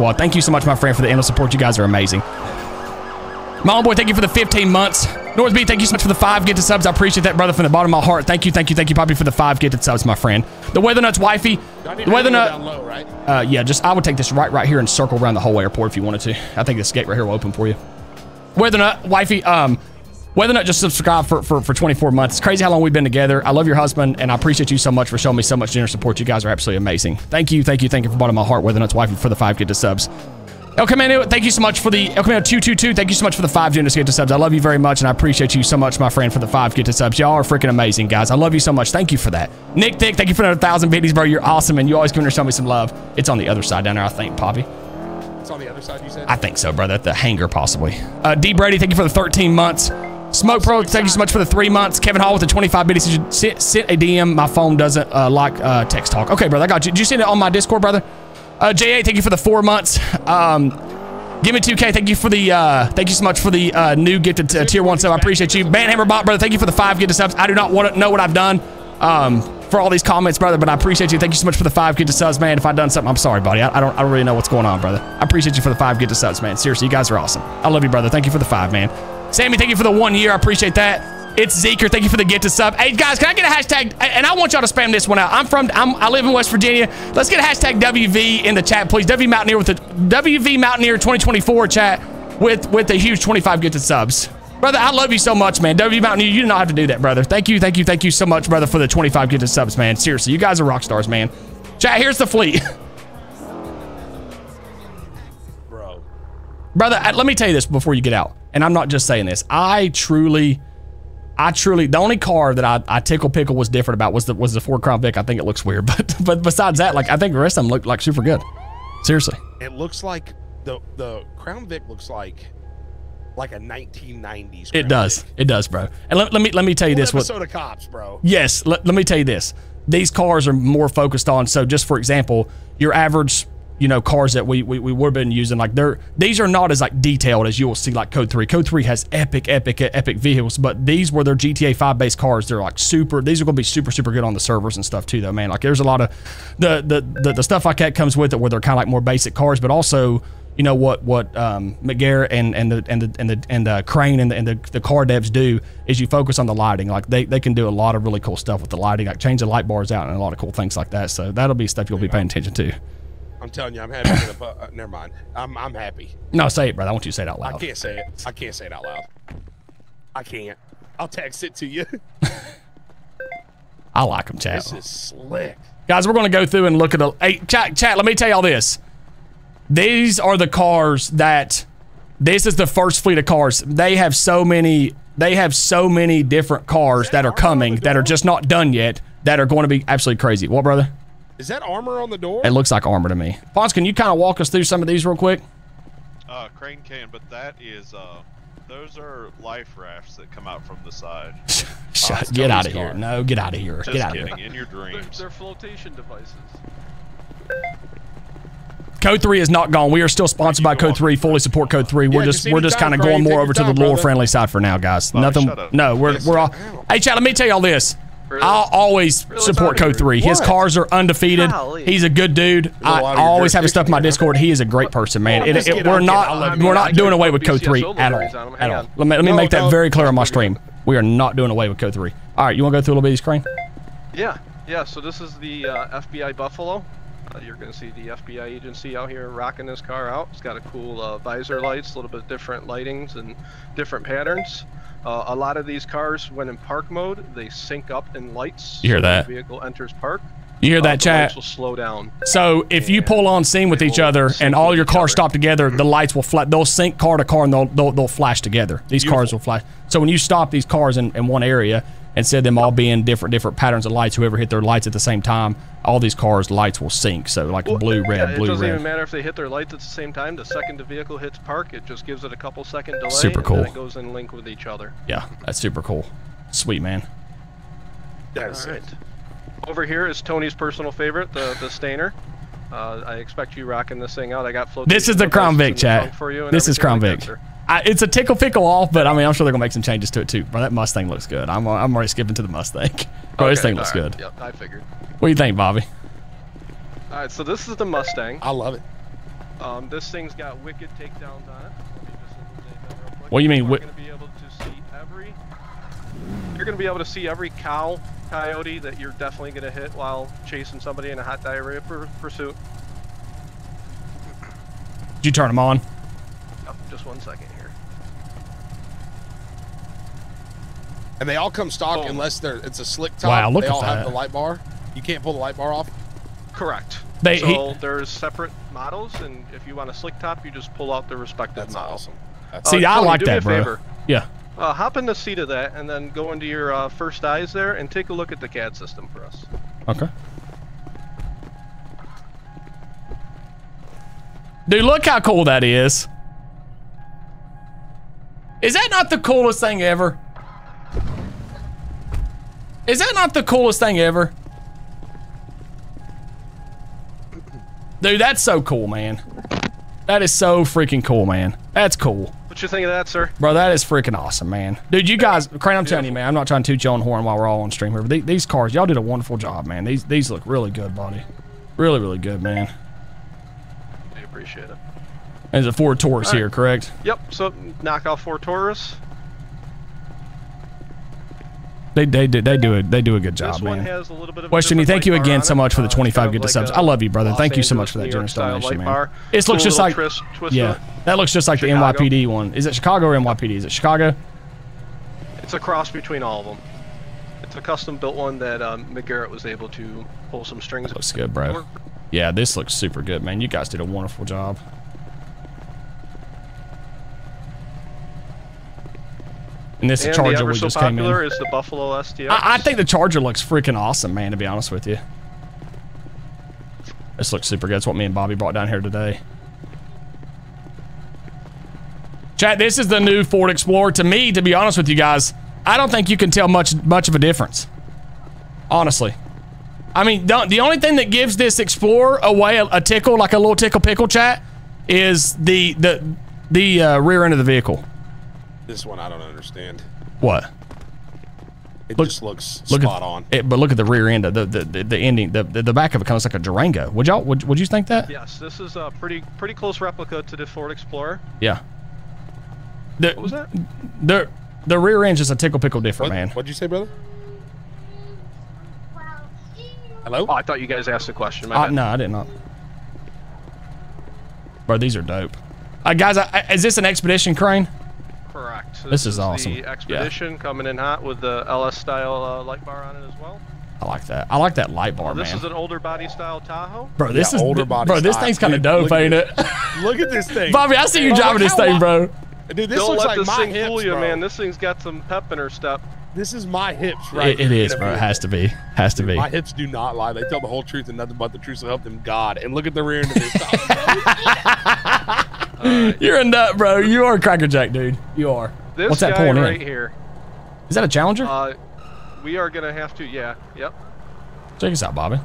Well, thank you so much, my friend, for the endless support. You guys are amazing. My own boy, thank you for the 15 months. North B, thank you so much for the five gifted subs. I appreciate that, brother, from the bottom of my heart. Thank you, thank you, thank you, Poppy, for the five gifted subs, my friend. The Weather Nuts wifey. The Weather Nut. Down low, right? Uh, yeah, just I would take this right, right here and circle around the whole airport if you wanted to. I think this gate right here will open for you. Weather Nut wifey. Um, Weather not just subscribe for, for, for 24 months. It's crazy how long we've been together. I love your husband, and I appreciate you so much for showing me so much generous support. You guys are absolutely amazing. Thank you, thank you, thank you from the bottom of my heart, Weather Nuts wifey, for the five gifted subs. El Camino, thank you so much for the El Camino 222. Thank you so much for the five generous gifted subs. I love you very much, and I appreciate you so much, my friend, for the five gifted subs. Y'all are freaking amazing, guys. I love you so much. Thank you for that. Nick Thick, thank you for another thousand biddies, bro. You're awesome, and you always come to show me some love. It's on the other side down there, I think, Poppy. It's on the other side, you said? I think so, brother. At the hangar, possibly. Uh, D. Brady, thank you for the 13 months. Smoke Pro, thank you so much for the three months. Kevin Hall with the 25 biddies. You should sit, sit a DM. My phone doesn't uh, like uh, text talk. Okay, brother, I got you. Did you send it on my Discord, brother? Uh, J8, thank you for the four months. Um, Give me 2K. Thank you for the, uh, thank you so much for the uh, new gifted uh, tier one sub. I appreciate you. Banhammer Bot, brother, thank you for the five gifted subs. I do not want to know what I've done um, for all these comments, brother, but I appreciate you. Thank you so much for the five gifted subs, man. If I've done something, I'm sorry, buddy. I, I don't, I don't really know what's going on, brother. I appreciate you for the five gifted subs, man. Seriously, you guys are awesome. I love you, brother. Thank you for the five, man. Sammy, thank you for the one year. I appreciate that. It's Zeker. Thank you for the gifted sub. Hey guys, can I get a hashtag? And I want y'all to spam this one out. I'm from. I'm, I live in West Virginia. Let's get a hashtag WV in the chat, please. WV Mountaineer with the WV Mountaineer 2024 chat with with a huge 25 gifted subs. Brother, I love you so much, man. WV Mountaineer, you do not have to do that, brother. Thank you, thank you, thank you so much, brother, for the 25 gifted subs, man. Seriously, you guys are rock stars, man. Chat, here's the fleet. brother uh, let me tell you this before you get out and i'm not just saying this i truly i truly the only car that i, I tickle pickle was different about was the was the ford crown vic i think it looks weird but but besides that like i think the rest of them look like super good seriously It looks like the the Crown Vic looks like like a 1990s. it does Vic. it does bro and let, let me let me tell you Full this what episode of Cops, bro. Yes, let, let me tell you this. These cars are more focused on, so just for example, your average, you know, cars that we we, we would have been using, like they're these are not as like detailed as you will see like Code 3. Code 3 has epic, epic, epic vehicles, but these were their GTA 5 based cars. They're like super, these are gonna be super, super good on the servers and stuff too, though, man. Like there's a lot of the the the, the stuff like that comes with it where they're kind of like more basic cars, but also you know what what um, McGarrett and and the and the and the and the crane and the, and the, the car devs do is you focus on the lighting. Like they, they can do a lot of really cool stuff with the lighting, like change the light bars out and a lot of cool things like that. So that'll be stuff you'll be paying attention to. I'm telling you, I'm happy. the uh, never mind. I'm I'm happy. No, say it, brother. I want you to say it out loud. I can't say it. I can't say it out loud. I can't. I'll text it to you. I like them, chat. this is slick. Guys, we're going to go through and look at the. Hey, chat, chat. Let me tell y'all this. These are the cars that. This is the first fleet of cars. They have so many. They have so many different cars that are coming that are just not done yet. That are going to be absolutely crazy. What, brother? Is that armor on the door? It looks like armor to me. Pons, can you kind of walk us through some of these real quick? Uh, Crane can, but that is, uh, those are life rafts that come out from the side. Shut, it's get out of here. No, get out of here. Just Get out of kidding, here. in your They're, dreams. they're flotation devices. Code 3 is not gone. We are still sponsored by Code 3. Fully support Code 3. We're Yeah, just just we're just kind of going more over your to the time, lure brother. friendly side for now, guys. Bobby, Nothing. No, we're Yes. we're all. Hey, Chad, let me tell y'all this. Really? I'll always Really? support It's out of Code 3. here. His cars are undefeated. Golly. He's a good dude. I, out of I your always have his stuff in my Discord. He is a great person, man. It- it- we're not get on. I we're mean, not I doing away with Code 3 at all. logos on 'em. At all. Let me, let me No, make that no. very clear on my stream. We are not doing away with Code 3. All right, you want to go through a little bit of these, Crane? Yeah, yeah. So this is the uh, FBI Buffalo. Uh, you're going to see the FBI agency out here rocking this car out. It's got a cool uh, visor lights, a little bit different lightings and different patterns. Uh, a lot of these cars, when in park mode, they sync up in lights. You hear that? The vehicle enters park. You hear uh, that, chat? lights will slow down. So if you pull on scene with each other and all your cars stop together, the lights will flash. They'll sync car to car and they'll they'll, they'll flash together. These cars will flash. So when you stop these cars in, in one area, instead of them all being different different patterns of lights, whoever hit their lights at the same time, all these cars lights will sync. So like Well, blue, red, yeah, blue, It doesn't red. even matter if they hit their lights at the same time. The second the vehicle hits park, it just gives it a couple second delay. Super and cool. then it goes in link with each other. Yeah, that's super cool. Sweet man. That's All it. right. Over here is Tony's personal favorite, the the Stanier. Uh, I expect you rocking this thing out. I got flotation This is the devices Crown Vic, the chat. For you This is everything Crown Vic. that, sir. I, it's a tickle pickle off, but I mean, I'm sure they're gonna make some changes to it too. Bro, that Mustang looks good. I'm I'm already skipping to the Mustang. Bro, this Okay, thing looks all right. good. Yep, I figured. What do you think, Bobby? All right, so this is the Mustang. I love it. Um, this thing's got wicked takedowns on it. Let me just illuminate that real quick. What do you mean, You're going to be able to see every. You're going to be able to see every cow, coyote that you're definitely going to hit while chasing somebody in a hot diarrhea pur- pursuit. Did you turn them on? Yep, just one second here. And they all come stock Boom. unless they're it's a slick top. Wow, look they at all that. have the light bar. You can't pull the light bar off. Correct. They- so there's separate models, and if you want a slick top, you just pull out the respective That's model. awesome. That's See, Uh, I Tony, like do me that, a bro. favor. Yeah. Uh, hop in the seat of that, and then go into your uh, first eyes there, and take a look at the CAD system for us. Okay. Dude, look how cool that is. Is that not the coolest thing ever? Is that not the coolest thing ever? Dude, that's so cool, man. That is so freaking cool, man. That's cool. What you think of that, sir? Bro, that is freaking awesome, man. Dude, you guys, Crane, I'm telling you, man, I'm not trying to toot you on horn while we're all on stream here, but the- these cars, y'all did a wonderful job, man. These these look really good, buddy. Really, really good, man. I appreciate it. There's a Ford Taurus right. here, correct? Yep. So knock off Ford Taurus. They they do they do a they do a good job, one man. has a little bit of. a thank you again so much for the Uh, 25 kind of good subs. I love you, brother. Thank you so much for that generous donation, man. This looks just like yeah, that looks just like the NYPD one. Is it Chicago or NYPD? Is it Chicago? It's a cross between all of them. It's a custom built one that um, McGarrett was able to pull some strings. Looks good, bro. Yeah, this looks super good, man. You guys did a wonderful job. And this And Charger we so just came in. popular is the Buffalo STX. I, I think the Charger looks freaking awesome, man, to be honest with you. This looks super good. That's what me and Bobby brought down here today. Chat, this is the new Ford Explorer. To me, to be honest with you guys, I don't think you can tell much much of a difference. Honestly. I mean, don't, the only thing that gives this Explorer away a, a tickle, like a little tickle pickle chat, is the the the uh, rear end of the vehicle. This one I don't understand. What? It Look- just looks Look spot at, on. It, but look at the rear end of the the, the, the ending. The, the the back of it kind of looks like a Durango. Would y'all would, would you think that? Yes, this is a pretty pretty close replica to the Ford Explorer. Yeah. The, What was that? The the rear end's just a tickle pickle different, What, man. What'd you say, brother? Hello? Oh, I thought you guys asked a question. My Uh, no, I did not. Bro, these are dope. Uh, guys, I, I- is this an expedition crane? Correct. So This is awesome. The Yeah. Expedition coming in hot with the LS style uh, light bar on it as well. I like that. I like that light bar, this man. This is an older body style Tahoe. bro, this Yeah, is older body Bro, this style. thing's kind of dope, ain't it? Look at this thing. Bobby, I see you Bro, driving look this thing, bro. Dude, this Don't looks let like this my thing hips, fool you, bro. man. This thing's got some pep in her step. This is my hips, right? It, it here. is, bro. It has to be. Has to be. My hips do not lie. They tell the whole truth and nothing but the truth. So help them God. And look at the rear end of this. You're a nut, bro. You are a crackerjack, dude. You are. This What's that guy pulling right in? here. Is that a Challenger? Uh, we are gonna have to. Yeah. Yep. Check us out, Bobby.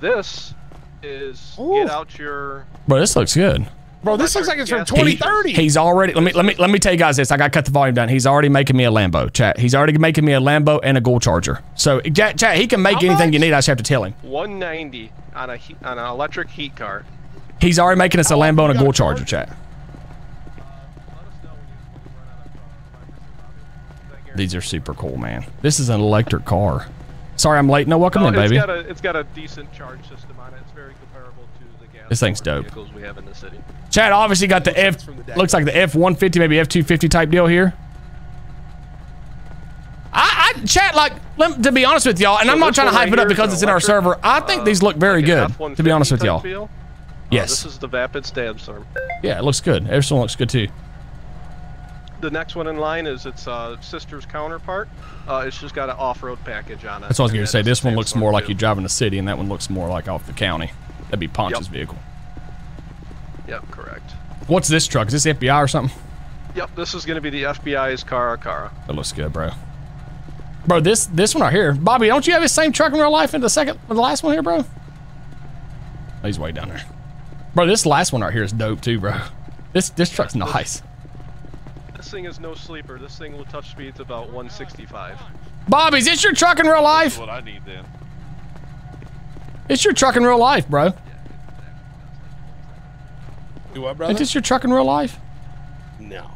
This is Ooh. get out your. Bro, this looks good. bro, this looks like it's from Gas- 2030. He's already let me let me let me tell you guys this. I got to cut the volume down. He's already making me a Lambo, chat. He's already making me a Lambo and a Gold Charger. So, chat, chat he can make How anything much? you need. I just have to tell him. 190 on a on an electric heat car. He's already making us a Lambo and a Gold Charger, chat. These are super cool, man. This is an electric car. Sorry, I'm late. No, welcome No, in, baby. got a it's got a decent charge system on it. It's very comparable to the gas. This thing's dope. We have in the city. Chad obviously got the F. the. Looks like the F-150, maybe F-250 type deal here. I, I chat like lem- to be honest with y'all, and So I'm not trying to hype it up because it's in our server. I think uh, these look very like good, to be honest with y'all. Uh, Yes. this is the Vapid Sandstorm. Yeah, it looks good. Everything looks good too. The next one in line is its uh, sister's counterpart. Uh, it's just got an off-road package on it. That's what I was going to say. This one looks Sandstorm more like too. you driving the city, and that one looks more like off the county. That'd be Ponch's Yep. vehicle. Yep, correct. What's this truck? Is this FBI or something? Yep, this is going to be the FBI's Cara Cara. That looks good, bro. Bro, this this one right here, Bobby. Don't you have the same truck in real life in the second, the last one here, bro? Oh, he's way down there, bro. This last one right here is dope too, bro. This this truck's nice. This thing is no sleeper. This thing will touch speeds about 165. Bobby, is this your truck in real That's life? what I need then. It's your truck in real life, bro. Do what, brother? Ain't this your truck in real life? No.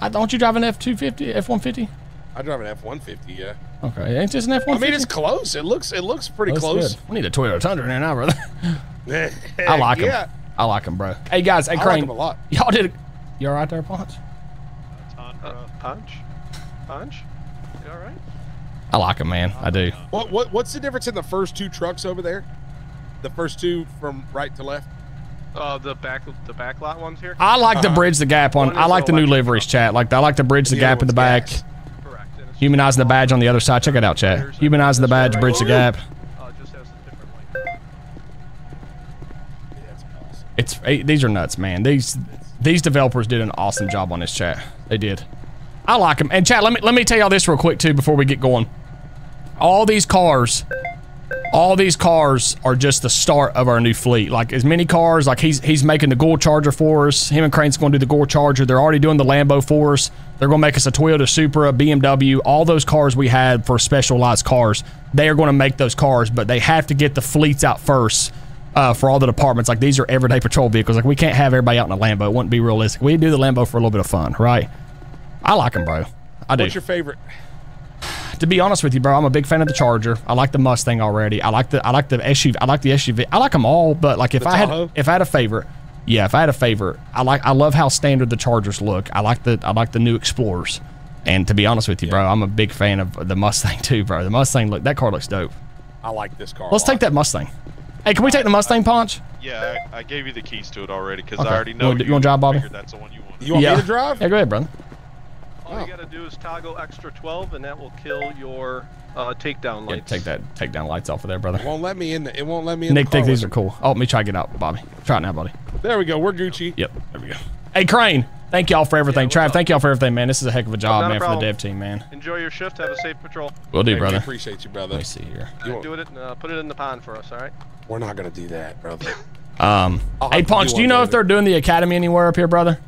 I don't you drive an F two fifty, F one fifty? I drive an F-150, yeah. Okay, ain't this an F one I mean, it's close. It looks it looks pretty close. Good. We need a Toyota Tundra in there now, brother. I like yeah. them. I like them, bro. Hey guys, hey I like Crane, them a lot. y'all did. A, you all right there, Ponch? Tundra. Uh, punch? Punch? You all right? I like them, man. I do. What what what's the difference in the first two trucks over there? The first two from right to left. Uh, the back, the back lot ones here. I like to Uh-huh. bridge the gap on. One I like the new electric liveries, chat. Like I like to bridge the The gap in the back, gas. Correct. humanizing the badge on the other side. Check it out, chat. Humanizing the badge, bridge the gap. It's these are nuts, man. These these developers did an awesome job on this chat. They did. I like them. And chat, let me let me tell y'all this real quick too before we get going. All these cars, all these cars are just the start of our new fleet. Like as many cars, like he's he's making the Gore Charger for us. Him and Crane's going to do the Gore Charger. They're already doing the Lambo for us. They're going to make us a Toyota Supra, BMW, all those cars we had for specialized cars. They are going to make those cars, but they have to get the fleets out first uh, for all the departments. Like these are everyday patrol vehicles. Like we can't have everybody out in a Lambo. It wouldn't be realistic. We do the Lambo for a little bit of fun, right? I like them, bro. I do. What's your favorite? to be honest with you, bro, I'm a big fan of the Charger. I like the Mustang already. I like the I like the SUV. I like the SUV. I like them all, but like if The I had Tahoe? if I had a favorite, yeah, if I had a favorite, I like I love how standard the Chargers look. I like the I like the new Explorers. And to be honest with you, bro, I'm a big fan of the Mustang too, bro. The Mustang look that car looks dope. I like this car. Let's take that Mustang. Hey, can we take the Mustang punch? Yeah, I, I gave you the keys to it already because Okay. I already know wanna- you wanna drive, Bobby? That's the one you want. You want yeah. me to drive? Yeah, go ahead, brother. All you gotta do is toggle extra 12, and that will kill your uh, takedown Yeah, take that takedown lights off of there, brother. It won't let me in. The, it won't let me in. Nick, the think these are cool. Oh, let me try to get out, Bobby. Try it now, buddy. There we go. We're Gucci. Yep, there we go. Hey, Crane, thank y'all for everything. Yeah, Trav, what's thank y'all for everything, man. This is a heck of a job, not a man, for the dev team, man. Enjoy your shift. Have a safe patrol. We'll do, Thank you. brother. Appreciate you, brother. Let me see here. You won't- Do it. Uh, put it in the pond for us. All right. We're not gonna do that, brother. Um, hey, have Punch, do do you one know if they're doing the academy anywhere up here, brother?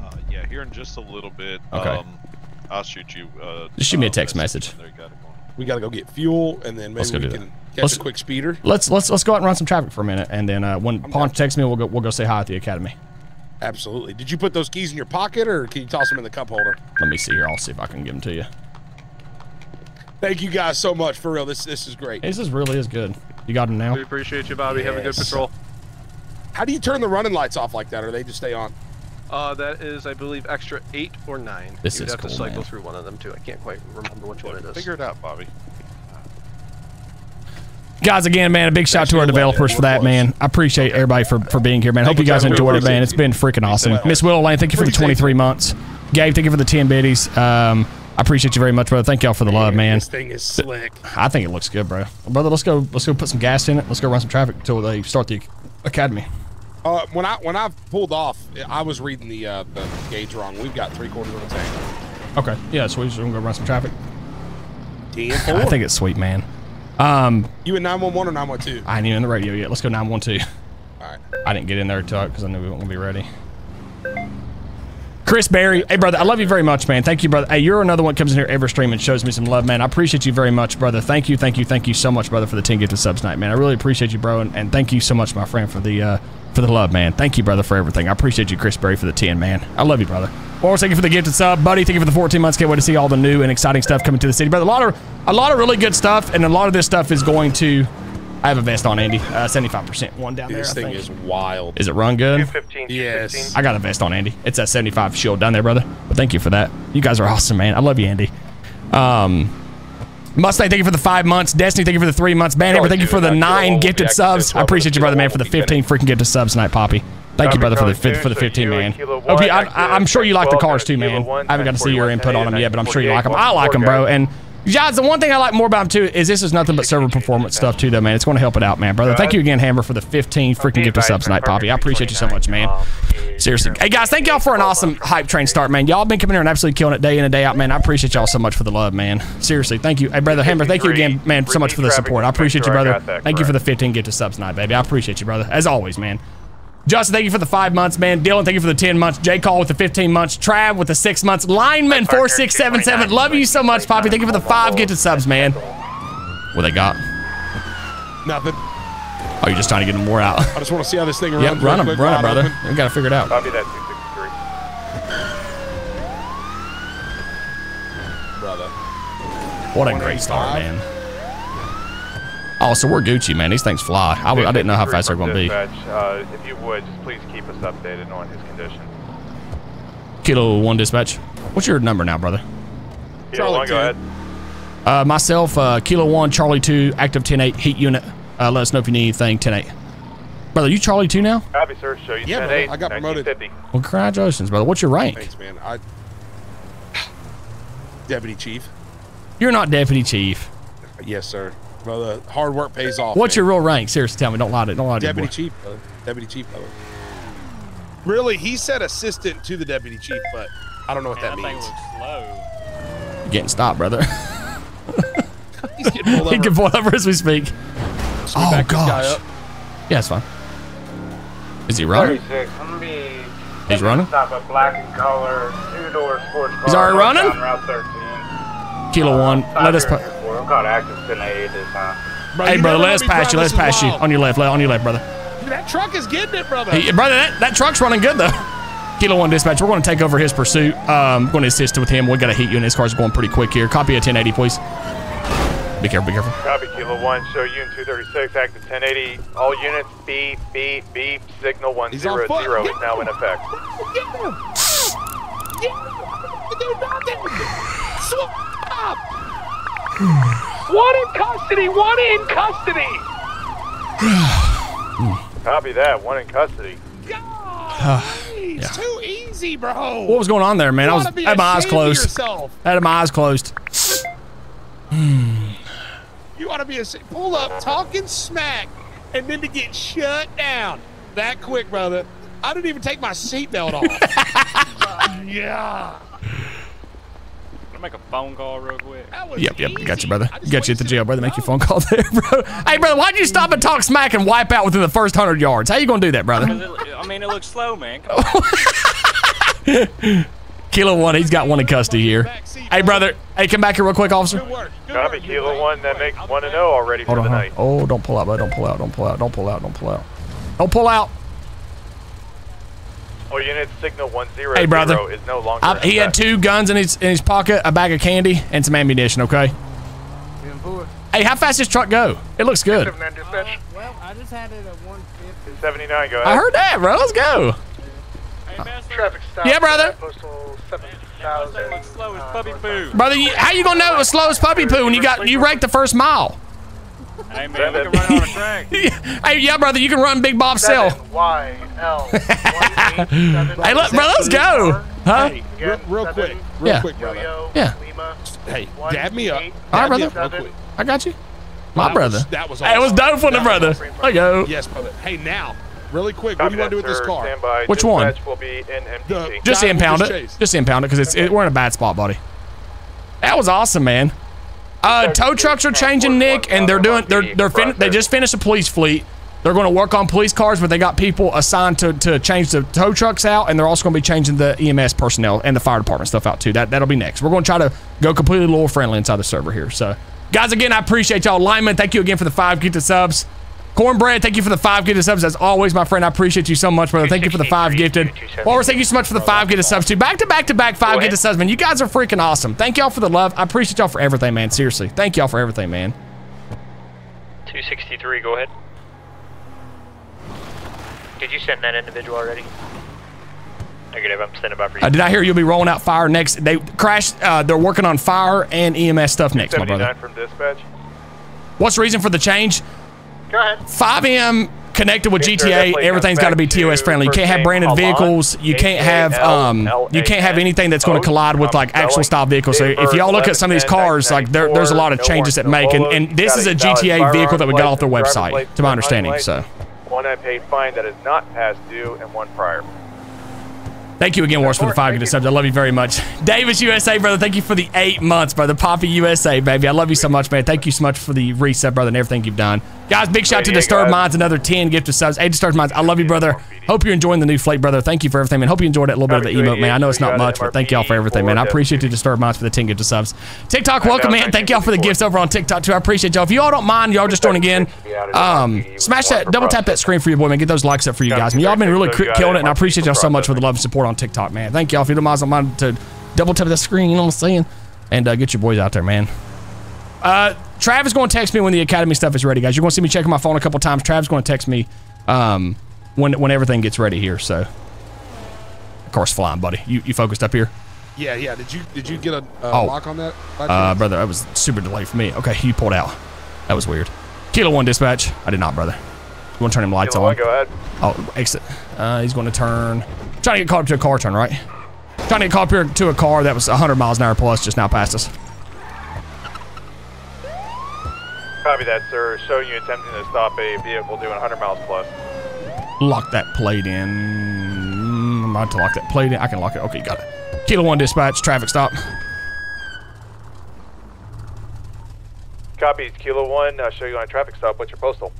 Uh, yeah, here in just a little bit. Okay. Um, I'll shoot you. Uh, Just shoot me a text message. There you got it going. We gotta go get fuel, and then maybe Let's go we do can that. catch Let's- a quick speeder. Let's let's let's go out and run some traffic for a minute, and then uh, when Punch texts me, we'll go we'll go say hi at the academy. Absolutely. Did you put those keys in your pocket, or can you toss them in the cup holder? Let me see here. I'll see if I can give them to you. Thank you guys so much for real. This this is great. This is really is good. You got him now. We appreciate you, Bobby. Have a good Yes. patrol. How do you turn the running lights off like that, or they just stay on? Uh, that is, I believe, extra eight or nine. This You'd is have cool, to cycle man. through one of them too. I can't quite remember which one it is. Figure it out, Bobby. Guys, again, man, a big shout out to our developers for that, man. I appreciate everybody for, for being here, man. Hope you you, guys enjoyed it, man. It's been freaking awesome. Miss Willow Lane, thank you for the 23 months. Gabe, thank you for the 10 biddies. Um, I appreciate you very much, brother. Thank y'all for the love, man. This thing is slick. I think it looks good, bro. Brother, let's go. Let's go put some gas in it. Let's go run some traffic until they start the academy. Uh, when I when I pulled off, I was reading the uh, the gauge wrong. We've got three quarters of a tank. Okay. Yeah. So we're just gonna go run some traffic. I think it's sweet, man. Um, you in nine one one or nine one two? I ain't even in the radio yet. Let's go 912. All right. I didn't get in there until because I knew we weren't gonna be ready. Chris Berry, hey brother, I love you very much, man. Thank you, brother. Hey, you're another one that comes in here every stream and shows me some love, man. I appreciate you very much, brother. Thank you, thank you, thank you so much, brother, for the 10 gifted subs tonight, man. I really appreciate you, bro, and, and thank you so much, my friend, for the uh, for the love, man. Thank you, brother, for everything. I appreciate you, Chris Berry, for the 10, man. I love you, brother. Morris, thank you for the gifted sub, buddy. Thank you for the 14 months. Can't wait to see all the new and exciting stuff coming to the city, brother. A lot of a lot of really good stuff, and a lot of this stuff is going to. I have a vest on, Andy. Uh, 75% one down there. This I thing think. is wild. Is it run good? 15, Yes. I got a vest on, Andy. It's that 75 shield down there, brother. But thank you for that. You guys are awesome, man. I love you, Andy. Um, Mustang, thank you for the five months. Destiny, thank you for the three months. Banhammer, thank you for the nine gifted subs. I appreciate you, brother, man, for the 15 freaking gifted subs tonight, Poppy. Thank you, brother, for the for the 15, man. Hope you, I, I, I'm sure you like the cars too, man. I haven't got to see your input on them yet, but I'm sure you like them. I like them, bro. And Jods, the one thing I like more about them too is this is nothing but server performance stuff too, though, man. It's going to help it out, man, brother. Thank you again, Hammer, for the 15 freaking gifted subs tonight, Poppy. I appreciate you so much, man. Seriously. Hey, guys, thank y'all for an awesome hype train start, man. Y'all been coming here and absolutely killing it day in and day out, man. I appreciate y'all so much for the love, man. Seriously, thank you. Hey, brother Hammer, thank you again, man, so much for the support. I appreciate you, brother. Thank you for the 15 gifted subs tonight, baby. I appreciate you, brother. As always, man. Justin, thank you for the five months, man. Dylan, thank you for the 10 months. J. Call with the 15 months. Trav with the six months. Lineman, 4677. Love you so much, Poppy. Thank you for the five gifted subs, man. What they got? Nothing. Oh, you're you just trying to get them more out? I just want to see how this thing runs. Yep, real run them, run it, wide brother. open. We gotta figure it out. Copy that 263. Brother. What a great start, man. Oh, so we're Gucci, man. These things fly. I didn't know how fast they're going to be. dispatch, Uh, if you would, just please keep us updated on his condition. Kilo one dispatch. What's your number now, brother? Kilo Charlie one, go two. ahead. Uh, myself, uh, Kilo one, Charlie two, active 10-8, heat unit. Uh, let us know if you need anything. 10-8. Brother, you Charlie two now? Copy, sir. Show you Yeah, 10 brother. 8, I got promoted. 1950. Well, congratulations, brother. What's your rank? Thanks, man. I deputy chief. You're not deputy chief. Yes, sir. Brother, hard work pays off. What's man. your real rank? Seriously, tell me. Don't lie to don't lie to me, deputy boy. chief? Brother. Deputy chief, brother. Really, he said assistant to the deputy chief, but I don't know what that means. You're getting stopped, brother. He's getting pulled he over. can pull over as we speak. Should we Oh, back gosh. Yeah, it's fine. Is he running? 36. I'm gonna be He's running? stop a black and color two door sports car. He's already running? Route 13. Kilo one. Let us. Five Pa- zero two four. I'm called active 10 this time. Bro, hey, brother, let us pass you. Let us this pass you. On your left. On your left, brother. That truck is getting it, brother. Hey, brother, that, that truck's running good though. Kilo one dispatch. We're going to take over his pursuit. Um, going to assist with him. We got a heat and His car's going pretty quick here. Copy a 1080, please. Be careful. Be careful. Copy, Kilo 1. Show unit 236, active 1080. All units, beep, beep, beep. Signal He's on 100 foot. is now in effect. One in custody! One in custody! Copy that. One in custody. It's too easy, bro. What was going on there, man? You I was oughta had my eyes closed. yourself. I had my eyes closed. You ought to be a pull up talking smack and then to get shut down that quick, brother. I didn't even take my seatbelt off. yeah. Gonna make a phone call real quick. Yep, yep. easy. Got you, brother. Got you at the wasted jail, brother. Make your phone call there, bro. Hey, brother, why'd you stop and talk smack and wipe out within the first hundred yards? How you gonna do that, brother? it- I mean, it looks slow, man. Come. Kilo one, he's got one in custody here. Hey, brother. Hey, come back here real quick, officer. Good Copy, Kilo 1. That makes one and zero oh already for Hold on. the night. Oh, don't pull out, bud. Don't pull out. Don't pull out. Don't pull out. Don't pull out. Don't pull out. All units, signal 100 Hey, brother. is no longer I, in he had two guns in his in his pocket, a bag of candy, and some ammunition. Okay. Hey, how fast does truck go? It looks good. Uh, well, I just had it at 150. 79, go ahead. I heard that, bro. Let's go. Hey, Master, Traffic stop. Yeah, brother. Postal that thing looks slow as puppy poo. Brother, you, how you gonna know it was slow as puppy poo when you got you ranked the first mile? Hey, man, we can run it on a track. hey, yeah, brother, you can run Big Bob Cell. Y L 187. Hey, look, bro, let's go. Huh? Hey, real, real quick. Real Yeah. quick, brother. Yo-yo, Yeah. Lima. Hey, dab me up. Eight. All right, brother. real quick. I got you. My That brother. was- that was Hey, it was awesome. dope from the brother. was There you go. Yes, brother. Hey, now, really quick, what do you want to do with this car? Stand by. Which one? Dispatch will be in The- Just Guy impound it. chased. Just impound it because it's it, we're in a bad spot, buddy. That was awesome, man. Uh, tow trucks are changing, Nick, and they're doing they're they're fin- they just finished a police fleet. They're going to work on police cars, but they got people assigned to, to change the tow trucks out, and they're also going to be changing the EMS personnel and the fire department stuff out too. That that'll be next. We're going to try to go completely lore friendly inside the server here. So, guys, again, I appreciate y'all. Lyman, thank you again for the five gifted subs. Cornbread, thank you for the five gifted subs. As always, my friend, I appreciate you so much, brother. Thank you for the five gifted. Walrus, thank you so much for the five gifted subs too. Back to back to back five gifted subs, man. You guys are freaking awesome. Thank y'all for the love. I appreciate y'all for everything, man. Seriously, thank y'all for everything, man. 263, go ahead. Did you send that individual already? Negative, I'm standing by for you. Uh, did I hear you'll be rolling out fire next? They crashed. Uh, they're working on fire and EMS stuff next, my 79 brother. from dispatch. What's the reason for the change? Go ahead. FiveM connected with GTA. Everything's got to be TOS friendly. You can't have branded vehicles. You can't have um. You can't have anything that's going to collide with like actual style vehicles. So if y'all look at some of these cars, like there, there's a lot of changes that make, and, and this is a GTA vehicle that we got off their website, to my understanding. So One unpaid fine that is not past due and one prior. Thank you again, Wars, for the five gifted subs. I love you very much. Davis USA, brother. Thank you for the eight months, brother. Poppy USA, baby. I love you so much, man. Thank you so much for the reset, brother, and everything you've done. Guys, big shout out to Disturbed guys. Minds, another 10 gifted subs. Hey, Disturbed Minds, I love you, brother. Hope you're enjoying the new flake, brother. Thank you for everything, man. Hope you enjoyed that little bit of the emote, man. I know it's not much, but thank y'all for everything, man. I appreciate you, Disturbed Minds, for the 10 gifted subs. TikTok, welcome, man. Thank y'all for the gifts over on TikTok, too. I appreciate y'all. If y'all don't mind, y'all just joining in, um, smash that, double tap that screen for your boy, man. Get those likes up for you guys. Man, y'all been really killing it, and I appreciate y'all so much for the love and support on TikTok, man. Thank y'all. If you don't mind, don't mind to double tap that screen, you know what I'm saying? And uh, get your boys out there, man. Uh, Travis going to text me when the academy stuff is ready, guys. You're going to see me checking my phone a couple times. Travis going to text me um, when when everything gets ready here. So, of course, flying, buddy. You you focused up here, Yeah, yeah. Did you did you get a uh, Oh. lock on that? uh, brother. That was super delayed for me. Okay, you pulled out. That was weird. Kilo one dispatch. I did not, brother. You want to turn him lights Kilo on? one, go ahead. Oh, exit. Uh, he's going to turn. Trying to get caught up to a car turn, right? Trying to get caught up here to a car that was 100 miles an hour plus just now past us. Copy that, sir. Showing you attempting to stop a vehicle doing 100 miles plus. Lock that plate in. I'm about to lock that plate in. I can lock it. Okay, got it. Kilo one dispatch. Traffic stop. Copy, Kilo 1. Uh, show you on a traffic stop. What's your postal?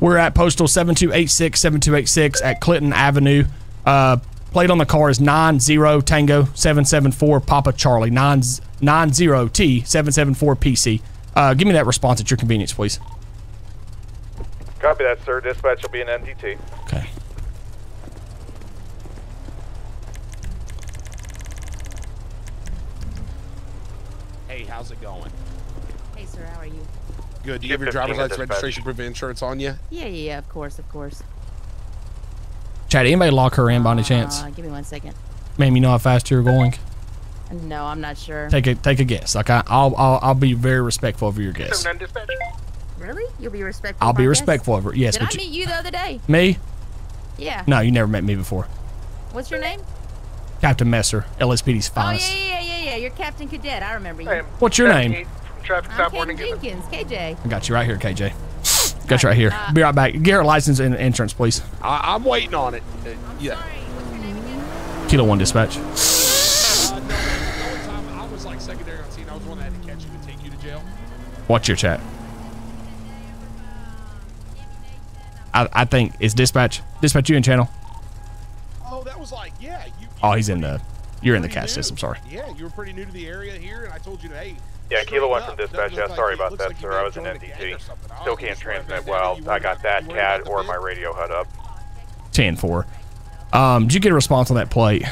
We're at postal 7286 7286 at Clinton Avenue. Uh, plate on the car is 90 Tango 774 Papa Charlie 9 90T 774 PC. Uh, give me that response at your convenience, please. Copy that, sir. Dispatch will be an MDT. Okay. Hey, how's it going? Hey, sir, how are you? Good. Do you have your driver's license, registration, proof of insurance on you? Yeah, yeah, yeah, of course, of course. Chad, anybody lock her in by any chance? Uh, give me one second. Ma'am, you know how fast you're going? No, I'm not sure. Take a take a guess. Like I, I'll, I'll I'll be very respectful of your guess. Really? You'll be respectful. I'll of be my guess? respectful of her. Yes, Did but I you, meet you the other day? me? Yeah. No, you never met me before. What's your name? Captain Messer, LSPD's finest. Oh, finest. yeah, yeah, yeah, yeah. You're Captain Cadet. I remember you. What's your name? Traffic I'm Captain Jenkins, KJ. I got you right here, KJ. Got you right here. Be right back. Get her license and insurance, please. I, I'm waiting on it. Uh, yeah. Kilo one dispatch. Uh, no, the only time I was like secondary I was one that had to catch you to take you to jail. Watch your chat. I, I think it's dispatch. Dispatch you in channel. Oh, that was like, yeah. You, you Oh, he's in the. You're in the cast new. system. Sorry. Yeah, you were pretty new to the area here, and I told you to, hey. Yeah, straighten Kilo 1 up. from dispatch. Yeah, sorry you- about that, like sir. I was an joined a gang or MDT. Still can't just wondering if transmit well. I got that CAD or my radio HUD up. 10 4. Um, did you get a response on that plate?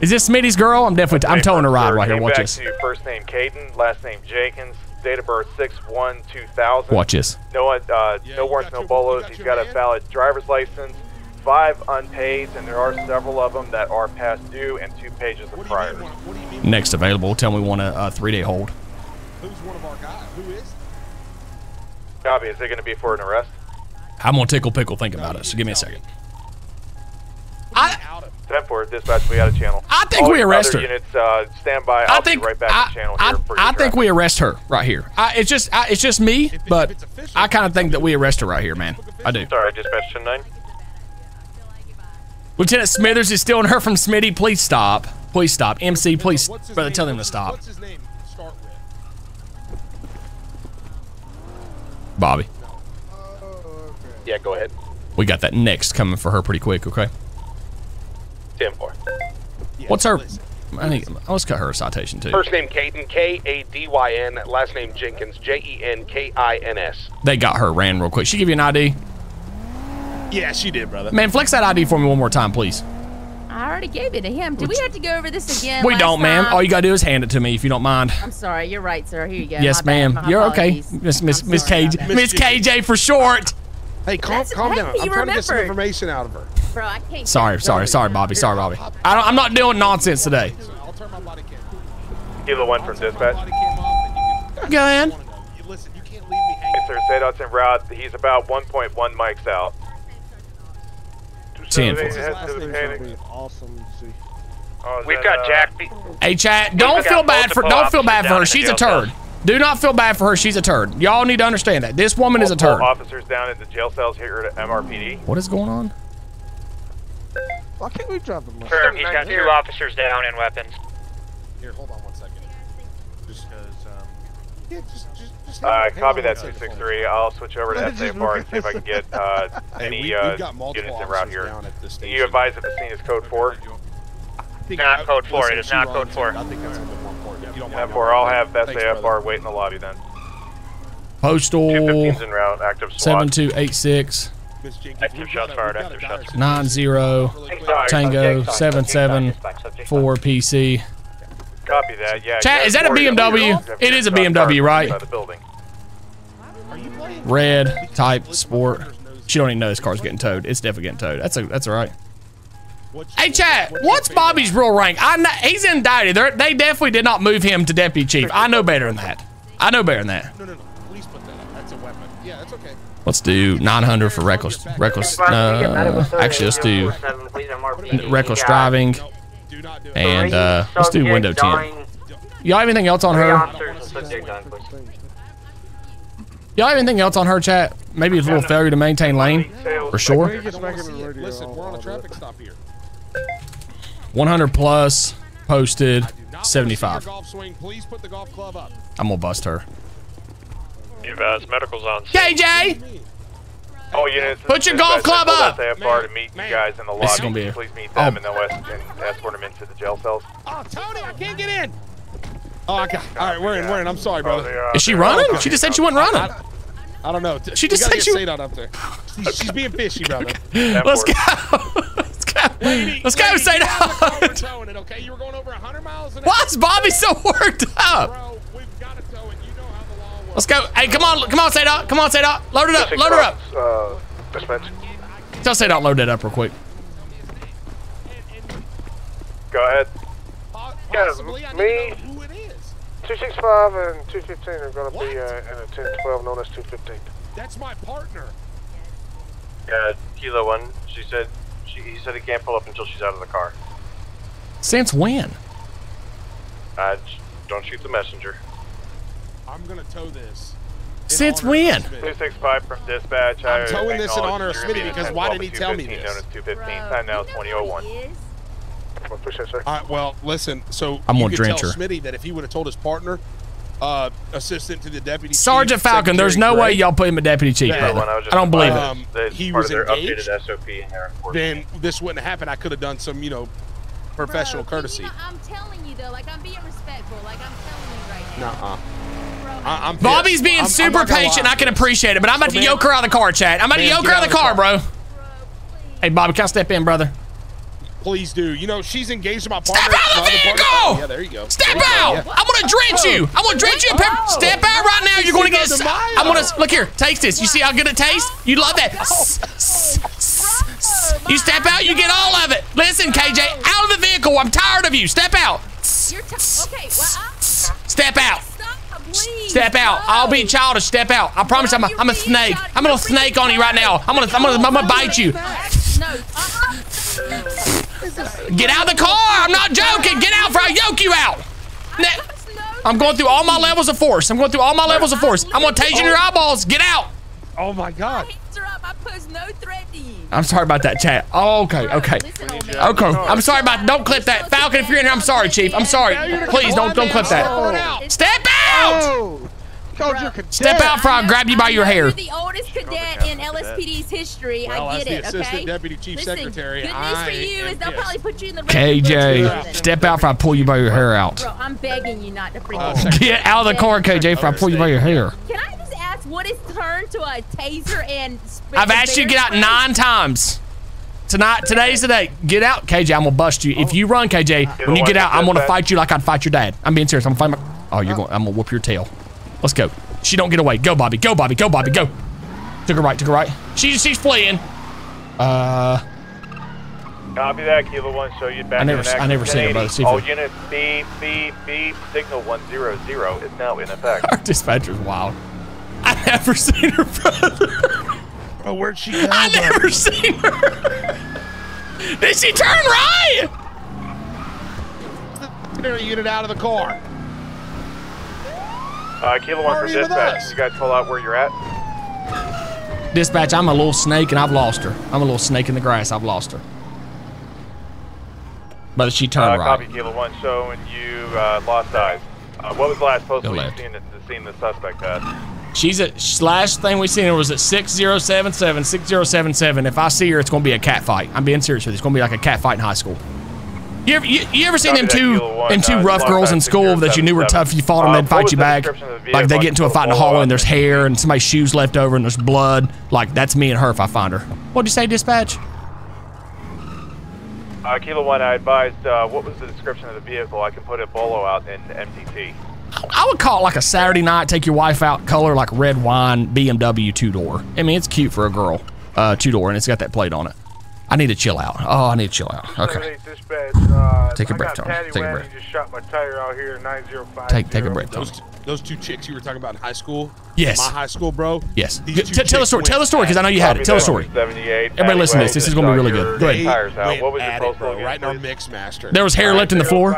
Is this Smitty's girl? I'm definitely. I'm towing a ride right here. Watch back this. to first name Caden, last name Jenkins, date of birth 6-1, 2000. Watch this. No, uh, Yeah, no you warrants, no bolos. you got He's your got a van? valid driver's license, five unpaid, and there are several of them that are past due, and two pages of What do you priors. mean? one- What do you mean? Next available. Tell me we want a uh, three day hold. Who's one of our guys? Who is? Copy. Is it going to be for an arrest? I'm gonna tickle pickle. Think about it. So give me a second. I, out 10 4, dispatch. We got a channel. I think All we arrest her. Units, uh, stand by. I I'll think be right back I, to channel I, here for I think we arrest her right here. I, it's just I, it's just me, it- but if official, I kind of think that we arrest her right here, man. I do. Sorry, dispatch 10 9. Lieutenant Smithers is stealing her from Smitty. Please stop. Please stop. MC, please, brother, tell him to stop. What's his name? Start with. Bobby, Yeah, go ahead. we got that next coming for her pretty quick. Okay. 10 4. Yeah, What's her? listen. I think let's cut her a citation too. First name Caden, K A D Y N. Last name Jenkins, J E N K I N S. They got her ran real quick. She give you an ID. Yeah, she did, brother. Man, flex that ID for me one more time, please. I already gave it to him. Do we have to go over this again? We last don't, ma'am. All you gotta do is hand it to me if you don't mind. I'm sorry. You're right, sir. Here you go. yes, My ma'am. My You're okay. Miss Miss Miss KJ. Miss KJ for short. Hey, calm, That's- calm hey, down. I'm you trying to get some information out of her. Bro, I can't. Sorry, sorry, sorry, Bobby. Sorry, Bobby. I don't, I'm not doing nonsense today. I'll turn my body cam. Kilo 1 I'll from dispatch. body cam off and you can- Go ahead. wanna know. You listen, you can't leave me hanging. Yes, sir. Sadot's en route. He's about 1.1 mics out. 10 Head for- to. Awesome. Oh, We've that, got uh, Jack. Be- Hey, chat. Don't feel bad for don't feel bad for her. She's a jail turd. Do not feel bad for her. She's a turd. Y'all need to understand that. This woman is a multiple turd. Officers down in the jail cells here at MRPD. What is going on? Why can't we drop him? Confirm, he's got two officers down and weapons. Here, hold on one second. Just because, um... Yeah, just, just, just Uh, copy that 263. I'll switch over to Let it just SAFR and see if I can get uh, Hey, any we- uh, we've got multiple units en route here. down at this Can you advise if the scene is code 4? Not I- code four, it listen, is she not code four. too. I think that's a bit more important. If you don't mind. 4, I'll have Thanks, SAFR brother. wait in the lobby then. Postal 215's route, active SWAT. 7286 Miss Jenkins, Active shots fired, we've got a active shots. situation 90 really quick. Tango 774 PC. Copy that, yeah. Chat, is that a BMW? It is a shots BMW, fired right? By the building. Are you playing? Red type sport. She don't even know this car's getting towed. It's definitely getting towed. That's a, that's all right. Hey, chat. what's your What's favorite- Bobby's real rank? I know, he's indicted. They're, they definitely did not move him to deputy chief. I know better than that. I know better than that. No, no, no. Please put that up. That's a weapon. Yeah, that's okay. Let's do 900 for reckless. Reckless. Uh, actually, let's do reckless driving No, do not do it. and uh, let's do window tint. Y'all have anything else on her? Y'all have anything else on her chat? Maybe a little failure to maintain lane for sure. I don't wanna see it. Listen, we're on a traffic stop here. 100 plus posted Not wanna see 75. your golf swing. Please put the golf club up. I'm gonna bust her. Advise medical's on. KJ, All units. Put your golf club up. SAFR to meet you Man. guys in the This is lobby. gonna be a- Please meet them Oh. in the west and escort them into the jail cells. Oh, Tony, I can't get in. Oh, I got. All right, we're in. We're in. I'm sorry, brother. is she running? She just said she wasn't running. I don't know. She just said she- Sadot up there. She's, she's being fishy, brother. Let's go. Let's go. Let's go, Lady, say get out of the car, we're it, okay? You were going over 100 miles an hour. Why is Bobby so worked up? Bro, we've got to tow it. You know how the law works. Let's go. Hey, come on, come on, say that. Come on, say that. Load it up. Load her up. Uh. Tell say that. Load that up real quick. Go ahead. Po- Yeah, Possibly, I need me- 265 and 215 are going to be uh, in a 1012 known as 215. That's my partner. Uh, Kilo one. She said. She, he said he can't pull up until she's out of the car. Since when? Uh, don't shoot the messenger. I'm gonna tow this. Since when? 265 from dispatch. I'm towing this in honor of you're gonna be Smitty in because 10, why 12 didn't he tell me 215, this? Known as 215. Bro, Time now you is know who 2001. All right, well, listen. So I'm you gonna could drench tell her. Smitty that if he would have told his partner, uh, assistant to the deputy, chief, Sergeant Falcon, there's no Secretary way y'all put him a deputy chief, Yeah, brother. I I don't believe it. Um, That's he was their engaged? updated SOP in there. of course. Then this wouldn't have happened. I could have done some, you know, professional Bro, courtesy. You know, I'm telling you though, like I'm being respectful. Like I'm telling you right now. Nuh-uh. Bro, I, I'm. Bobby's being I'm- I'm super patient. I can appreciate it, but I'm about So, to man- yoke her out of the car, Chad. I'm about to yoke get her out of the car, bro. bro. Hey, Bobby, can I step in, brother? Please do. You know, she's engaged to my partner. Step out of the my partner- vehicle! Oh, yeah, there you go. Step There you go, out! yeah. I'm gonna drench you. Oh. I'm gonna drench you. in pepper. Oh. Step out right now. You're gonna get. I'm gonna look here. Taste this. You see how good it tastes? You love that. Oh. S- You step out. You get all of it. Listen, KJ, out of the vehicle. I'm tired of you. Step out. You're t- okay. Well, Step out. please. Step out. no. I'll be childish. Step out. I promise. I'm a, I'm a snake. I'm gonna snake on you right now. I'm gonna I'm gonna I'm gonna bite you. No. Get out of the car. I'm not joking. Get out, before I yoke you out. Ne- I'm going through all my levels of force. I'm going through all my levels of force. I'm gonna tase you in your eyeballs. Get out. Oh my God. Hands are up. I pose no threat to you. I'm sorry about that, chat. Oh, okay, okay. Listen, old man. Okay, I'm sorry about. Don't clip that, Falcon. If you're in here, I'm sorry, Chief. I'm sorry. Please don't don't clip that. Step out! Oh, called your cadet. Step out, before I grab you by your hair. You're the oldest cadet in LSPD's history. Well, I as get the it. assistant okay. deputy chief Listen, secretary, Good news for you am is they'll pissed. probably put you in the regular KJ, step out before I pull you by your hair out. Bro, I'm begging you not to freak Uh, out. secretary. Get out of the car, KJ, before I pull you by your hair. Can I just ask what is turned to a taser and? I've asked you to get out nine times. Tonight, today's the day. Get out, KJ. I'm gonna bust you. If you run, KJ, when you get out, I'm gonna fight you like I'd fight your dad. I'm being serious. I'm gonna fight my. Oh, you're going. I'm gonna whoop your tail. Let's go. She don't get away. Go, Bobby. Go, Bobby. Go, Bobby. Go. Took her right. Took her right. She's she's fleeing. Uh, Copy that, Kilo One. Show you back. I never- I never seen it, 1080. brother. See All it- units, beep, beep, beep. Signal 100 is now in effect. our dispatcher's wild. I never seen her brother. Bro, where'd she go? I bro? never seen her. Did she turn right? Secondary unit out of the car. Uh, Kilo One from Party with dispatch. us. You guys call out where you're at. Dispatch, I'm a little snake and I've lost her. I'm a little snake in the grass. I've lost her. Brother, she turned Uh, right. Copy Kilo 1 showing you uh, lost eyes. Uh, what was the last postal you left. seen the, seen the suspect at? She's at last thing we seen her was at 6077 6077. If I see her, it's gonna be a cat fight. I'm being serious with you. It's gonna be like a cat fight in high school. You ever, you, you ever seen them two One, them two uh, rough girls in school that you knew were tough? You fought them, Uh, they'd fight you back. description of the Like they get into a fight in the hallway and there's hair and somebody's shoes left over and there's blood. Like that's me and her if I find her. What'd you say, dispatch? Uh, Kilo 1, I advised, uh, what was the description of the vehicle? I can put a bolo out in MDT. I would call it like a Saturday night, take your wife out, color like red wine, BMW two door. I mean, it's cute for a girl, uh, two door, and it's got that plate on it. I need to chill out. Oh, I need to chill out. Okay. Dispatch, uh, Take a breath, got Tony. Take a Wagner breath. just shot my tire out here, 905. Take take a breath, Tony. Those, those two chicks you were talking about in high school. Yes. My high school, bro. Yes. T- tell the story. Tell the story because I know you had it. Tell the story. 78. Everybody listen to this. This is gonna be really good. Go ahead. Tires out. went What was your postal bro, right in our mix master. There was hair left in the floor.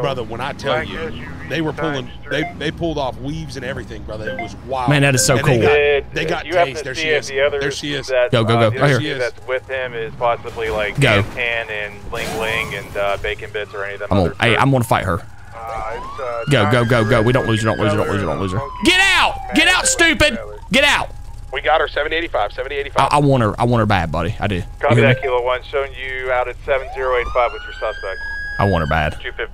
brother. When I tell you, they were pulling. They they pulled off weaves and everything, brother. It was wild. Man, that is so And they cool. got- They got you happen There she is. the others There she is. Go, go, uh, go. the Right here. two That's with him is possibly like Go. Tan and Ling Ling and uh, Bacon Bits or any of them. I'm gonna, hey, I'm gonna fight her. Uh, it's, uh, Go, go, go, go. We don't lose her. Don't lose her. Don't lose her. Don't lose her. Get out! Get out, stupid! Get out! We got her 785, 785. I, I want her. I want her bad, buddy. I do. You Copy that, Kilo 1. Showing you out at 7085 with your suspect. I want her bad. 250.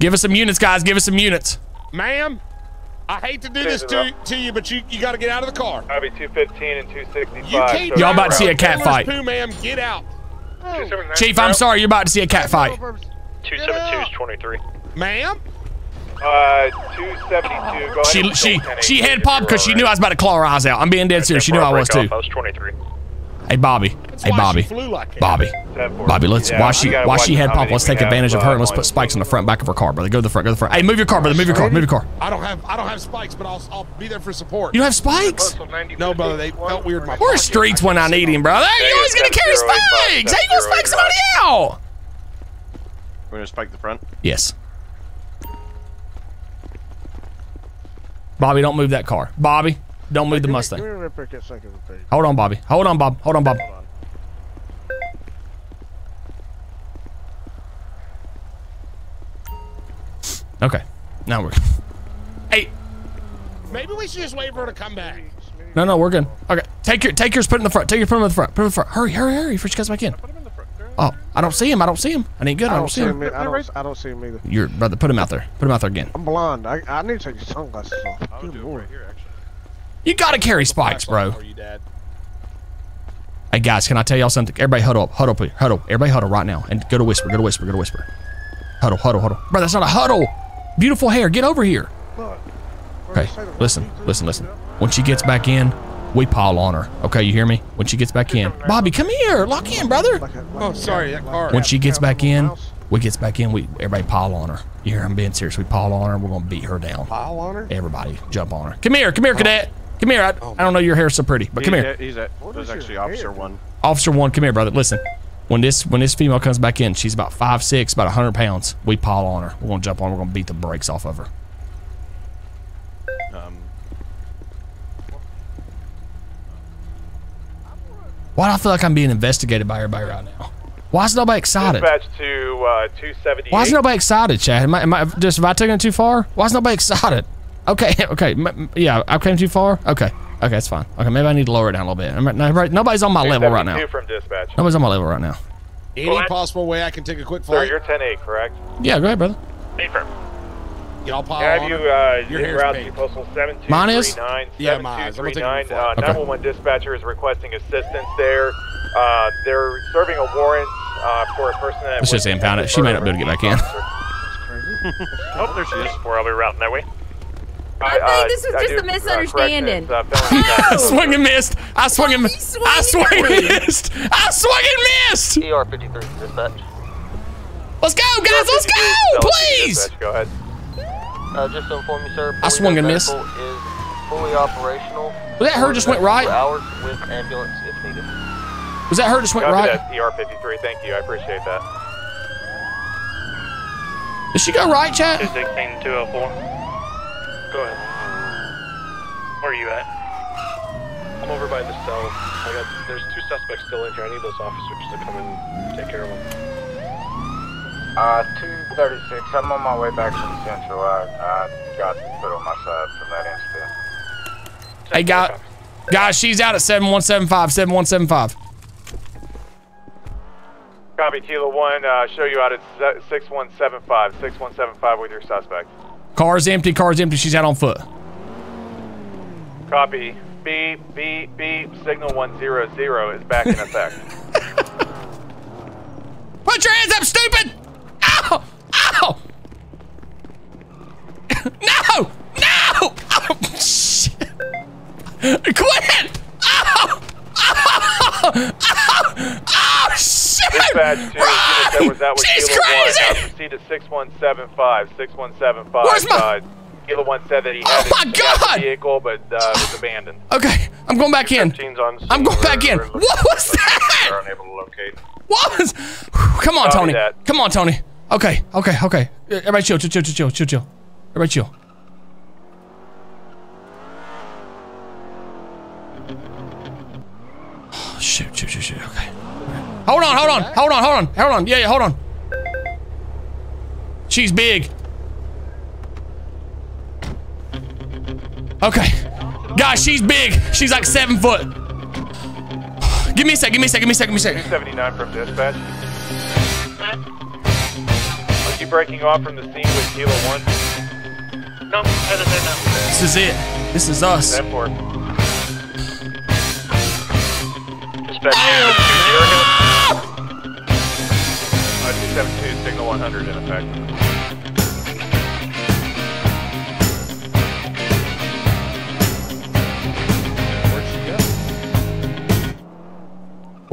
Give us some units, guys. Give us some units. Ma'am, I hate to do this to, to you, but you, you got to get out of the car. Copy 215 and 265. You can't. Y'all about to see a cat fight. Poo, ma'am, get out, Chief, I'm sorry. You're about to see a cat fight. 272 is 23. ma'am. Uh, 272. Go ahead She and she she head popped because she knew I was about to claw her eyes out. I'm being dead serious. She knew I was too. Post 23. Hey, Bobby. Hey, Bobby. like. Bobby. Bobby, let's Yeah, why you she why watch she head how pop. Let's we take have, advantage of her and let's put spikes on the front back of her car, brother. Go to the front. Go to the front. Hey, move your car, brother. Move your car. Move your car. I don't have I don't have spikes, but I'll I'll be there for support. You don't have spikes? no, brother, they felt weird. My We're streets when I need him, brother. You always gonna carry spikes. How you gonna spike somebody out? We're gonna spike the front. Yes. Bobby, don't move that car. Bobby, don't move the Mustang. Hold on, Bobby. Hold on, Bob. Hold on, Bob. Okay. Now we're. Hey, Maybe we should just wait for her to come back. no, no, we're good. Okay, take your, take yours, put it in the front. Take your, put him in the front. Put him in the front. Hurry, hurry, hurry! Before she comes back in. Oh, I don't see him. I don't see him. I ain't good. I don't see him. I don't, I don't see him either. Your brother, put him out there. Put him out there again. I'm blind. I, I need to take your sunglasses off. Good lord. You gotta carry spikes, bro. For you, Dad. Hey guys, can I tell y'all something? Everybody huddle up, huddle up, here. huddle. Everybody huddle right now and go to whisper, go to whisper, go to whisper. Huddle, huddle, huddle. Bro, that's not a huddle. Beautiful hair, get over here. Okay, listen, listen, listen. When she gets back in, we pile on her. Okay, you hear me? When she gets back in, Bobby, come here, lock in, brother. Oh, sorry, that car. When she gets back in, we gets back in. We everybody pile on her. You hear? I'm being serious. We pile on her. We're gonna beat her down. Pile on her? Everybody jump on her. Come here, come here, cadet. Come here. I, I don't know your hair's so pretty, but come here. He's at. There's actually officer one. Officer one, come here, brother. Listen, when this when this female comes back in, she's about five six, about hundred pounds. We pile on her. We're gonna jump on. her. We're gonna beat the brakes off of her. Um, Why do I feel like I'm being investigated by everybody right now? Why is nobody excited? Dispatch to uh, 278. Why is nobody excited, Chad? Am I, am I just have I taken it too far? Why is nobody excited? Okay, okay, m- m- yeah, I came too far. Okay, okay, it's fine. Okay, maybe I need to lower it down a little bit. I'm not- Nobody's on my level right now. from dispatch. Nobody's on my level right now. Any possible way I can take a quick Sir, flight? you're 10-8, correct? Yeah, go ahead, brother. Affirm. Y'all pile Have on you her. uh, Your en hair's route to pink. postal Mine is? Yeah, mine is. I'm gonna take a flight. Uh, Okay. 911 dispatcher is requesting assistance there. Uh, they're serving a warrant uh, for a person that Let's just impound it. She may not be able to get back in. Oh, there she is. We're all routing that way. I uh, think this was I just do, a uh, misunderstanding. correction, uh, felony I swung and missed. I swung and missed. I swung and and missed. I swung and missed. ER 53 dispatch. Let's go, guys. Let's go, Felony please. dispatch, Go ahead. Uh, just to inform you, sir. I swung and missed. Medical Is fully operational. Was that her just went right? Hours with ambulance if needed. Was that her just went Copy right? that, ER53. Thank you. I appreciate that. Did she go right, chat? 216 204. Go ahead. Where are you at? I'm over by the cell. I got there's two suspects still in here. I need those officers to come and take care of them. Uh, 236. I'm on my way back from Central. I, I got put on my side from that incident. Hey, guy, guys, she's out at 7175, 7175. Copy, Kilo 1. Uh, show you out at se- 6175. 6175 with your suspect. Car's empty, car's empty. She's out on foot. Copy. Beep, beep, beep. Signal 100 is back in effect. Put your hands up, stupid! Ow! Ow! no! No! Oh, shit! Quit! Oh! Oh! Oh! Oh, shit! Dispatch 2, unit that was She's Kilo 1. crazy! Now proceed to 6175. 6175. Where's my- Uh, Kilo 1 said that he had Oh my God! the vehicle, but uh, was abandoned. Okay, I'm going back in. I'm going back in. What was that? Are unable to locate. What was? Come on, Tony. that. Come on, Tony. Okay, okay, okay. Everybody chill, chill, chill, chill, chill, chill. Everybody chill. shoot, shoot, shoot, shoot. Okay. Hold on, hold on, hold on, hold on, hold on. Yeah, yeah, hold on. She's big. Okay. Guys, she's big. She's like seven foot. Give me a sec, give me a sec, give me a sec, give me a sec. 279 from dispatch. Are you breaking off from the scene with Kilo 1? No, no, no, no. This is it. This is us. 10 What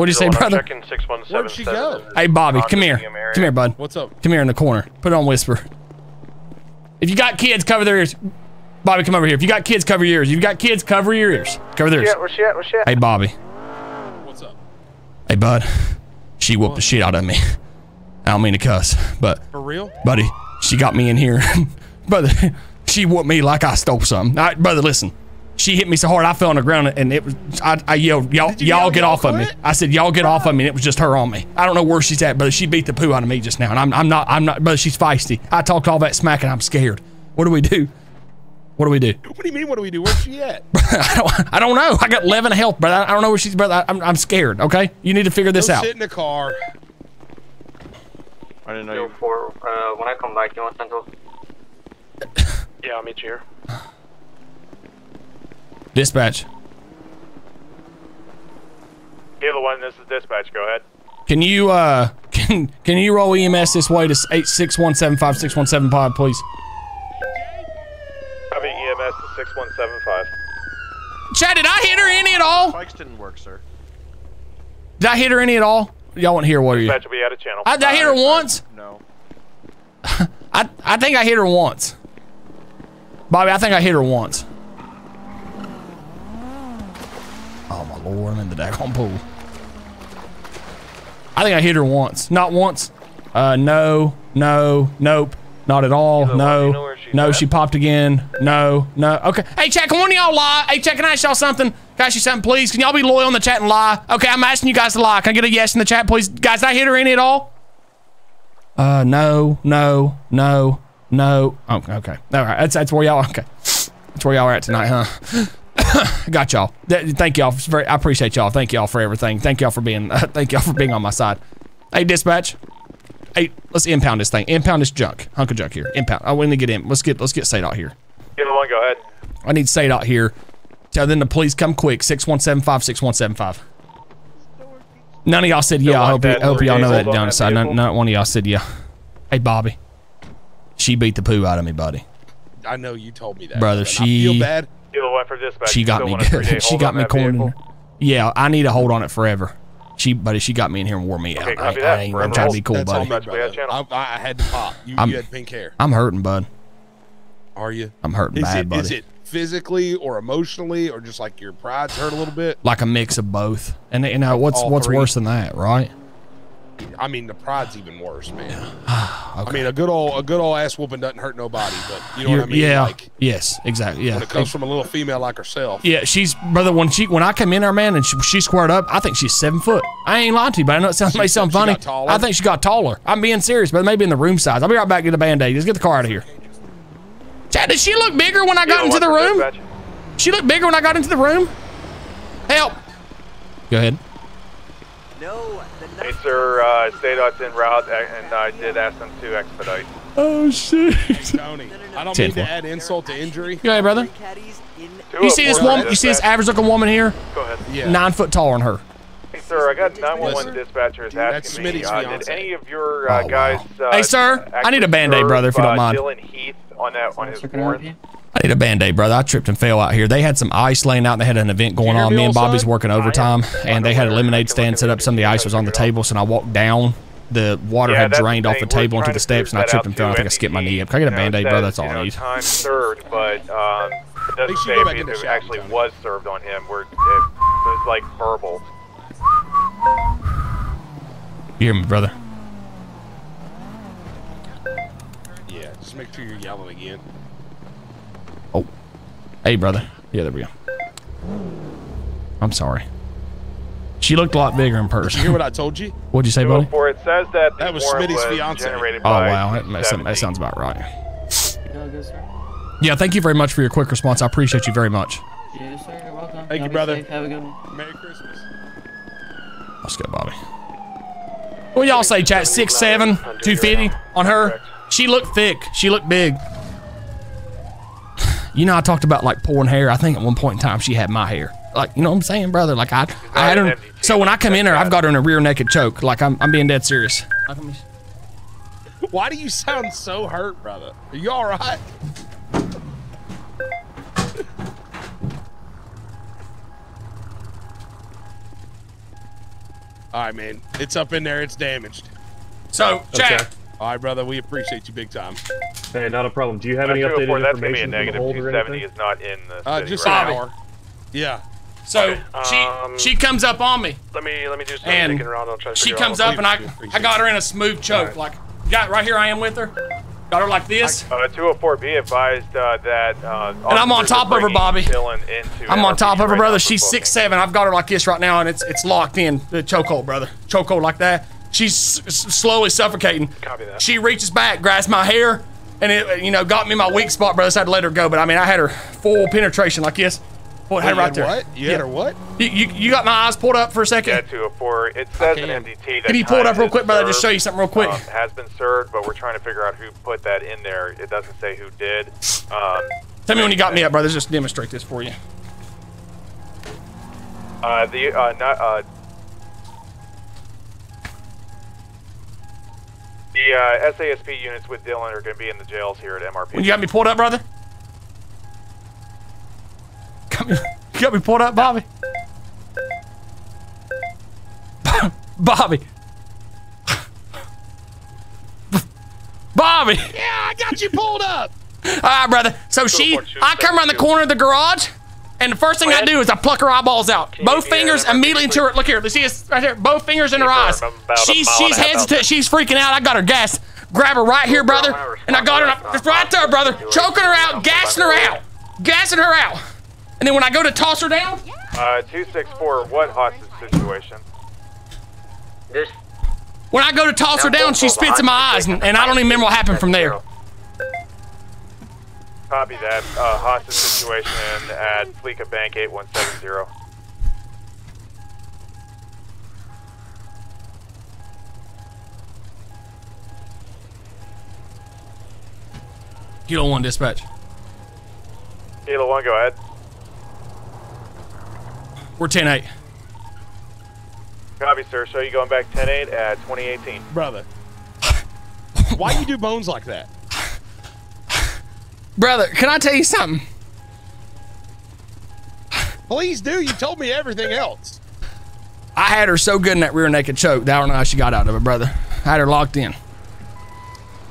do you say, brother? Where'd she go? Hey, Bobby, come here. Come here, bud. What's up? Come here in the corner. Put it on whisper. If you got kids, cover their ears. Bobby, come over here. If you got kids, cover your ears. If you got kids, cover your ears. Cover their ears. Where's she at? Where's she at? Where's she at? Hey, Bobby. Hey, bud. She whooped the shit out of me. I don't mean to cuss, but For real? buddy, she got me in here. brother, she whooped me like I stole something. All right, brother, listen. She hit me so hard I fell on the ground and it was I, I yelled, y'all you y'all yell, get "Y'all off of me. I said, y'all get off of me, and it was just her on me. I don't know where she's at, but she beat the poo out of me just now. And I'm I'm not I'm not but she's feisty. I talked all that smack and I'm scared. What do we do? What do we do? What do you mean? What do we do? Where's she at? I don't I don't know. I got 11 health, but I, I don't know where she's but I, I'm I'm scared, okay? You need to figure this Go out. sit in the car. I didn't know Yo, you. four, uh, when I come back, you want Central? Yeah, I'll meet you here. Dispatch. Kilo 1, this is dispatch. Go ahead. Can you uh can can you roll EMS this way to eight six one seven five six one seven five, please? Copy EMS to 6175. Chad, did I hit her any at all? Spikes didn't work, sir. Did I hit her any at all? Y'all want to hear what are you? Dispatch will be out of channel. I, did I hit her once? No. I I think I hit her once. Bobby, I think I hit her once. Oh my lord, I'm in the daggone pool. I think I hit her once. Not once. Uh no, no, nope. Not at all. Either one, No. No, she popped again. No, no. Okay. Hey, chat, can one of y'all lie? Hey, chat, can I ask y'all something? Can I ask you something, please? Can y'all be loyal in the chat and lie? Okay, I'm asking you guys to lie. Can I get a yes in the chat, please? Guys, I hit her any at all? Uh, no, no, no, no. Oh, okay. All right. That's that's where y'all. Okay. That's where y'all are at tonight, huh? Got y'all. Thank y'all. I appreciate y'all. Thank y'all for everything. Thank y'all for being. Uh, thank y'all for being on my side. Hey, dispatch. Hey, let's impound this thing. Impound this junk. Hunk of junk here. Impound. Oh, I want to get in. Let's get let's get Sadot here. Kilo 1, go ahead. I need Sadot here. Tell them to please come quick. Six one seven five. Six one seven five. None of y'all said yeah. I hope, you, I hope y'all know that down the side. Not, not one of y'all said yeah. Hey, Bobby. She beat the poo out of me, buddy. I know you told me that. Brother, and I she- feel bad. Kilo 1 for dispatch. She got me want a three-day good. she got me cornered. Yeah, I need to hold on it forever. She, buddy, she got me in here and wore me out. Okay, I, I, ain't, I'm trying to be cool, That's buddy. me, We had brother. channel. I, I had to pop. You, I'm- you had pink hair. I'm hurting, bud. Are you? I'm hurting Is bad, it, buddy. is it physically or emotionally or just like your pride's hurt a little bit? like a mix of both. And you know what's All what's three? worse than that, right? I mean, the pride's even worse, man. Ah, I mean, a good old a good old ass whooping doesn't hurt nobody, but you know You're- what I mean. yeah. Like yes. Exactly. Yeah. when it comes from a little female like herself. Yeah, she's brother. When she when I come in there, man, and she, she squared up, I think she's seven foot. I ain't lying to you, but I know it sounds may sound she funny. got? I think she got taller. I'm being serious, but maybe in the room size. I'll be right back. Get a band aid. Let's get the car out of here. Chad, did she look bigger when I got into the room? She looked bigger when I got into the room. Help. Go ahead. Hey, sir, uh, state it's en route, and I did ask them to expedite. Oh shit. Tony, I don't Ten mean to add insult to injury. Go ahead, brother. You see this woman? You see this average looking woman here? Go ahead. Yeah. Nine foot taller than her. Hey, sir, I got Yes, 911 sir. dispatchers That's asking me, Smitty's uh, did any of your uh, Oh, wow. guys... Uh, Hey, sir, I need a Band-Aid, brother, if you don't uh, mind. Dylan Heath on that on his warrant? I need a band aid, brother. I tripped and fell out here. They had some ice laying out and they had an event going on. me, Me and Bobby's working overtime and they had a lemonade stand set up. Some of the ice was on the table, so I walked down. The water Yeah, had that's the drained off the table into the steps, and I tripped and fell. I think I skipped my knee up. Can I get a You band aid, it brother? That's all I need. Time served, but um, it doesn't Make sure say if it, in the it shower, actually Tony. was served on him. Where it, it was like verbal. You hear me, brother? Yeah, just make sure you're yelling again. Hey, brother. Yeah, there we go. I'm sorry. She looked a lot bigger in Did you hear what I told you? What'd you say, buddy? For it says that the That was warrant Smitty's was fiance. generated Oh, wow. That, that, sounds about right. Yeah, thank you very much for your quick response. I appreciate you very much. Yes, sir. You're welcome. Thank Y'all you, brother. safe. Have a good one. Merry Christmas. Let's go, Bobby. What y'all say, chat? Six seven, two fifty on her. She looked thick. She looked big. You know, I talked about like pouring hair. I think at one point in time she had my hair. Like, you know what I'm saying, brother? Like I, I had her. So when I come in there, I've got her in a rear naked choke. Like I'm, I'm being dead serious. Why do you sound so hurt, brother? Are you all right? All right, man. It's up in there. It's damaged. So, chat. All right, brother. We appreciate you big time. Hey, not a problem. Do you have any updated 204, that's gonna be a information from negative. 270 is not in the Uh, city just right an hour. Yeah. So Um, she she comes up on me Let me let me do some and around. I'll try to she figure out comes up and I I got her in a smooth choke. Like got right here I am with her. Got her like this. Uh, 204B advised uh, that. Uh, And I'm on top of her, Bobby. I'm on top of her, right brother. She's six seven. I've got her like this right now, and it's it's locked in the chokehold, brother. Chokehold like that. She's s- s- slowly suffocating. Copy that. She reaches back, grabs my hair, and it you know got me my weak spot, brother. So I had to let her go. But I mean, I had her full penetration like this. What had Wait, her you right there? what? You had her what? You, you you got my eyes pulled up for a second. Yeah, 204. It says in MDT Can you pull it up real is quick, brother? Just show served, you something real quick. Um, has been served, but we're trying to figure out who put that in there. It doesn't say who did. Um, Tell me when you got me up, brother. Just demonstrate this for you. uh, the uh, not uh, the uh, SASP units with Dylan are going to be in the jails here at MRP. You got me pulled up, brother. Got me, you got me pulled up, Bobby. Bobby. Bobby. Yeah, I got you pulled up. All right, brother. So she, I come around the corner of the garage, and the first thing I do is I pluck her eyeballs out. Both fingers immediately into her. Look here. See this right here. Both fingers in her eyes. She's she's a half hesitant. She's freaking out. I got her gas. Grab her right here, brother, and I got her just right there, brother. Choking her out, gassing her out, gassing her out. And then when I go to toss her down, Uh, 264, what hostage situation? This when I go to toss her down, she spits in my eyes, and, and I don't even remember what happened from there. Copy that. Uh, hostage situation at Fleeca Bank 8170. Kilo one dispatch. Kilo 1, go ahead. We're 10-8. Copy, sir. Show you going back 10-8 at 2018. Brother. Why you do bones like that? Brother, can I tell you something? Please do. You told me everything else. I had her so good in that rear naked choke that I don't know how she got out of it, brother. I had her locked in.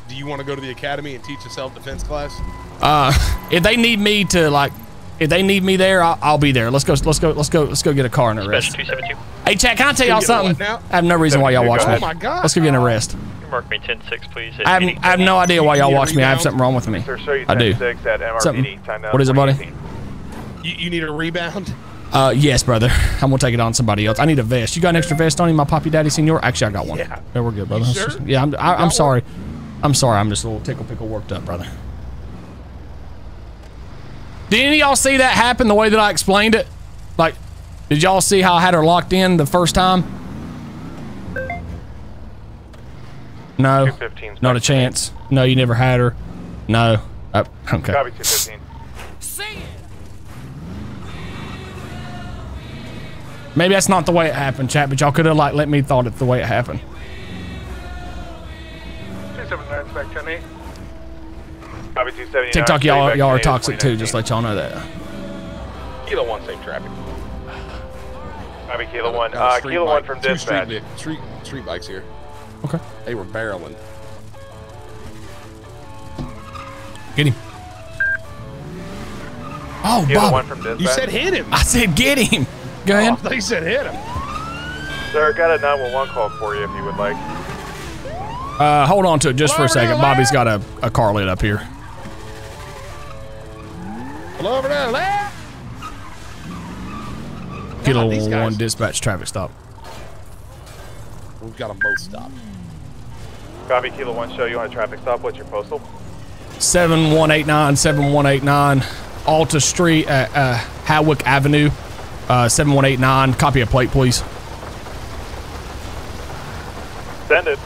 Do you want to go to the academy and teach a self-defense class? Uh, if they need me to like If they need me there, I'll, I'll be there. Let's go. Let's go. Let's go. Let's go get a car and arrest. Special 272. Hey, Chad, Can I tell You y'all get a what something? I have no reason why y'all watch me. Oh my God. Let's go get an arrest. Mark me 10-6, please. I have, I have no idea why y'all You need a watch me. I have something wrong with me. Sir, show you I do. 10-6 at MRPD. Something. Time What is it, buddy? You, you need a rebound? Uh, yes, brother. I'm gonna take it on somebody else. I need a vest. You got an extra vest on you, my poppy daddy senior? Actually, I got one. Yeah. Yeah, we're good, brother. Sure? just- yeah, I'm, I, got I'm sorry. I'm sorry. I'm just a little tickle pickle worked up, brother. Did any of y'all see that happen the way that I explained it? Like, did y'all see how I had her locked in the first time? No. 215 Not a chance. No, you never had her. No. Uh, okay. Copy 215. Maybe that's not the way it happened, chat, but y'all could have like let me thought it the way it happened. 279, spec 10-8. Copy 279. TikTok, you y'all back y'all are toxic too. 2019. Just let y'all know that. Kilo 1, safe traffic. Copy Kilo 1. Got a Uh, street Kilo bike. 1 from Two dispatch. Street, street, street bikes here. Okay. They were barreling. Get him. Oh, Kilo 1 Bob. from. You said hit him. I said get him. Go Oh, I ahead. thought you said hit him. Sir, I got a 911 call for you if you would like. Uh, hold on to it just for a second. Bobby's got a, a car lit up here. Pull over there, left. Kilo these guys. one dispatch traffic stop. We've got them both stopped. Copy Kilo 1, show you on a traffic stop. What's your postal? 7189 7189 Alta Street at uh, Hawick Avenue. Uh, 7189. Copy a plate, please. Send it.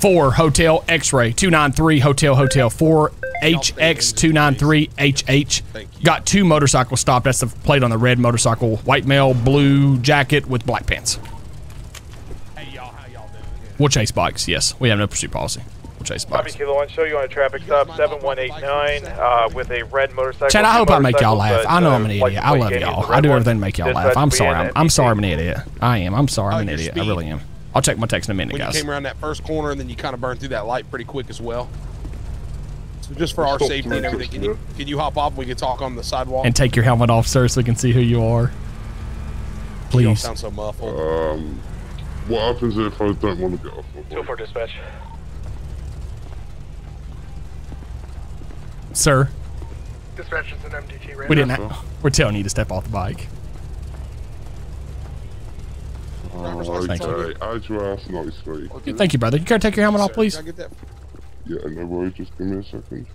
Four Hotel X-Ray 293 Hotel Hotel 4 HX 293 HH. Got two motorcycles stopped. That's the plate on the red motorcycle. White male, blue jacket with black pants. We'll chase bikes. Yes, we have no pursuit policy. We'll chase Copy bikes. Kilo 1, show you on a traffic stop. 7189 uh, with a red motorcycle. Chad, I hope I make y'all motorcycles, laugh. I know uh, I'm an license idiot. I love y'all. I do everything to make y'all laugh. I'm sorry. I'm, I'm sorry. I'm an idiot. I am. I'm sorry. I'm I an like your idiot. I really am. I'll check my text in a minute, When you came around that first corner and then you kind of burned through that light pretty quick as well. So just for our safety and everything, can you can you hop off and we can talk on the sidewalk? And take your helmet off, sir, so we can see who you are. You don't Please. sound so muffled. Um, what happens if I don't want to get off? Two for dispatch. Sir, Dispatch is an MDT right we didn't. now. Ha- we're telling you to step off the bike. Oh, Thank you. okay. Add your ass nicely. Thank you, brother. You care to take your helmet off, please? can I get that? Yeah, no worries. Just give me a second.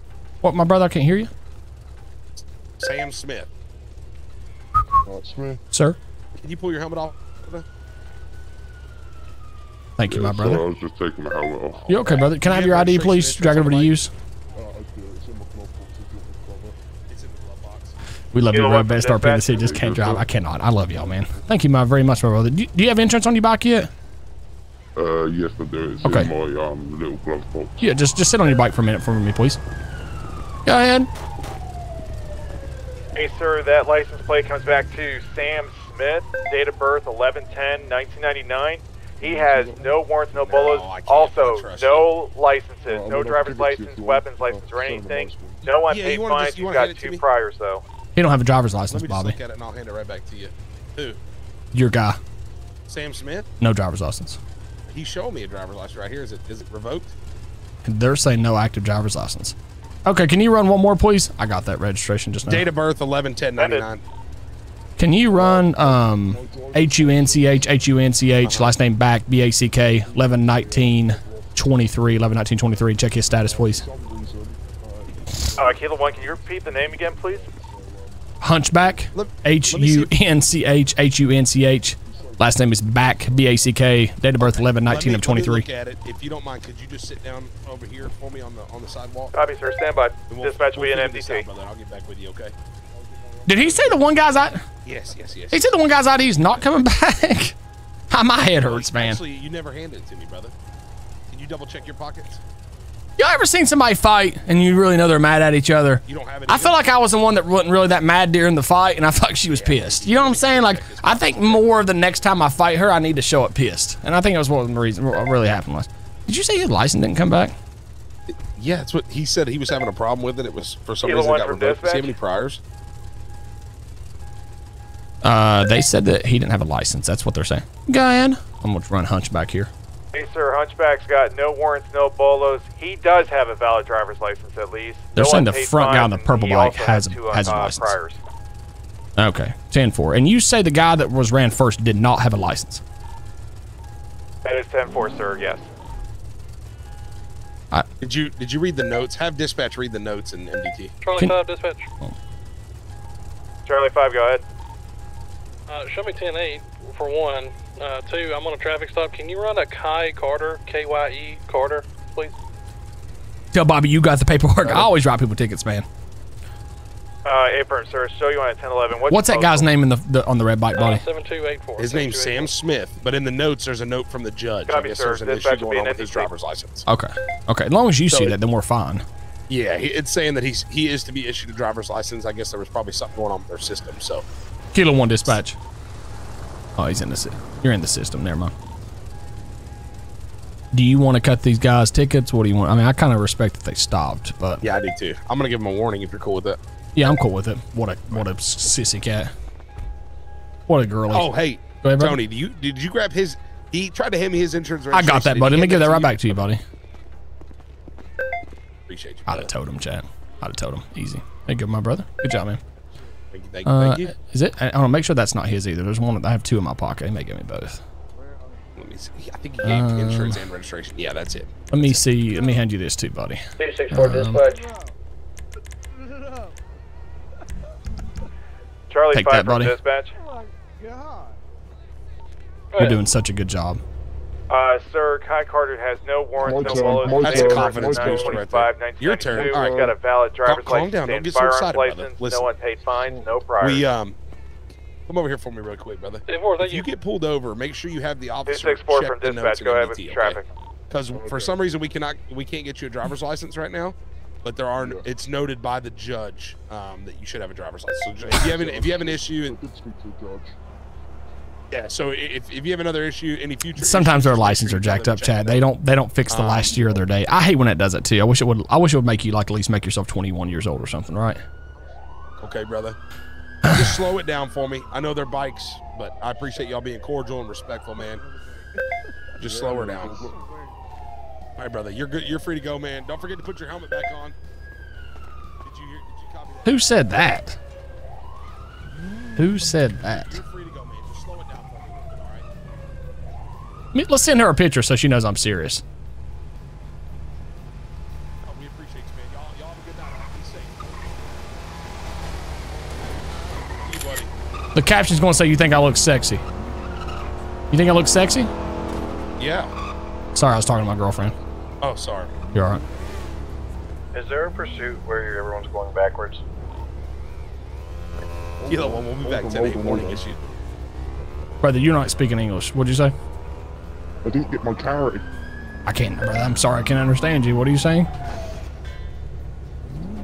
What, my brother? I can't hear you, Sam Smith. That's me. sir. Can you pull your helmet off? Thank you, my brother. sorry, I was just taking my helmet off. You okay, brother? Can I have your ID, please? Drag it over to use. We love you, Kilo bro. one from Best RP in the dispatch. city. Just can't drive. I cannot. I love y'all, man. Thank you, my very much, my brother. Do you, do you have insurance on your bike yet? Uh, yes, I do. It's Okay. in my um little glove box. Yeah, just just sit on your bike for a minute for me, please. Go ahead. Hey, sir, that license plate comes back to Sam Smith, date of birth 11 10 1999. He has no warrants, no bolos. also, no licenses, no driver's license, weapons license, or anything. No Yeah, unpaid you wanna fines. just- you You've got hand it to two me? priors, though. He don't have a driver's Let license, me just Bobby. look at it and I'll hand it right back to you. Who? Your guy, Sam Smith? no driver's license. He showed me a driver's license right here. Is it is it revoked? They're saying no active driver's license. Okay, can you run one more, please? I got that registration just now. Date of birth 11 10 99. Can you run um, H U N C H H U N C H last name back B A C K 11 19 23 11 19 23? Check his status, please. Uh, Kilo 1, can you repeat the name again, please? Hunchback H U N C H H U N C H. Last name is Back B A C K. Date of birth 11 19 of Let me 23. look at it. If you don't mind, could you just sit down over here for me on the on the sidewalk? Copy, sir. Stand by. And Dispatch will be in figure MDT. out. I'll get back with you, okay? Did he say the one guy's I? Yes, yes, yes. He said the one guy's ID is not coming back. Ah, My head hurts, man. Actually, you never handed it to me, brother. Can you double check your pockets? Y'all ever seen somebody fight and you really know they're mad at each other? You don't have it. I feel like I was the one that wasn't really that mad during the fight, and I felt like she was pissed. You know what I'm saying? Like, I think more of the next time I fight her, I need to show up pissed. And I think that was what the reason what really happened was. Did you say his license didn't come back? Yeah, that's what he said. He was having a problem with it. It was for some Kilo reason it got from revoked. Does he have any priors? Uh, they said that he didn't have a license. That's what they're saying. Go ahead. I'm gonna run Hunchback here. Hey, sir, Hunchback's got no warrants, no bolos. He does have a valid driver's license, at least. They're no saying the front guy on the purple bike has a- has a uh, license. priors. Okay, 10-4. And you say the guy that was ran first did not have a license. That is 10-4, sir, yes. Did you did you read the notes? Have dispatch read the notes in MDT. Charlie 5, dispatch. Charlie 5, go ahead. Uh, show me 10-8 for one. Uh, two, I'm on a traffic stop. Can you run a Kai Carter, K-Y-E Carter, please? Tell Bobby you got the paperwork. I always write people tickets, man. Uh, apron, sir, show you on a 10-11. What's, What's that guy's name in the, the on the red bike, buddy? 7284. His name's Sam Smith, but in the notes there's a note from the judge. I Copy, guess sir. there's an Dispatch issue be going on with his driver's license. Okay. Okay. As long as you So see it- that, then we're fine. Yeah, it's saying that he's he is to be issued a driver's license. I guess there was probably something going on with their system. So Kilo one dispatch. Oh, he's in the si- You're in the system. Never mind. Do you want to cut these guys tickets? What do you want? I mean, I kind of respect that they stopped, but yeah, I do too. I'm gonna give him a warning if you're cool with it. yeah, I'm cool with it. What a what a sissy cat. What a girl. Oh, hey, Go ahead. Tony, do you did you grab his? He tried to hand me his insurance. I got that, buddy. Let me give hand that right to back to you, buddy. Appreciate you. I'd have told him, chat. I'd have told him. Easy. Hey, good, my brother. Good job, man. Thank you. Thank you. Uh, thank you. is it? I don't know. Make sure that's not his either. There's one. I have two in my pocket. He may give me both. Let me see. I think he gave Um, insurance and registration. Yeah, that's it. Let me see. Let me hand you this too, buddy. 264 Um, dispatch. Charlie Take 5 that, buddy. dispatch. You're doing such a good job. Uh, sir, Kai Carter has no warrants, no turn, bolos. my That's a confidence My booster right there. Your turn. All right. He's got a valid driver's calm license down. Don't and get so firearms excited, brother. license, Listen. no unpaid fines, no priors. We um, come over here for me real quick, brother. If you get pulled over, make sure you have the officer 264 check from the dispatch. notes in Go ahead with MDT, traffic. Because for some reason we cannot, we can't get you a driver's license right now. But there are, it's noted by the judge um, that you should have a driver's license. So if you have an, if you have an issue, and, yeah. So if, if you have another issue, any future, Sometimes their licenses are jacked up, Chad. They don't. They don't fix the Um, last year of their day. I hate when it does it too. I wish it would. I wish it would make you like at least make yourself 21 years old or something, right? Okay, brother. Just slow it down for me. I know they're bikes, but I appreciate y'all being cordial and respectful, man. Just slow her down. All right, brother. You're good. You're free to go, man. Don't forget to put your helmet back on. Did you, hear- did you copy that? Who said that? Who said that? You're free to go, man. Just slow it down for me. a little bit, All right. I mean, Let's send her a picture so she knows I'm serious. Oh, we appreciate you, man. Y'all, y'all have a good night. Be safe. You, buddy. The caption's going to say, "You think I look sexy?" You think I look sexy? Yeah. Sorry, I was talking to my girlfriend. Oh, sorry. You're all right. Is there a pursuit where everyone's going backwards? Kilo one. We'll be back today. hold Morning issue. Brother, you're not speaking English. What'd you say? I didn't get my carry. I can't, brother. I'm sorry. I can't understand you. What are you saying?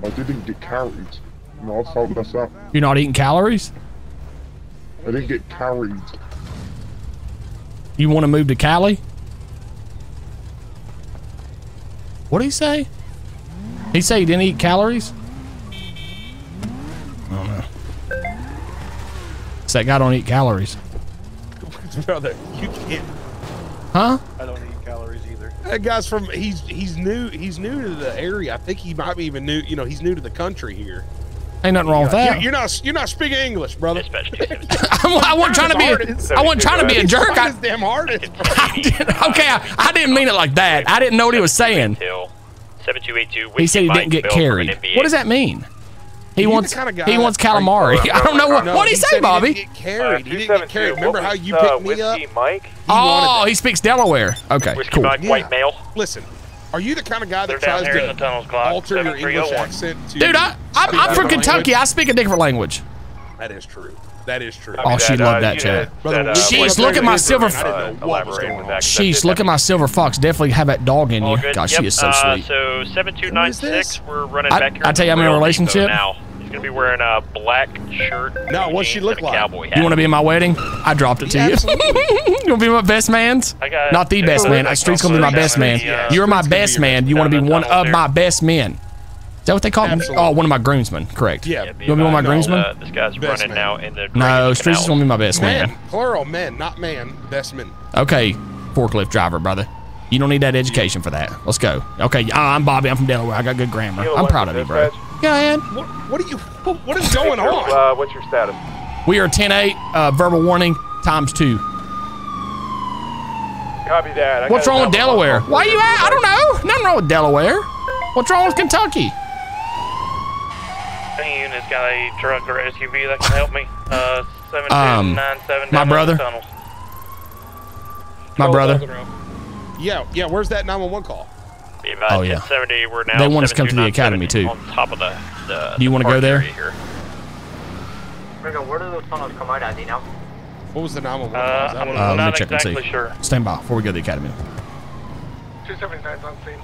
I didn't get carried. No, I found this out. You're not eating calories? I didn't get carried. You want to move to Cali? What did he say? He said he didn't eat calories? I don't know. So that guy don't eat calories. brother, you can't. Huh? I don't eat calories either. That guy's from. He's he's new. He's new to the area. I think he might be even new. You know, he's new to the country here. Ain't nothing wrong with You're, that. you're not. You're not speaking English, brother. I wasn't trying to be. A, I wasn't trying to be a jerk. I, His damn hardest. okay, I, I didn't mean it like that. I didn't know what he was saying. He said he didn't get carried. What does that mean? He You the wants. kinda guy- He wants calamari. I don't know what. No, What did he say, said Bobby? He didn't get carried. Uh, he didn't get carried. Remember how was, you uh, picked me up? Whiskey Mike? Oh, he speaks Delaware. Okay, Whiskey cool. Mike, white male. Listen, are you the kind of guy that They're down tries the to tunnels, Glock. alter your English accent? To Dude, I, I'm, I'm from Kentucky. language? I speak a different language. That is true. That is true. Oh, she loved that chat. Brother, Sheesh, look at my silver. didn't know what was going on. Sheesh, look at my silver fox. Definitely have that dog in you. good. God, yep. she is so uh, sweet. So 7296, we're running I- back here. I tell you, I'm in a relationship. now. He's gonna be wearing a black shirt. No, what's she jeans, look like? Cowboy hat. You want to be in my wedding? I dropped it to Yeah, you. you want to be my best man's? I got Not the best man. Uh, Street's gonna be my best man. You're my Street's gonna be best man. You want to be one of my best men. Is that what they call me? Absolutely. Oh, one of my groomsmen. Correct. Yeah. You want to be one of my No, groomsmen? uh, this guy's Best running man. now in the. no, drainage Streets is going to be my best Man, man. plural men, not man. Best men. Okay, forklift driver, brother. You don't need that education for that. Let's go. Okay, uh, I'm Bobby. I'm from Delaware. I got good grammar. Kilo I'm proud of you, bro. dispatch. Go ahead. What, what are you? What is going on? Uh, what's your status? We are 10-8, uh, verbal warning, times two. Copy that. I What's got a wrong with Delaware? call. Why you at? I don't know. Nothing wrong with Delaware. What's wrong with Kentucky? Any unit's got a truck or SUV that can help me. Uh, Um, 7297 my down brother. the tunnels. My brother. Yeah, yeah. Where's that 911 call? Be about Oh, yeah. 1070, we're now They want us to come to the 7297 academy, too. On top of the, the Do you the wanna go park there? area Here. Ringo, where do those tunnels come out at, do you know? What was the 911 Uh, call? Is that I'm what it Uh, was? let me not check and see. exactly sure. Stand by before we go to the academy. 279's on scene.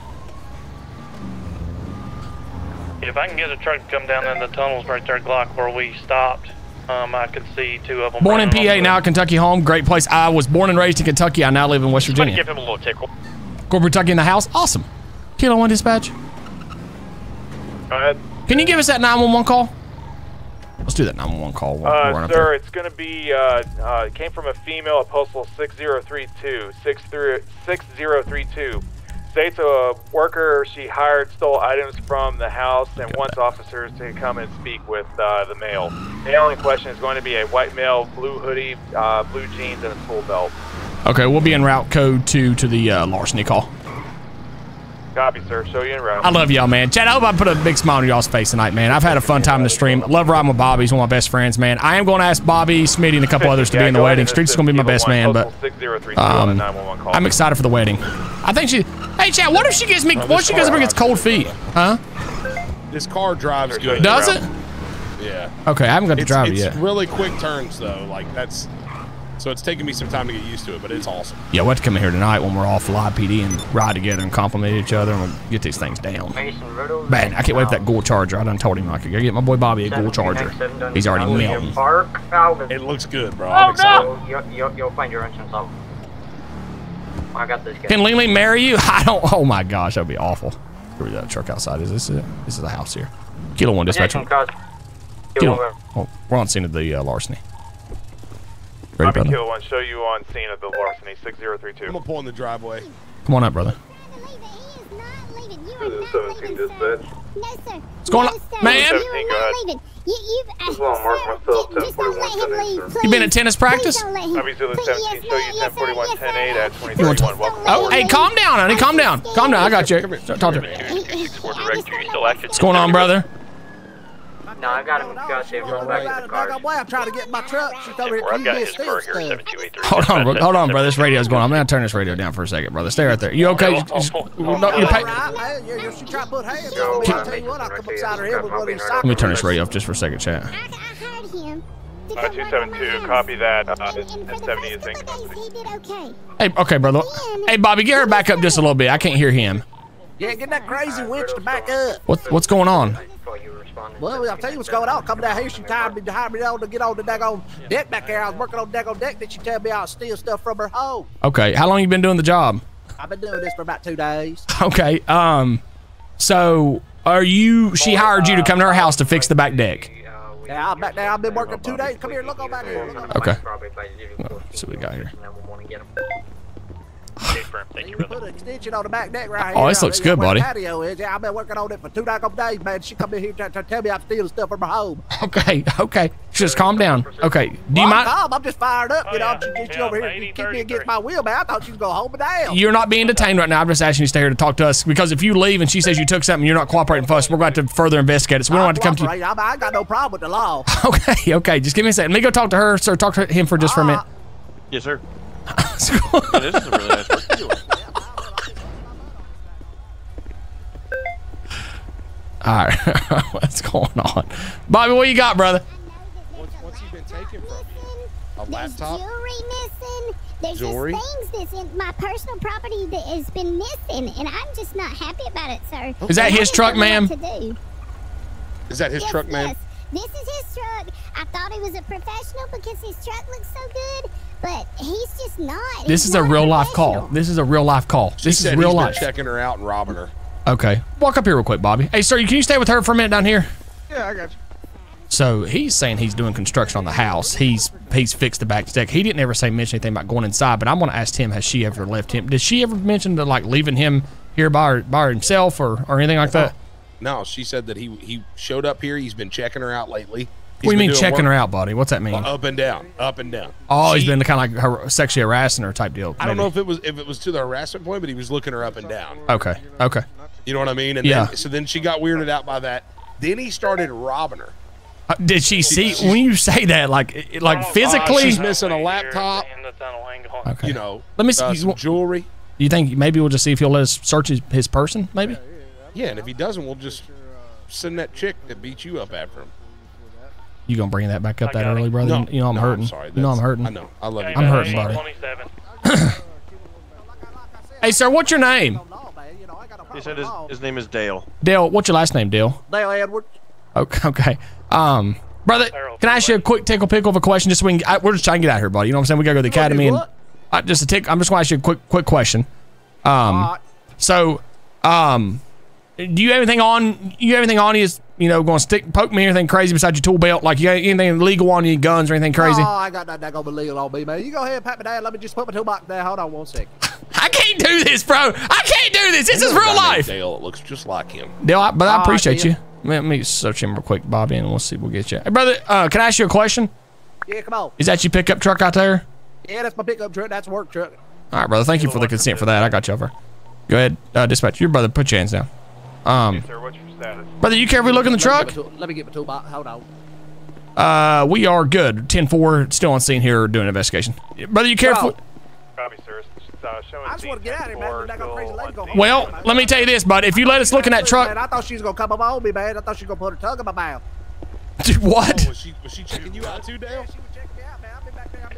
If I can get a truck to come down in the tunnels right there, Glock, where we stopped, um, I could see two of them. Born in PA, on now Kentucky home. Great place. I was born and raised in Kentucky. I now live in West Just want to Virginia. give him a little tickle. Corporate Kentucky in the house. Awesome. Kilo one dispatch. Go ahead. Can you give us that 911 call? Let's do that 911 call. while we're Uh, sir, it's going to be, uh, uh, came from a female at postal 6032, 6032. States a worker she hired stole items from the house and wants officers to come and speak with uh, the male. The only question is going to be a white male, blue hoodie, uh, blue jeans, and a tool belt. Okay, we'll be in route code two to the uh, larceny call. Copy, sir. Show you in route. I love y'all, man. Chad, I hope I put a big smile on y'all's face tonight, man. I've had a fun time in the stream. Love riding with Bobby. He's one of my best friends, man. I am going to ask Bobby, Smitty, and a couple others to be in the wedding. and Streets is going to be my best man, but postal 6032 on the um, I'm excited for the wedding. I think she. Hey, Chad, what if she gives me? Bro, What if she goes car up and gets cold feet? Huh? This car drives good. Does it? Yeah. Okay, I haven't got to It's, drive it it's yet. really quick turns though. Like that's. So it's taking me some time to get used to it, but it's awesome. Yeah, we'll have to come in here tonight when we're all fly PD and ride together and compliment each other and we'll get these things down. Mason Man, I can't wait for that Gore Charger. I done told him I could go get my boy Bobby a Gore Charger. He's already melting. Park, It looks good, bro. Oh, I'm excited. no! You'll, you'll, you'll find your entrance out. I got this guy. Can Ling Ling marry you? I don't. Oh my gosh, that'd be awful. Where is that truck outside? Is this it? This is a house here. Kilo one dispatch. Jason Cross. Kilo. Oh, we're on scene of the uh, larceny. Ready, Copy, brother? Kill one. Show you on scene of the larceny 6032. I'm gonna pull in the driveway. Come on up, brother. 17 dispatch. No, sir. What's going on, man? You are not leaving. You, you, uh, Well, mark myself, ju- just don't let him 1041, leave, You been please. at tennis practice? Please don't let him- Zulu 17. Show you yes, sir, 1041, yes, sir. 10 8 at You 2031. Welcome Oh, hey, calm down, honey. Calm down. Calm down. I got you. Talk to me. Director, you still active? What's going on, brother? No, I got him. Got you. We're back to the car. I'm trying to get my truck. She's over here. I've You got his here, 7283. Hold on, bro. hold on, brother. This radio's going. on. I'm gonna turn this radio down for a second, brother. Stay right there. You okay? You, just- no, you pay- Right, man. You- you- She tried to put hands on me. I tell you what, I come upside her head with one of these Mason, Let me turn this radio off just for a second, chat. I, I him. Uh, come work on my 272, copy that. Uh, And, and for the 1070 is in custody. days, he did okay. Hey, okay, brother. Hey, Bobby, get her back up just a little bit. I can't hear him. Yeah, get that crazy witch to back up. What's what's going on? Well, I'll tell you what's going on. Coming down here, she tired me, hired me on to get on the daggone deck back there. I was working on the daggone deck. Then she tell me I'll steal stuff from her home. Okay, how long you been doing the job? I've been doing this for about two days. Okay, um, so are you? She hired you to come to her house to fix the back deck. Yeah, I'm back there. I've been working two days. Come here, look on back here. Okay. Let's see what we got here. Thank you, Put an extension on the back deck right Oh, here. this looks good, buddy. Patio is. Yeah, I've been working on it for two daggone days, man. She come in here to, to tell me I'm stealing stuff from her home. Okay, okay. Just calm down. Okay. Do you Well, I'm mind? calm. I'm just fired up. Oh, you know, yeah. she, she Yeah, over here 80, keep me against my will, man. I thought she was going to hold me down. You're not being detained right now. I'm just asking you to stay here to talk to us because if you leave and she says you took something, you're not cooperating with us. We're going to have to further investigate it. So we don't want to come to you. Cooperate. I, I got no problem with the law. Okay, okay. Just give me a second. Let me go talk to her, sir. Talk to him for just for a uh, minute. Yes, sir. Yeah, this is a really nice work you're. All right. What's going on? Bobby, what you got, brother? What's, what's he been taking from you? A There's laptop? jewelry missing. There's Jewelry? just things that's in my personal property that has been missing, and I'm just not happy about it, sir. Is that his truck, ma'am? what to do. Is that his Yes, truck, ma'am? yes. This is his truck. I thought he was a professional because his truck looks so good, but he's just not. This He's is a real life call. This is a real life call. She This said is real he's been life. checking her out and robbing her. Okay. Walk up here real quick, Bobby. Hey, sir, can you stay with her for a minute down here? Yeah, I got you. So he's saying he's doing construction on the house. He's he's fixed the back deck. He didn't ever say mention anything about going inside, but I'm gonna ask Tim, has she ever left him? Did she ever mention to like leaving him here by by himself or or anything like that? No, she said that he he showed up here. He's been checking her out lately. He's what do you mean checking work- her out, buddy? What's that mean? Up and down, up and down. oh, he's been kind of like her, sexually harassing her type deal. I don't know if it was if it was to the harassment point, but he was looking her up and down. Okay. Okay. You know what I mean? And Yeah. then, so then she got weirded out by that. Then he started robbing her. Uh, did she see when you say that like it- like physically? Uh, she's missing a laptop. Okay. You know, Let me see. uh, some you- jewelry. You think maybe we'll just see if he'll let us search his, his person? Maybe. Yeah, and if he doesn't, we'll just send that chick that beat you up after him. You gonna bring that back up that early, brother? No, you know I'm no, hurting. sorry. you know I'm hurting. I know. I love you. I'm hurting, buddy. Hey, sir, what's your name? He said his, his name is Dale. Dale. What's your last name, Dale? Dale Edwards. Okay. Okay. Um, brother, can I ask you a quick tickle pickle of a question? Just so we can, I, we're just trying to get out here, buddy. You know what I'm saying? We gotta go to the You wanna do academy and what? I, just a tick. I'm just gonna ask you a quick quick question. Um, so, um, do you have anything on? You have anything on you? Is you know going to stick poke me anything crazy besides your tool belt? Like you got anything legal on you? Guns or anything crazy? Oh, I got nothing that gonna be legal on me, man. You go ahead pat me down. Let me just put my toolbox down. Hold on one second. I can't do this, bro. I can't do this. This is real life. Dale, it looks just like him. Dale, I, but I Ah, appreciate Dale. you. Let me search him real quick, Bobby, and we'll see. We'll get you. Hey, brother, uh, can I ask you a question? Yeah, come on. Is that your pickup truck out there? Yeah, that's my pickup truck. That's work truck. All right, brother. Thank you for the consent for that. I got you over. Go ahead, uh, dispatch. Your brother, put your hands down. Um, Sir, what's your status? brother, you care if we look in the truck? get my tool- Let me get my toolbox. Hold on. Uh, we are good. 10-4, still on scene here doing an investigation. Brother, you care if we- Copy, sir. It's, uh, I just want to get out of here, man. That crazy lady going. Well, let me tell you this, bud. If you let us look in that Man, truck, I thought she was gonna come up on me, man. I thought she was gonna put her tongue in my mouth. what? Oh, was she was she checking you out too, Dale?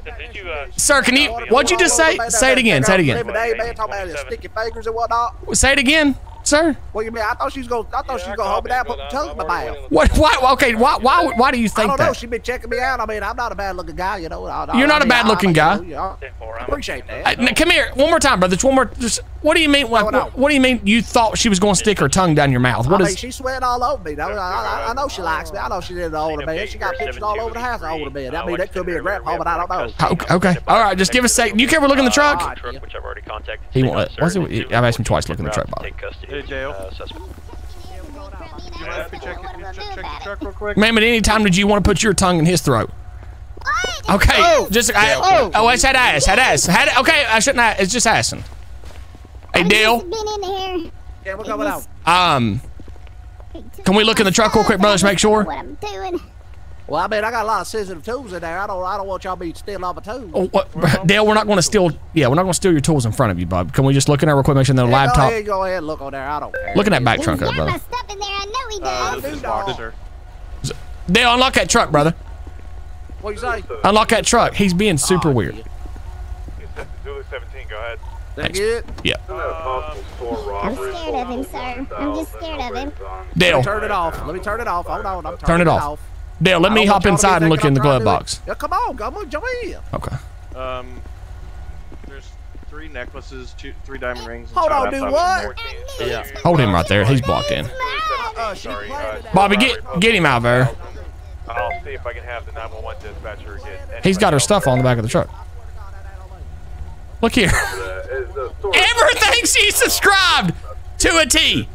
Did you, uh, Sir, can you? What'd you just say? Say it again. Say it again. Lemonade, man, talking about his sticky fingers and whatnot. Say it again, sir. What you mean? I thought she was gonna. I thought she was gonna hold me down, put my tongue in my mouth. What? Why? Okay. Why? Why? Why do you think that? I think don't know. that? She been checking me out. I mean, I'm not a bad looking guy, you know. I, I, You're not I a mean, bad-looking I- guy. you know, I appreciate that. Uh, n- come here, one more time, brother. Just one more. Just, what do you mean? Like, what, what do you mean? You thought she was going to stick her tongue down your mouth? What I mean, is? she's sweating all over me. Though. I, I, I know she likes me. I know she did an older man. She got pictures all over the house of older men. I mean, that could be a grandpa, but I don't know. Okay, okay. All right. Just give us a sec. You care if we look in the truck? truck, which I've already contacted. He won't. Let, what's it? I've asked him twice to look in the truck, Bob. Take custody. Hey, Dale. Uh, suspect. You mind if we check, it, check, check the truck real quick? Ma'am, at any time did you want to put your tongue in his throat? Okay. Oh. Just. I, Oh. oh, I said ass. Had ass. Had. Okay. I shouldn't. Ask. It's just asking. Hey, Dale. Been in here. Yeah, we're coming out. Um. Can we look in the truck real quick, brothers? Make sure. What I'm doing. Well, I mean, I got a lot of sensitive tools in there. I don't. I don't want y'all to be stealing all my tools. Oh, what, Dale, we're not going to steal. Yeah, we're not going to steal your tools in front of you, Bob. Can we just look in there real quick, make sure no Yeah, laptop? Go ahead, go ahead, look on there. I don't care. Look in that back trunk, there, brother. Stuff in there. I know he Uh, does. this is Mark, sir. Dale, unlock that truck, brother. What you say? Unlock that truck. He's being super weird. Zulu 17, go ahead. That good? Yeah. I'm scared of him, sir. I'm just scared of him. Dale. Let me turn it off. Let me turn it off. Hold on. I'm turning Turn turning it off. Dale, let me hop want y'all to be inside and look in the glove to do it. box. Yeah, come on, come on, jump in. Okay. Um, there's three necklaces, two, three diamond rings. Hold on, do laptops. what? Yeah. Hold him right there. He's blocked in. Uh, Sorry, uh. Bobby, get get him out of there. I'll see if I can have the 911 dispatcher get. He's got her stuff on the back of the truck. Look here. Everything she subscribed to a T.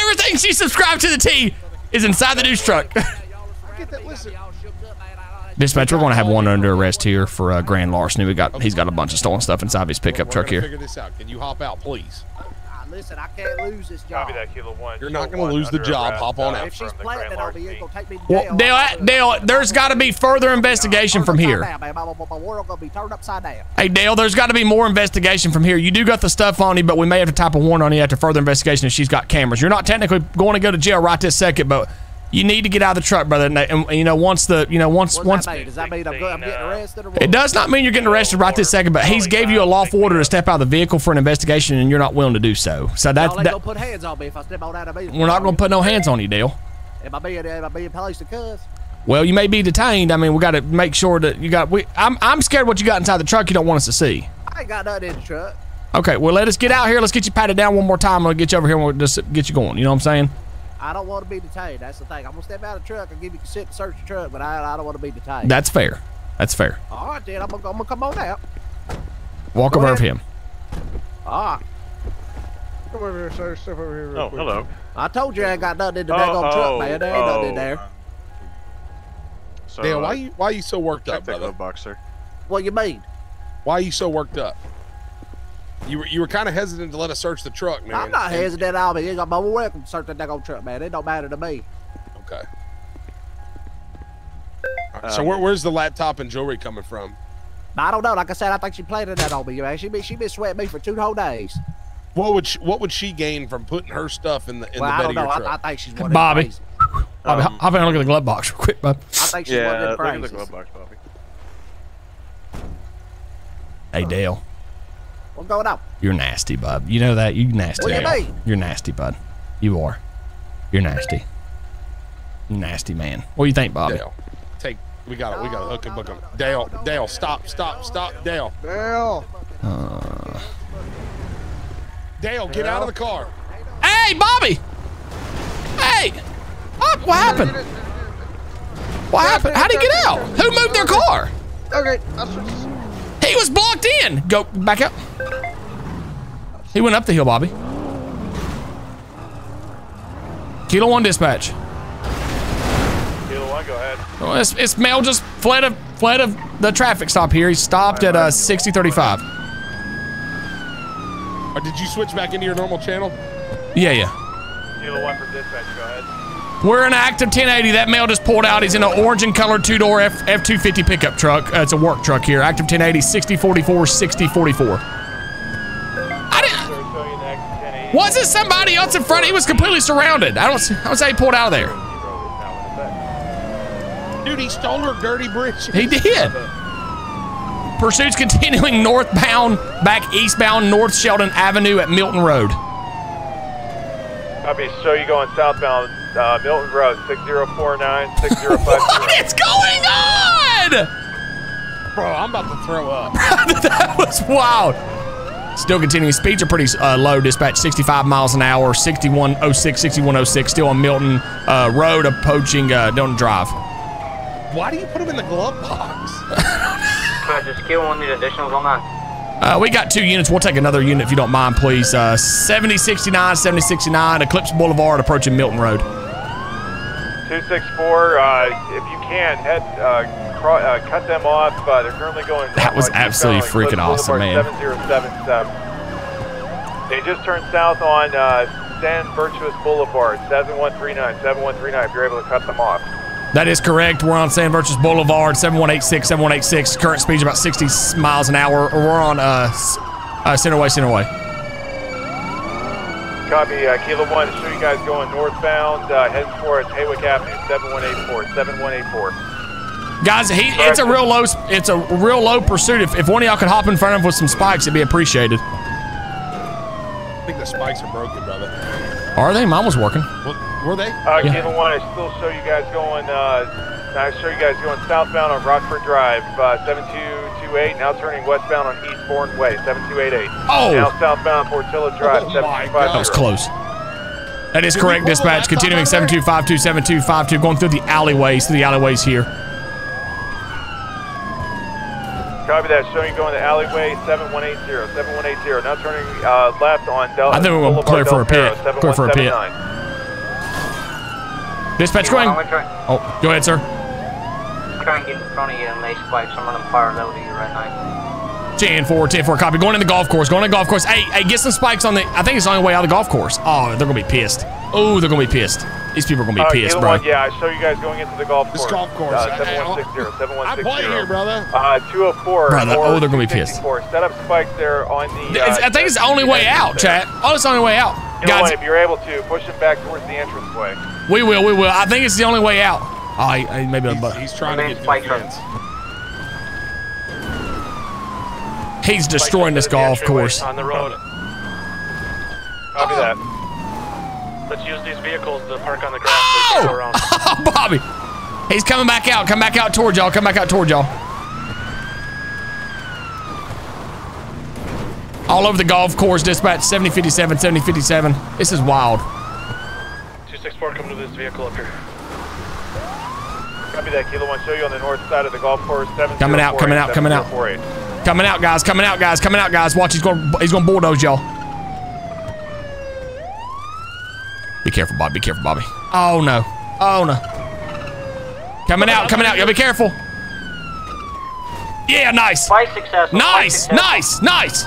Everything she subscribed to the T is inside the news truck. Get that. Listen. Dispatch, we're going to have one under arrest here for uh, grand larceny. We got he's got a bunch of stolen stuff inside his pickup We're truck here. Figure this out. Can you hop out, please? Uh, Listen, I can't lose this job. Copy that, Kilo 1. You're not gonna lose the job. Hop on uh, out. If she's from the planting Grand it on me, it's gonna take me to Well, jail. Dale, Dale, there's got to be further investigation from here. Be. Hey, Dale, there's got to be more investigation from here. You do got the stuff on you, but we may have to type a warrant on you after further investigation if she's got cameras. You're not technically going to go to jail right this second, but you need to get out of the truck, brother. And, and you know, once the, you know, once, What's once. Does that mean I'm, I'm getting arrested or what? It does not mean you're getting arrested right this second, but he's gave you a lawful order to step out of the vehicle for an investigation, and you're not willing to do so. So that's that. put hands on me if I step out of. We're not going to put no hands on you, Dale. Am I being, am I being placed to cuss? Well, you may be detained. I mean, we got to make sure that you got. We, I'm, I'm scared what you got inside the truck. You don't want us to see. I ain't got nothing in the truck. Okay, well, let us get out here. Let's get you patted down one more time. We'll get you over here and we'll just get you going. You know what I'm saying? I don't want to be detained. That's the thing. I'm gonna step out of the truck and give you consent to search the truck, but I, I don't want to be detained. That's fair. That's fair. All right, then. I'm gonna, I'm gonna come on out. Walk Go over ahead. to him. Ah. Come over here, sir. Step over here real Oh, quick. hello. I told you I ain't got nothing in the Oh, daggone oh, truck, man. There ain't nothing in oh. there. So, Dale, uh, why you why you so worked up, that brother? glove box, sir. What you mean? Why are you so worked up? You were you were kind of hesitant to let us search the truck, man. I'm not And- hesitant at all, man. I'm more welcome to search that daggone truck, man. It don't matter to me. Okay. All right, so where, where's the laptop and jewelry coming from? I don't know. Like I said, I think she planted that on me, man. She been she been sweating me for two whole days. What would she, what would she gain from putting her stuff in the in well, the I don't of know. your I, truck? I think she's one of Bobby. crazy. Bobby, Um, hop hop in and look at the glove box real quick, bud. I think she's one of them look at the glove box, Bobby. Hey, Dale. What's going on? You're nasty, bud. You know that? You nasty. What do you mean? You're nasty, bud. You are. You're nasty. You nasty man. What do you think, Bobby? Dale, take we got it. we got to hook and book him. Dale, Dale, stop, stop, stop, Dale, Dale. Uh, Dale, get out of the car. hey, Bobby! Hey! What, what happened? What happened? How'd he get out? Who moved their car? Okay, I'll switch. He was blocked in. Go back up. He went up the hill, Bobby. Kilo one dispatch. Kilo one, go ahead. Well, it's, it's Mel just fled of fled of the traffic stop here. He stopped at uh, 6035. Or did you switch back into your normal channel? Yeah, yeah. Kilo one from dispatch, go ahead. We're in an active 1080. That male just pulled out. He's in an orange and colored two door F F 250 pickup truck. Uh, it's a work truck here. Active 1080, 6044, 6044. I didn't. Was it somebody else in front? He was completely surrounded. I don't. see- I don't say he pulled out of there. Dude, he stole her dirty bridge. He did. Pursuit's continuing northbound, back eastbound, North Sheldon Avenue at Milton Road. Copy, show you going southbound, uh, Milton Road, 6049, 6050. What is going on? Bro, I'm about to throw up. that was wild. Still continuing. Speeds are pretty uh, low. Dispatch 65 miles an hour, 6106, 6106. Still on Milton uh, Road, approaching uh, Milton Drive. Why do you put him in the glove box? I Just kill one need additionals on that. Uh, we got two units. We'll take another unit if you don't mind, please. Uh, 7069, 7069, Eclipse Boulevard, approaching Milton Road. 264, uh, if you can, head, uh, uh, cut them off. Uh, they're currently going. That was absolutely freaking Eclipse awesome, Boulevard, man. 7077. They just turned south on uh, San Vitus Boulevard, 7139, 7139, if you're able to cut them off. That is correct. We're on San Vitus Boulevard, 7186, 7186. Current speed is about 60 miles an hour. We're on uh, uh, Centerway, Centerway. Copy, uh, Kilo 1, show you guys going northbound, uh, heading towards Hawick Avenue, 7184, 7184. Guys, he, it's a real low it's a real low pursuit. If, if one of y'all could hop in front of him with some spikes, it'd be appreciated. I think the spikes are broken, brother. Are they? Mine was working. What, were they? Uh, Yeah. Kilo 1, I still show you guys going, uh, I show you guys going southbound on Rockford Drive, uh, 7228, now turning westbound on Eastbourne Way, 7288. Oh. Now southbound Portola Drive, Oh my 7250. That was close. That is Did correct, dispatch. Continuing out of there? 7252, 7252, going through the alleyways, through the alleyways here. Copy that, showing you going to alleyway 7180, 7180. Now turning uh, left on Del I think we're gonna clear for a Del pit. Clear for a pit. 7179. Dispatch, go I'm ahead. gonna Oh, go ahead, sir. try and get in front of you and they spikes. I'm running fire low to you right now. 10 4, 10 4, copy. Going in the golf course, going in the golf course. Hey, hey, get some spikes on the. I think it's the only way out of the golf course. Oh, they're gonna be pissed. Oh, they're gonna be pissed. These people are gonna be Uh, pissed, bro. one, yeah, I show you guys going into the golf This golf course. Uh, I- I- 7160, I 7160. play here, brother. Uh, 204. Brother, oh, they're gonna be pissed. 264. Set up spikes there on the. Uh, I think it's the only way out, chat. Oh, it's the only way out. Kilo one, Guys, if you're able to, push them back towards the entranceway. we will, we will. I think it's the only way out. Oh, he, he- maybe a He's, but he's trying to get spikes are- defense. he's destroying this golf course. On the road. Copy that. Let's use these vehicles to park on the grass. Oh! Go around. Oh, Bobby. He's coming back out. Come back out towards y'all. Come back out towards y'all. All over the golf course, dispatch 7057, 7057. This is wild. 264, come to this vehicle up here. Copy that, Kilo 1. Show you on the north side of the golf course. Coming out, coming out, coming out. 7048. Coming out, guys. Coming out, guys. Coming out, guys. Watch, he's going. He's going to bulldoze y'all. Be careful, Bobby. Be careful, Bobby. Oh no. Oh no. Coming out. Coming out. Y'all be careful. Yeah, nice. Nice, nice, nice.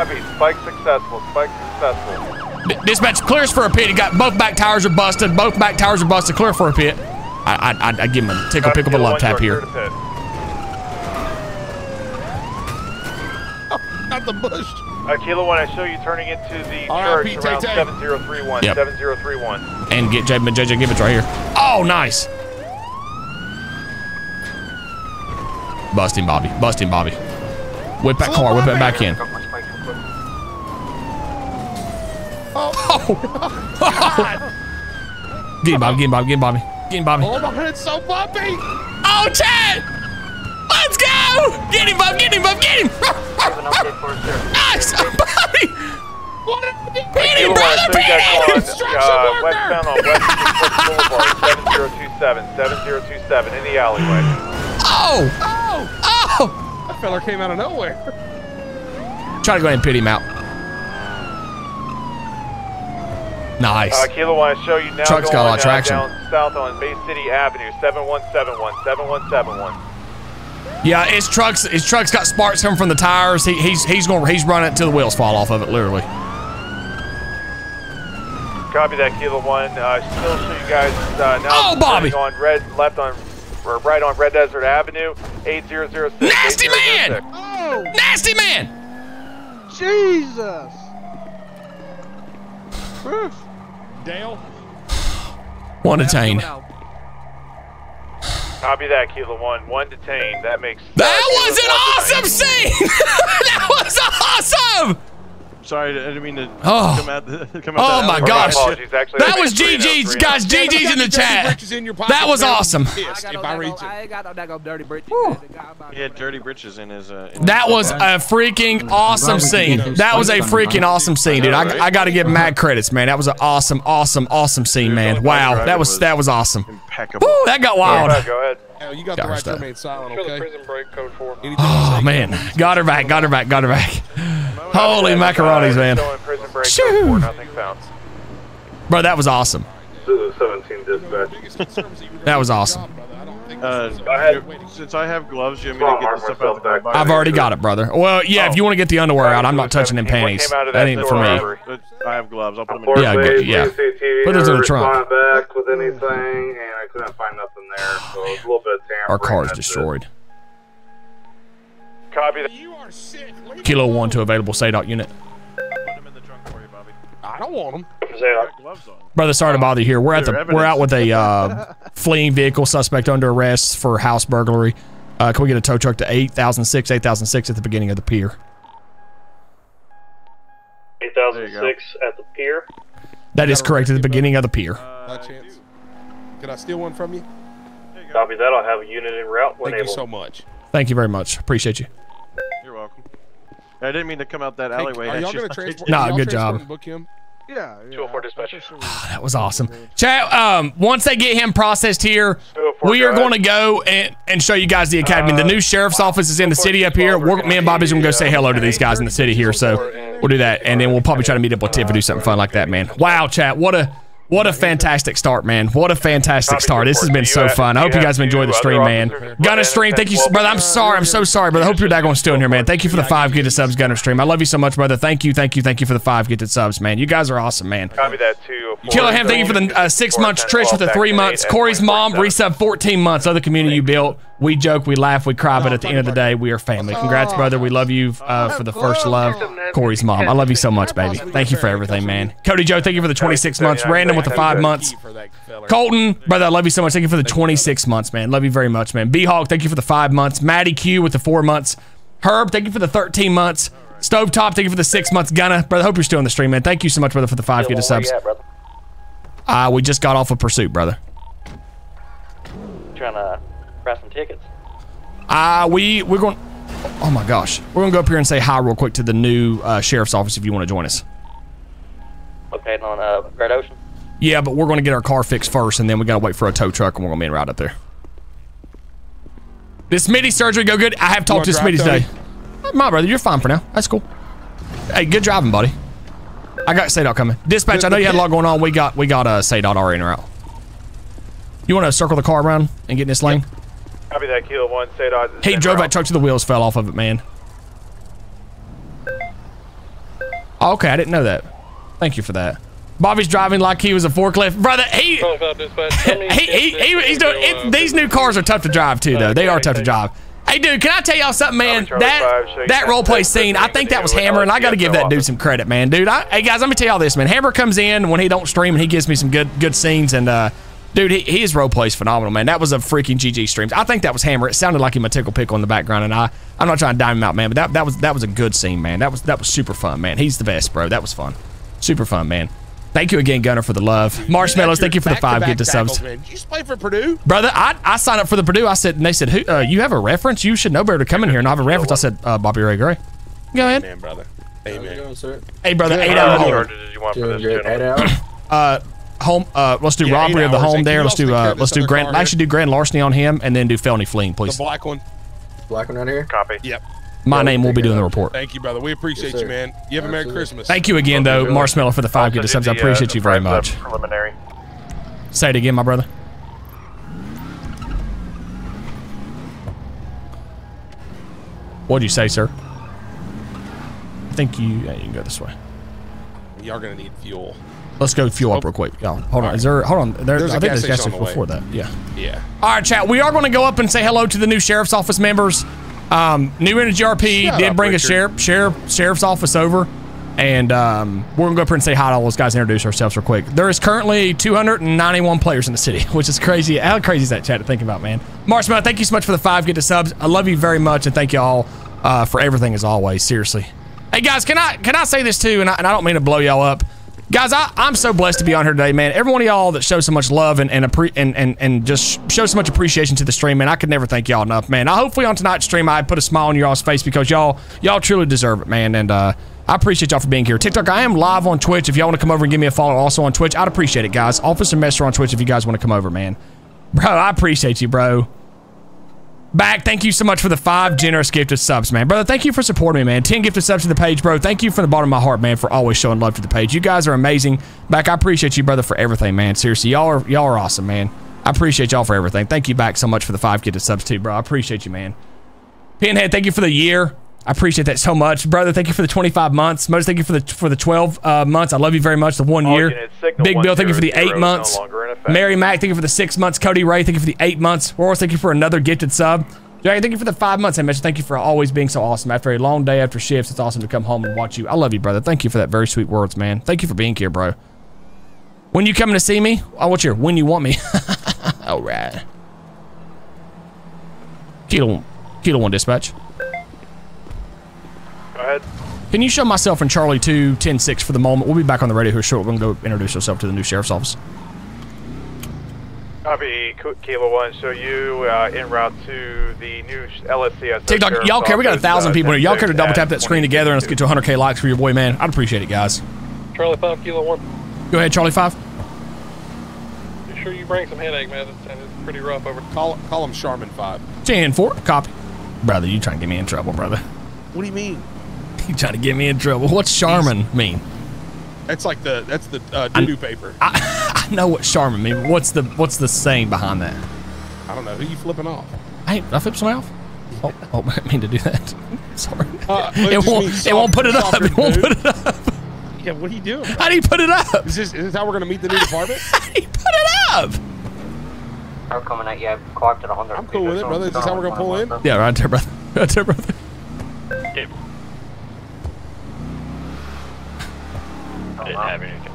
Copy. Spike successful. Spike successful. D- Dispatch clears for a pit. He got both back tires are busted. Both back tires are busted. Clear for a pit. I I I, I give him a tickle pickle of a love tap here. Not the bush. Uh, Kilo 1, I show you turning into the All right, church Pete, around take, take. 7031. Yep. 7031. And get J- JJ Gibbons right here. Oh, nice. Bust him, Bobby. Bust him, Bobby. Whip that car. Whip it back in. Get him, Bobby. Get him, Bobby. Get him, Bobby. Get him, Bobby. Oh my god, it's so bumpy. Oh, Chad! Let's go! Get him, Bob! Get him, Bob! Get him! nice! Bobby! Beat him, brother! Beat him! Uh, westbound on West Boulevard, 7027. 7027 in the alleyway. Oh! Oh! Oh! That fella came out of nowhere. Try to go ahead and pit him out. Nice. Uh, Kilo 1, I show you now Truck's going got a lot of uh, traction. down south on Bay City Avenue, 7171. 7171. Yeah, his truck's his truck's got sparks coming from the tires. He, he's he's going he's running until the wheels fall off of it, literally. Copy that, Kilo 1. Uh, still show you guys uh, now Oh, Bobby! on red, left on, or right on Red Desert Avenue, 8006. Nasty man! Oh, Nasty man! Jesus! Dale. One detained. Copy that, Kilo 1. One detained. That makes. That was an awesome detained. scene! that was awesome! Sorry, I didn't mean to Oh. come out. The, come out Oh that my alley. gosh. Apologies, actually, That that was makes three and GG's, three and guys. GG's in the chat. That was awesome. Pissed if I reach it. I ain't got no dirty britches. He had dirty britches in his. Uh, in That his was a freaking awesome scene. That was a freaking awesome scene, dude. I, I got to give mad credits, man. That was an awesome, awesome, awesome scene, man. Wow, that was that was awesome. impeccable. Woo, that got wild. Yeah, go ahead. Hell, you got, Got the right to stuff. remain silent, Show the okay? prison break code 4. Oh man, got her back, got her back, got her back. Holy macaronis, man. Still in prison break. Shoo. code four, Nothing found. Bro, that was awesome. Zulu 17 dispatch. That was awesome. Uh, ahead. Since I have gloves, you want me to get the stuff out of the car? I've already got it, brother. Well, yeah, if you want to get the underwear out, I'm not touching them panties. came out of That that ain't for me. I have gloves. I'll put them in. Yeah, go- yeah. Put those in the trunk. back with anything, and I couldn't find nothing there, so it was a little bit of tampering. Our car's that's it. Destroyed. Copy that. You are sick. Kilo one to available SADOT unit. I don't want them. Brother, sorry to bother you here. We're at the Their we're out with a uh, fleeing vehicle suspect under arrest for house burglary. Uh, can we get a tow truck to 8006, 8006 at the beginning of the pier? 8006 at the pier. That is correct at the beginning of the pier. By chance. Could I steal one from you? Copy that. I'll have a unit in route when Thank you so much. Thank you very much. Appreciate you. You're welcome. I didn't mean to come out that alleyway. Are That's y'all gonna transport? Nah, good job. Book him. Yeah, yeah. 204 dispatch. Ah, that was awesome. Chat, um, once they get him processed here, we are going to go and, and show you guys the academy. the new sheriff's office is in the city up here. We're, me and Bobby's going to go say hello to these guys in the city here. So we'll do that. And then we'll probably try to meet up with Tiff and do something fun like that, man. Wow, chat. What a. What a fantastic start, man. What a fantastic start. This has been so fun. I hope you guys have enjoyed the stream, man. Gunner Stream, thank you, brother. I'm sorry. I'm so sorry, brother. I hope you're daggone still in here, man. Thank you for the five gifted subs, Gunner Stream. I love you so much, brother. Thank you, thank you, thank you for the five gifted subs, man. You guys are awesome, man. Copy that too. Killer Ham, thank you for the uh, six months. Trish with the three months. Corey's mom, resub 14 months. Other community you built. We joke, we laugh, we cry, but at the end of the day, we are family. Congrats, brother. We love you uh, for the first love. Corey's mom. I love you so much, baby. Thank you for everything, man. Cody Joe, thank you for the 26 months. Random with the five months. Colton, brother, I love you so much. Thank you for the 26 months, man. Love you very much, man. B Hawk, thank you for the five months. Maddie Q with the four months. Herb, thank you for the 13 months. Stovetop, thank you for the six months. Gunna, brother, hope you're still in the stream, man. Thank you so much, brother, for the five Where gifted you subs. at, brother? Uh, we just got off of Pursuit, brother. Trying to grab some tickets. Uh, we we're going. Oh my gosh. We're gonna go up here and say hi real quick to the new uh, sheriff's office if you want to join us. Located on uh, Great Ocean. Yeah, but we're gonna get our car fixed first, and then we gotta wait for a tow truck, and we're gonna be en route up there. This Smitty surgery go good. I have talked to You Smitty today. My brother, you're fine for now. That's cool. Hey, good driving, buddy. I got SADOT coming. Dispatch, I know you had a lot going on. We got we got uh, SADOT already en route. You want to circle the car around and get in this lane? Copy that, Kilo 1, SADOT. He drove that truck to the wheels, fell off of it, man. Oh, okay, I didn't know that. Thank you for that. Bobby's driving like he was a forklift, brother. He he, he, he he's doing. It, these new cars are tough to drive too, though. They are tough to drive. Hey, dude, can I tell y'all something, man? That that role play scene, I think that was Hammer, and I got to give that dude some credit, man. Dude, I, hey guys, let me tell y'all this, man. Hammer comes in when he don't stream, and he gives me some good good scenes, and uh, dude, he, his role play is phenomenal, man. That was a freaking GG streams. I think that was Hammer. It sounded like him a tickle pickle in the background, and I I'm not trying to dime him out, man, but that that was that was a good scene, man. That was that was super fun, man. He's the best, bro. That was fun, super fun, man. Thank you again, Gunner, for the love. Marshmallows, thank you for the five get to subs. Man. Did you just play for Purdue? Brother, I, I signed up for the Purdue. I said, and they said, Who, uh, you have a reference? You should know better to come in here and I have a reference. I said, uh, Bobby Ray Gray. Go ahead. Man, brother. Hey, man. Hey, brother, Good. eight How hour many home. charges did you want for this gentleman? Uh, home. Uh, let's do Yeah, robbery of the hours. home there. Let's do. take Uh, let's do other grand. car here? Actually, do grand larceny on him and then do felony fleeing, please. The black one. Black one right here. Copy. Yep. My name will be doing the report. Thank you, brother. We appreciate Yes, you, man. You have a Merry Christmas. Thank you again, though, Marshmallow, for the five get to subs. I appreciate you very much. Preliminary. Say it again, my brother. What'd you say, sir? I think you. Yeah, you can go this way. You are gonna need fuel. Let's go fuel up real quick. Y'all, hold on. Is there? Hold on. There, There's I a think there's gas station station on the before way. that. Yeah. Yeah. All right, chat. We are going to go up and say hello to the new sheriff's office members. Um, new Energy RP Shut did up, bring Richard. a sheriff, sheriff sheriff's office over, and um, we're gonna go up here and say hi to all those guys. Introduce ourselves real quick. There is currently 291 players in the city, which is crazy. How crazy is that, chat? To think about, man. Marshmallow, thank you so much for the five get to subs. I love you very much, and thank you all uh, for everything as always. Seriously. Hey guys, can I can I say this too? And I, and I don't mean to blow y'all up. Guys, I, I'm so blessed to be on here today, man. Every one of y'all that shows so much love and and, and and and just show so much appreciation to the stream, man. I could never thank y'all enough, man. I hopefully on tonight's stream I put a smile on y'all's face because y'all y'all truly deserve it, man. And uh, I appreciate y'all for being here. TikTok, I am live on Twitch. If y'all want to come over and give me a follow, also on Twitch, I'd appreciate it, guys. Officer Messer on Twitch if you guys want to come over, man. Bro, I appreciate you, bro. Back, thank you so much for the five generous gift of subs, man. Brother, thank you for supporting me, man. 10 gift of subs to the page, bro. Thank you from the bottom of my heart, man, for always showing love to the page. You guys are amazing. Back, I appreciate you, brother, for everything, man. Seriously, y'all are y'all are awesome, man. I appreciate y'all for everything. Thank you back so much for the five gift of subs too, bro. I appreciate you, man. Pinhead, thank you for the year. I appreciate that so much, brother. Thank you for the 25 months. Moses, thank you for the for the 12 uh, months. I love you very much. The one All year. Big Bill, thank you for the eight months. no longer in effect. Mary Mac, thank you for the six months. Cody Ray, thank you for the eight months. Roros, thank you for another gifted sub. Jackie, thank you for the five months. And Mitch, thank you for always being so awesome. After a long day after shifts, it's awesome to come home and watch you. I love you, brother. Thank you for that very sweet words, man. Thank you for being here, bro. When you coming to see me? I want you when you want me? All right. Kilo, Kilo one dispatch. Go ahead. Can you show myself and Charlie 2 10 6 for the moment? We'll be back on the radio here short. We're going to go introduce ourselves to the new sheriff's office. Copy, K- Kilo 1. So you uh, en route to the new LSCS. TikTok, y'all care? We got a thousand people here. Y'all care to double tap that screen together and let's get to 100k likes for your boy, man. I'd appreciate it, guys. Charlie 5 Kilo 1. Go ahead, Charlie 5. Be sure you bring some headache medicine. It's pretty rough over. Call call him Charmin Five. 10 4, copy. Brother, you trying to get me in trouble, brother. What do you mean? You trying to get me in trouble. What's Charmin mean? That's like the that's the uh, doo-doo paper. I know what Charmin mean. What's the what's the saying behind that? I don't know. Who you flipping off? Hey, I flip somebody off? Oh, oh, I didn't mean to do that. Sorry. Uh, it it won't. means It won't put it up. It won't dude. put it up. Yeah, what are you doing? How do you put it up? Is this, is this how we're gonna meet the new department? Put it up. They're coming at you. Clocked at 100. I'm cool with it, brother. Is this how we're gonna pull in? Yeah, right there, brother. Right there, brother. Didn't have anything.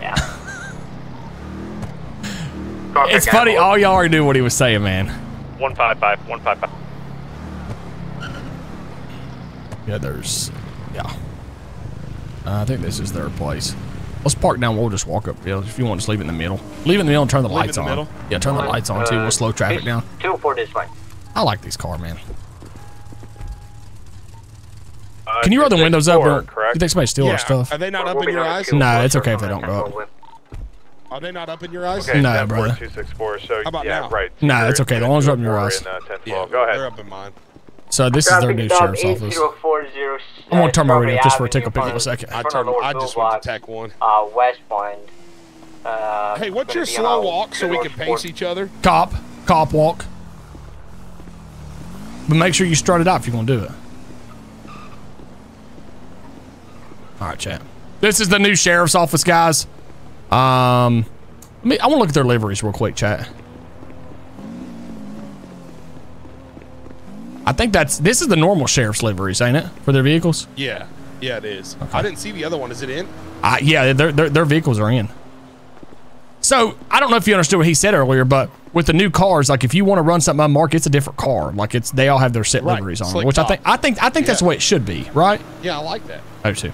Yeah. It's funny. All y'all already knew what he was saying, man. 155, 155. Yeah, there's. Yeah. Uh, I think this is their place. Let's park down. We'll just walk up. Yeah, if you want, just leave it in the middle. Leave it in the middle and turn the Leave it in lights the on. middle? Yeah, turn the lights on too. We'll slow traffic down. 204 this way. I like this car, man. Can you roll the windows up? 264, Or, correct? you think somebody stole Yeah. our stuff? Are they not up in your eyes? No, it's okay if they don't go up. Are they not up in your eyes? Okay, No, 10 brother. 264, so How about yeah, now? right. No, You're it's okay. The ones up in your eyes. in, uh, 10, Yeah, Go ahead. they're up in mine. So this is their new sheriff's office. I'm gonna turn my radio up just for a tickle pick in a second. I turned. I just went to Tech One. Uh, Point. Uh, Hey, what's your slow walk so we can pace each other? Cop, cop walk. But make sure you strut it out if you're gonna do it. All right, chat. This is the new sheriff's office, guys. Um, let me. I want to look at their liveries real quick, chat. I think that's this is the normal sheriff's liveries, ain't it, for their vehicles? Yeah, yeah, it is. I didn't see the other one. Is it in? Uh, yeah, their, their their vehicles are in. So I don't know if you understood what he said earlier, but with the new cars, like if you want to run something unmarked, it's a different car. Like it's they all have their set Right, liveries on, them, slick which I think I think I think that's the way it should be, right? Yeah, I like that. I do too.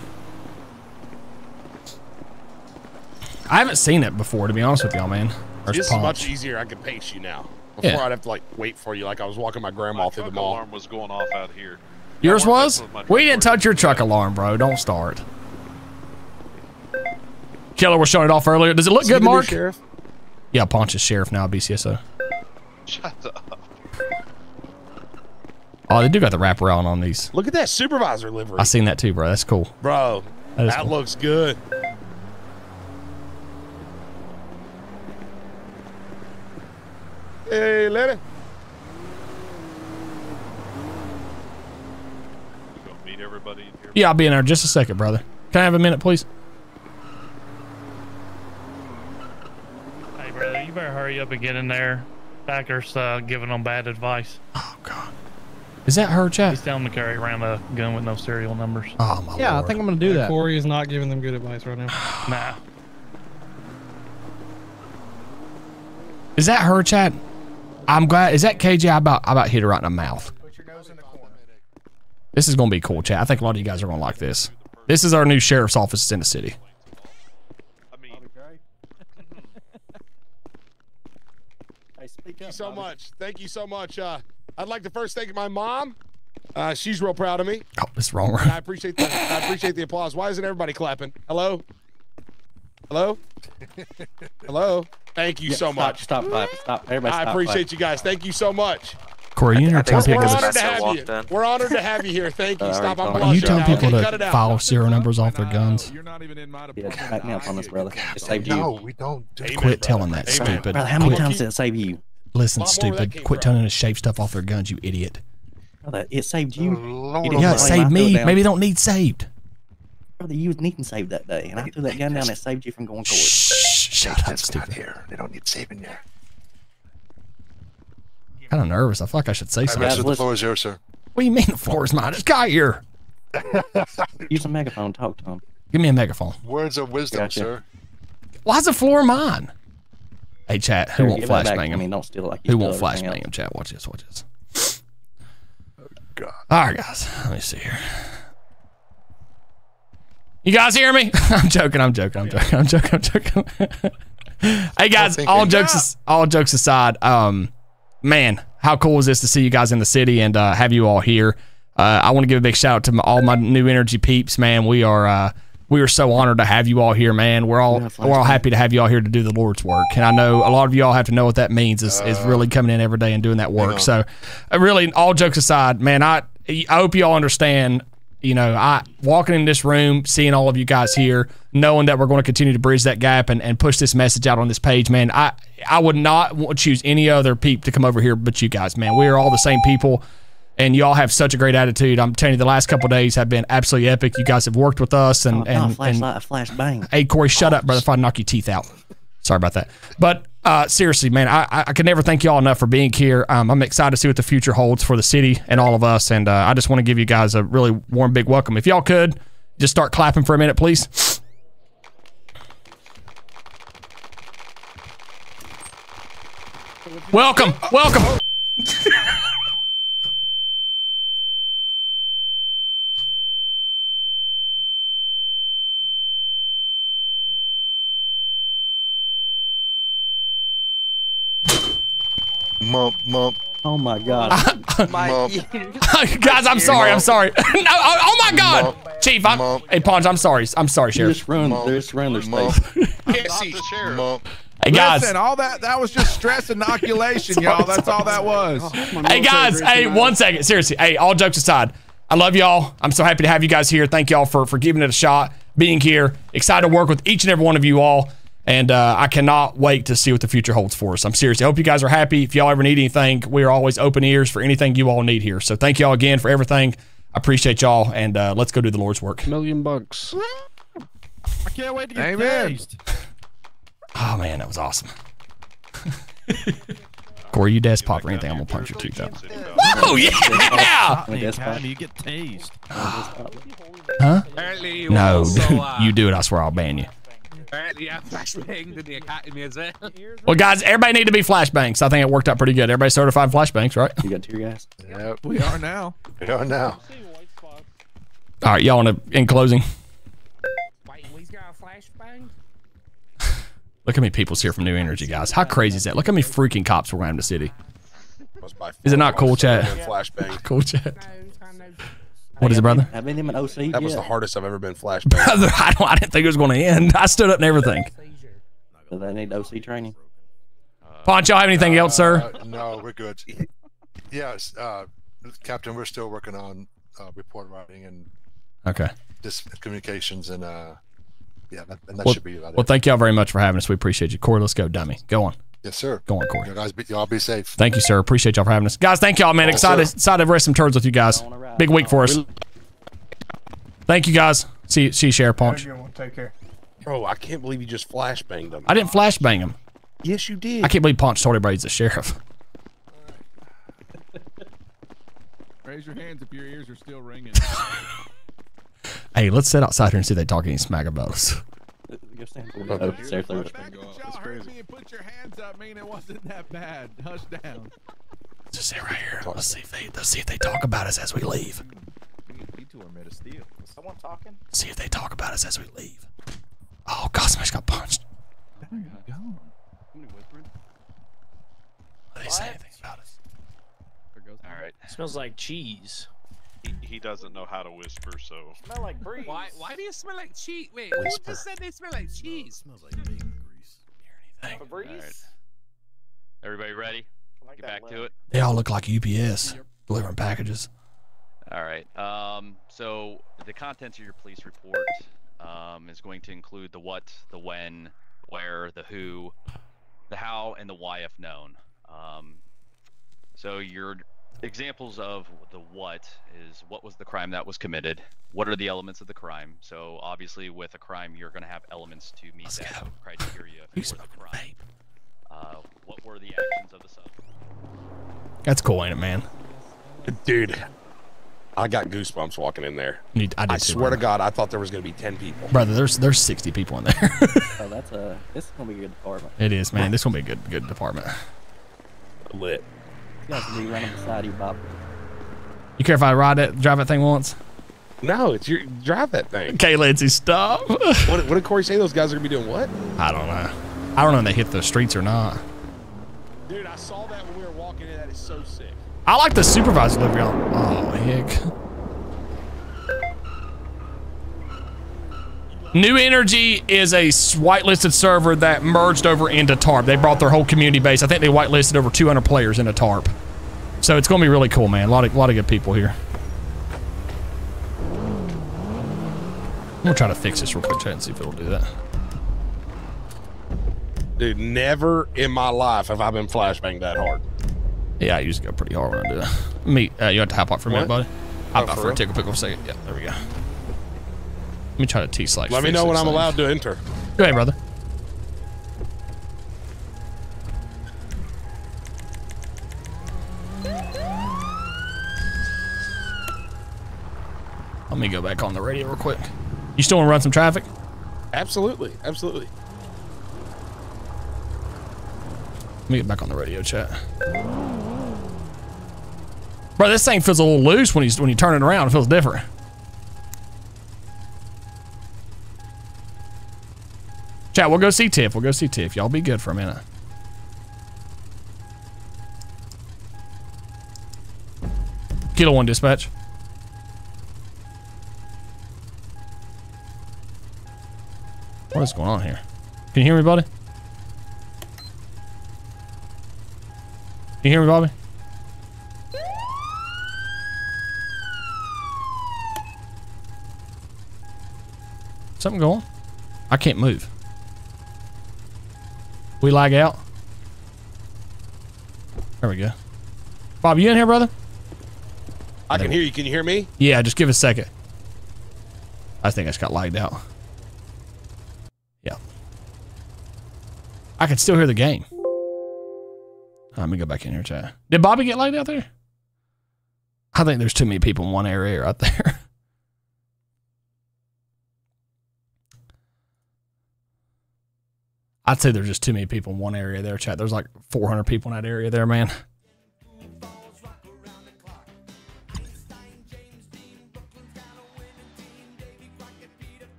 I haven't seen it before, to be honest with y'all, man. There's This is much easier. I can pace you now. Before Yeah. I'd have to like wait for you, like I was walking my grandma through the Truck mall. alarm was going off out here. Yours I wanted to was? mess with my We didn't touch your truck alarm, bro. Don't start. Killer was showing it off earlier. Does it look Is good, Mark? sheriff? Yeah, Ponch is sheriff now, BCSO. Shut up. Oh, they do got the wraparound on these. Look at that supervisor livery, I seen that too, bro. That's cool. bro. That That, is cool. looks good. Hey, lady. You gonna meet everybody in here? Yeah, I'll be in there in just a second, brother. Can I have a minute, please? Hey, brother, you better hurry up and get in there. Backer's uh, giving them bad advice. Oh, God. Is that her, chat? He's telling them to carry around a gun with no serial numbers. Oh, my Yeah, I think I'm gonna do that. Corey is not giving them good advice right now. Nah. Is that her, chat? I'm glad. Is that KJ? I about I about hit her right in the mouth. This is gonna be cool, chat. I think a lot of you guys are gonna like this. This is our new sheriff's office in the city. Thank you so much. Thank you so much. Uh, I'd like to first thank my mom. Uh, she's real proud of me. Oh, it's wrong. I appreciate the I appreciate the applause. Why isn't everybody clapping? Hello? Hello? Hello? Thank you Yeah, so stop, much. Stop clapping. Stop. Everybody I stop appreciate clapping. you guys. Thank you so much. Corey, you need to tell We're people. honored To, to have you. We're honored to have you here. Thank you. Stop. I'm are you blushing telling people Okay, to file serial numbers off their guns? Yeah, back me up on this, brother. It saved you. No, we don't. Do Quit telling that, stupid. Brother, how many Quit- times did it save you? Listen, stupid. Quit telling them to shave stuff off their guns, you idiot. Brother, it saved you. You Yeah, it saved me. Maybe they don't need saved. Brother, you was needing saved that day, and I threw that gun down that saved you from going to court. Shut up, stupid. Here, they don't need saving here. Kind of nervous. I feel like I should say something. right, the floor is yours, sir. What do you mean the floor is mine? This guy here. Use a megaphone. Talk to him. Give me a megaphone. Words of wisdom, Gotcha. sir. Why's the floor mine? Hey, chat. Who Here, won't give that flash back bang to him? Don't steal like you Who stole won't flash everything bang else. him? Chat. Watch this. Watch this. Oh, God. All right, guys. Let me see here. You guys hear me? I'm joking. I'm joking. I'm joking. I'm joking. I'm joking. hey guys, all jokes as- all jokes aside, um, man, how cool is this to see you guys in the city and uh, have you all here? Uh, I want to give a big shout out to my, all my new energy peeps, man. We are uh, we are so honored to have you all here, man. We're all we're all happy to have you all here to do the Lord's work, and I know a lot of you all have to know what that means is, is really coming in every day and doing that work. So, uh, really, all jokes aside, man, I I hope you all understand you know, I walking in this room, seeing all of you guys here, knowing that we're going to continue to bridge that gap and, and push this message out on this page, man. I I would not choose any other peep to come over here but you guys, man. We are all the same people, and y'all have such a great attitude. I'm telling you, the last couple of days have been absolutely epic. You guys have worked with us, and Oh, and, no, and flashlight, flash bang. Hey, Corey, shut up, brother. If I knock your teeth out. Sorry about that. But uh, seriously, man, I, I can never thank y'all enough for being here. Um, I'm excited to see what the future holds for the city and all of us. And uh, I just want to give you guys a really warm, big welcome. If y'all could just start clapping for a minute, please. Welcome, welcome. Mump, mump. Oh my god. Guys, I'm sorry. I'm sorry. no, oh, oh my God, Chief. I'm, hey, Ponch, I'm sorry. I'm sorry, You Sheriff. just run. They just run their state. Can't see sheriff. Hey guys. Listen, all that that was just stress inoculation, y'all. That's sorry, all that was. Oh, hey guys, hey, one second. Seriously, hey, all jokes aside, I love y'all. I'm so happy to have you guys here. Thank y'all for for giving it a shot, being here. Excited to work with each and every one of you all. And uh, I cannot wait to see what the future holds for us. I'm serious. I hope you guys are happy. If y'all ever need anything, we are always open ears for anything you all need here. So thank y'all again for everything. I appreciate y'all, and uh, let's go do the Lord's work. Million bucks. I can't wait to get Amen. tased. Oh man, that was awesome. Corey, you desk pop or anything, I'm gonna punch your tooth out. Whoa, yeah! Hey, Kyle, you get tased. Huh? No, also, uh, you do it. I swear I'll ban you. Apparently I flashbanged in the academy as well. Well, guys, everybody need to be flashbangs. I think it worked out pretty good. Everybody certified flashbangs, right? You got tear gas? Yep. We are now. We are now. All right, y'all want to, in closing, Wait, we got a flashbang? look how many people's here from New Energy, guys. How crazy is that? Look how many freaking cops we're in the city. Is it not cool, chat? Flashbang. Cool, chat. What is it, brother? I've been in an OC That was the hardest I've ever been flashbang. Brother, I, don't, I didn't think it was going to end. I stood up and everything. Do they need OC training? Ponch, y'all have anything else, sir? Uh, no, we're good. Yes, uh, Captain, we're still working on uh, report writing and Okay. dis- communications and uh, yeah, that, and that Well, should be about well, it. thank y'all very much for having us. We appreciate you. Corey, let's go, dummy. Go on. Yes, sir. Go on, Corey. You guys, be, y'all be safe. Thank you, sir. Appreciate y'all for having us. Guys, thank y'all, man. Yes, Excited, sir. excited to race some turds with you guys. Big week for us. Thank you, guys. See, see you, Sheriff Ponch. Take care. Bro, I can't believe you just flashbanged him. I didn't flashbang him. Yes, you did. I can't believe Ponch told everybody he's the sheriff. Raise your hands if your ears are still ringing. Hey, let's sit outside here and see if they talk any smack about us. Go stand for Okay. it. Seriously. Y'all heard me and put your hands up mean it wasn't that bad. Hush down. Just sit right here. Let's see if they let's see if they talk about us as we leave. You two are made of steel. Someone talking? See if they talk about us as we leave. Oh, Cosmic got punched. What they say anything about us? All right. Smells like cheese. He, he doesn't know how to whisper, so. Smell like breeze. Why, why do you smell like cheese? Wait, Whisper. who just said they smell like cheese? smells like bacon grease. Febreze? Everybody ready? Get back to it. They all look like UPS delivering packages. All right. Um, so the contents of your police report um, is going to include the what, the when, where, the who, the how, and the why if known. Um, so your examples of the what is what was the crime that was committed? What are the elements of the crime? So obviously, with a crime, you're going to have elements to meet that criteria for the crime. Uh, what were the actions of the suspect? That's cool, ain't it, man? Dude, I got goosebumps walking in there. You- I did too, swear to. God, I thought there was going to be 10 people. Brother, there's there's 60 people in there. Oh, that's a. This is gonna be a good department. it is, man. This will be a good good department. Lit. You guys be running beside you, Bob. You care if I ride it, drive that thing once? No, it's your drive that thing. Okay, Lindsay, stop. what, what did Corey say? Those guys are going to be doing what? I don't know. I don't know if they hit the streets or not. Dude, I saw that when we were walking in. That is so sick. I like the supervisor delivery on. Oh heck. New Energy is a whitelisted server that merged over into TARP. They brought their whole community base. I think they whitelisted over 200 players into TARP. So it's going to be really cool, man. A lot of, lot of good people here. I'm going to try to fix this real quick, chat, and see if it'll do that. Dude, never in my life have I been flashbang that hard. Yeah, I usually go pretty hard when I do that. Me, uh, you have to hop out for a minute, buddy. Oh, Hop out for for a tickle pickle for a second. Yeah, there we go. Let me try to T slash. Let me know when I'm allowed to enter. Go ahead, brother. Let me go back on the radio real quick. You still want to run some traffic? Absolutely. Absolutely. Let me get back on the radio chat. Bro, this thing feels a little loose when you when you turn it around. It feels different. Chat, we'll go see Tiff. We'll go see Tiff. Y'all be good for a minute. Kilo one dispatch. What is going on here? Can you hear me, buddy? Can you hear me, Bobby? Something going? I can't move. We lag out. There we go. Bob, you in here, brother? I can hear you. Can you hear me? Yeah, just give a second. I think I just got lagged out. Yeah. I can still hear the game. Let me go back in here, chat. Did Bobby get lagged out there? I think there's too many people in one area right there. I'd say there's just too many people in one area there, chat. There's like 400 people in that area there, man.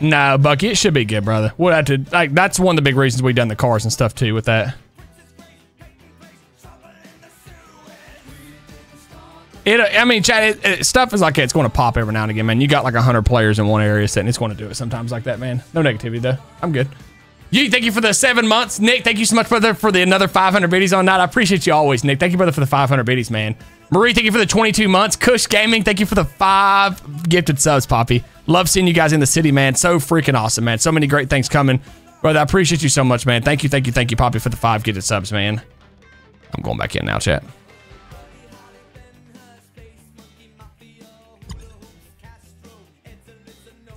No, Bucky, it should be good, brother. We'll have to like that's one of the big reasons we done the cars and stuff too with that. It, I mean, Chad, it, it, stuff is like it's going to pop every now and again, man. You got like hundred players in one area sitting, it's going to do it sometimes like that, man. No negativity though. I'm good. You, thank you for the seven months, Nick. Thank you so much, brother, for the another 500 biddies on that. I appreciate you always, Nick. Thank you, brother, for the 500 biddies, man. Marie, thank you for the 22 months. Kush Gaming, thank you for the five gifted subs, Poppy. Love seeing you guys in the city, man. So freaking awesome, man. So many great things coming. Brother, I appreciate you so much, man. Thank you, thank you, thank you, Poppy, for the five gifted subs, man. I'm going back in now, chat.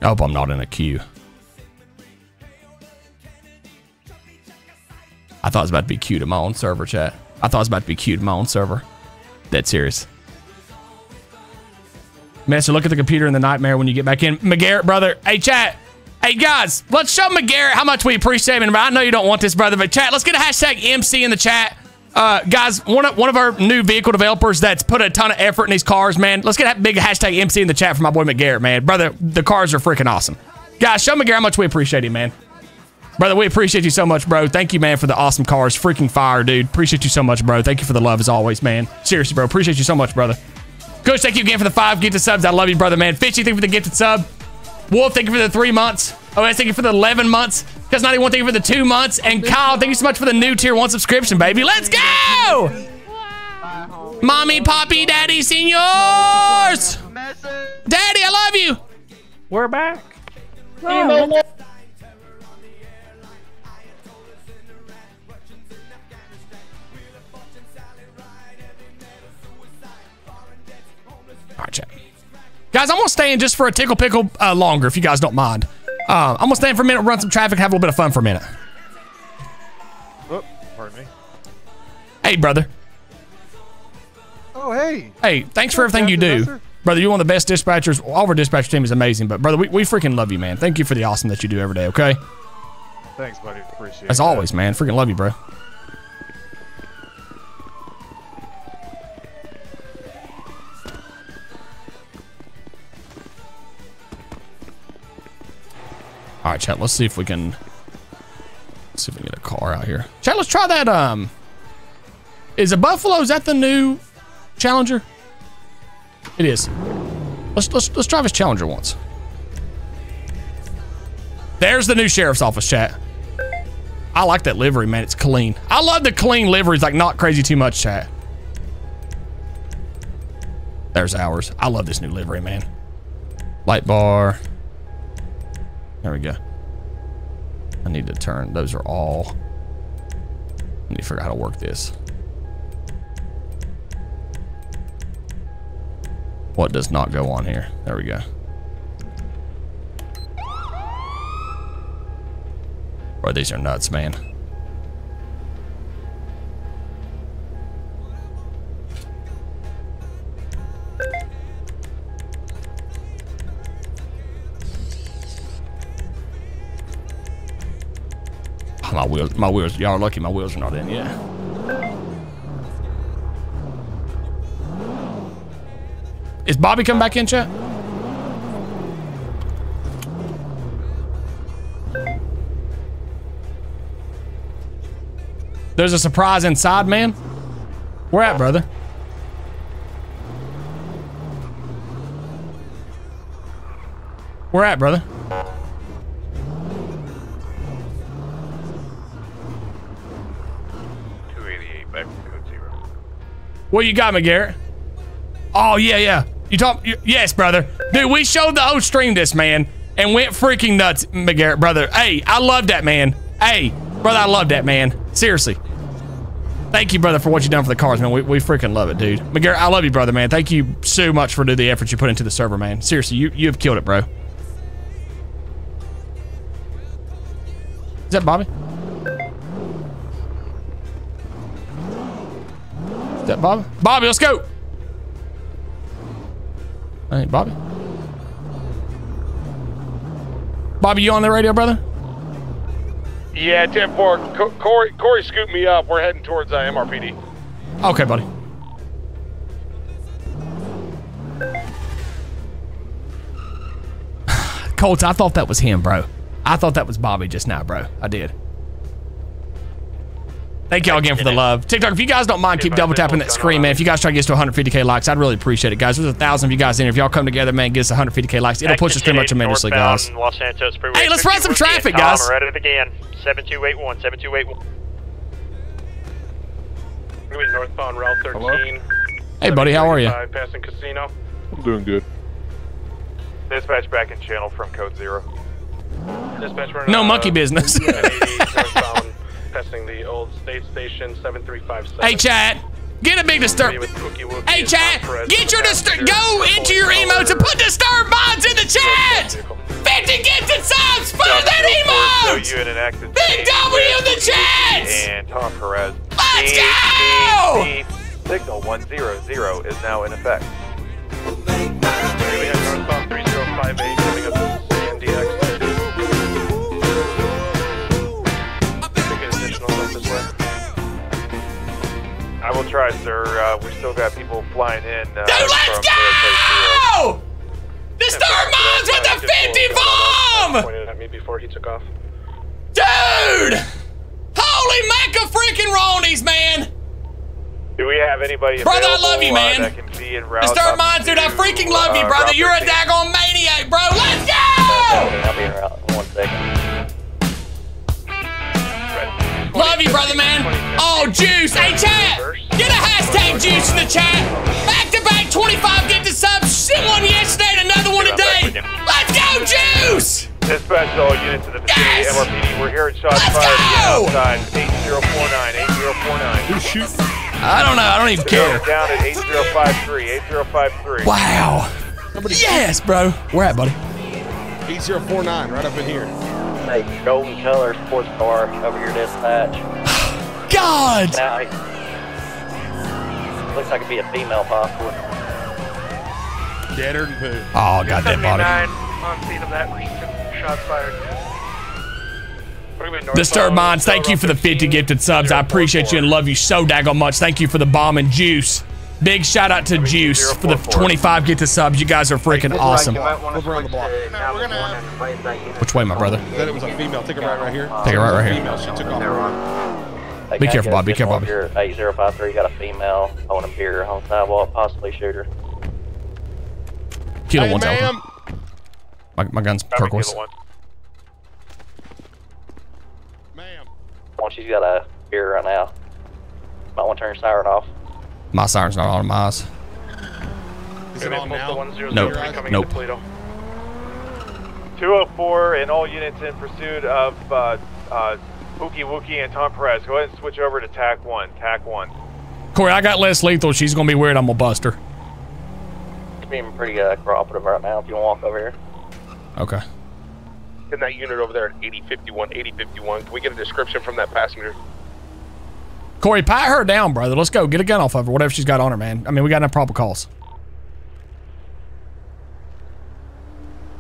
I hope I'm not in a queue. I thought it was about to be queued to my own server, chat. I thought it was about to be queued to my own server. Dead serious. Master, look at the computer in the nightmare when you get back in. McGarrett, brother. Hey, chat. Hey, guys, let's show McGarrett how much we appreciate him. I know you don't want this, brother, but chat, let's get a hashtag MC in the chat. Uh, guys, one of, one of our new vehicle developers that's put a ton of effort in these cars, man. Let's get a big hashtag MC in the chat for my boy McGarrett, man. Brother, the cars are freaking awesome. Guys, show McGarrett how much we appreciate him, man. Brother, we appreciate you so much, bro. Thank you, man, for the awesome cars. Freaking fire, dude. Appreciate you so much, bro. Thank you for the love as always, man. Seriously, bro. Appreciate you so much, brother. Coach, thank you again for the five gifted subs. I love you, brother, man. Fishy, thank you for the gifted sub. Wolf, thank you for the three months. OS, thank you for the 11 months. Cuz 91, thank you for the two months. And Kyle, thank you so much for the new tier one subscription, baby. Let's go! Mommy, Poppy, Daddy, seniors! Daddy, I love you! We're back. All right, chat. Guys, I'm gonna stay in just for a tickle pickle uh, longer, if you guys don't mind. Uh, I'm gonna stay in for a minute, run some traffic, have a little bit of fun for a minute. Oh, pardon me. Hey, brother. Oh, hey. Hey, thanks for everything you do. Brother, you're one of the best dispatchers. All of our dispatcher team is amazing, but brother, we, we freaking love you, man. Thank you for the awesome that you do every day, okay? Thanks, buddy. Appreciate it. As always, man. Freaking love you, bro. All right, chat. Let's see if we can. See if we can get a car out here. Chat. Let's try that. Um, is a Buffalo? Is that the new Challenger? It is. Let's let's let's drive his Challenger once. There's the new sheriff's office chat. I like that livery, man. It's clean. I love the clean liveries, like not crazy too much chat. There's ours. I love this new livery, man. Light bar. There we go. I need to turn. Those are all. I need to figure out how to work this. What does not go on here? There we go. Bro, these are nuts, man. my wheels, my wheels, y'all lucky my wheels are not in yet. Is Bobby coming back in, chat? There's a surprise inside, man. Where at, brother? Where at, brother? What you got, McGarrett? Oh yeah, yeah. You talk? y- Yes, brother. Dude, we showed the whole stream this man and went freaking nuts, McGarrett, brother. Hey, I love that man. Hey, brother, I love that man. Seriously. Thank you, brother, for what you've done for the cars, man. We, we freaking love it, dude. McGarrett, I love you, brother, man. Thank you so much for the effort you put into the server, man. Seriously, you you have killed it, bro. Is that Bobby? That Bobby? Bobby, let's go. Hey, Bobby. Bobby, you on the radio, brother? Yeah, 10 4. Co- Corey, Corey, scoop me up. We're heading towards uh, MRPD. Okay, buddy. Colts, I thought that was him, bro. I thought that was Bobby just now, bro. I did. Thank y'all again for the love. TikTok, if you guys don't mind, keep double tapping that screen, man. If you guys try to get us to 150k likes, I'd really appreciate it, guys. There's a thousand of you guys in here. If y'all come together, man, get us 150k likes. It'll push the stream up tremendously, guys. Los Santos Freeway. Hey, let's run some 51. traffic, Tom, guys. We're at it again. 7281, 7281. Moving northbound Route 13. Hey, buddy, how are you? Passing Casino. I'm doing good. Dispatch back in channel from code zero. Dispatch running No uh, monkey business. 188 northbound, passing the old state station 7357. Hey, chat. Get a big disturb. Hey, chat. Get your disturb. Go into your emotes and put disturb mods in the chat. 50 gifted subs. Put that No emote. unit and active. Big W in the chat. And Tom Perez. Let's go! Signal 100 is now in effect. We have northbound 3058 coming up I will try, sir. Uh, we still got people flying in. Uh, Dude, let's from go! Disturb mods with the 50 bomb! Pointed at me before he took off. Dude! Holy macka freaking ronies, man! Do we have anybody Brother, I love you, uh, man. that can be en route Disturb up dude, I freaking love you, uh, brother. You're a daggone maniac, bro. Let's go! I'll be around in one second. Love you, brother, man. Oh, juice. Hey, chat. Get a hashtag juice in the chat. Back to back 25 get to subs. Sent one yesterday and another one today. Let's go, juice. Dispatch all units in the vicinity. MRPD, we're hearing shots Let's fired go! outside 8049, 8049. Who's shooting? I don't know. I don't even care. Down at 8053, 8053. Wow. Yes, bro. Where at, buddy? 8049, right up in here. Hey, golden color sports car over your dispatch. God! Now, looks like it'd be a female possibly. Deader than poo. Oh, goddamn body. on scene of that recent shots fired. Disturb Minds, thank you for the 50 gifted subs. I appreciate you and love you so daggone much. Thank you for the bomb and juice. Big shout out to Juice for the 25 gifted subs. You guys are freaking awesome. Over on the block. Which way, my brother? Said it was a female. Take it right, right here. Take it right, right here. Female. She took off. Hey, Be guys, careful, Bob. Be careful, one here 8053 got a female on a beer on the sidewalk, possibly shooter. Kilo Hey, one's ma'am. open. My, my gun's turquoise. One, she's got a beer right now. Might want to turn your siren off. My siren's not on my eyes. Is it on now? Nope. Nope. 204 and all units in pursuit of uh, uh, Pookie Wookie and Tom Perez. Go ahead and switch over to TAC 1. TAC 1. Corey, I got less lethal. She's gonna be weird. I'm gonna bust her. It's being pretty uh, cooperative right now if you want to walk over here. Okay. In that unit over there at 8051, 8051. Can we get a description from that passenger? Corey, pat her down, brother. Let's go. Get a gun off of her. Whatever she's got on her, man. I mean, we got enough proper calls.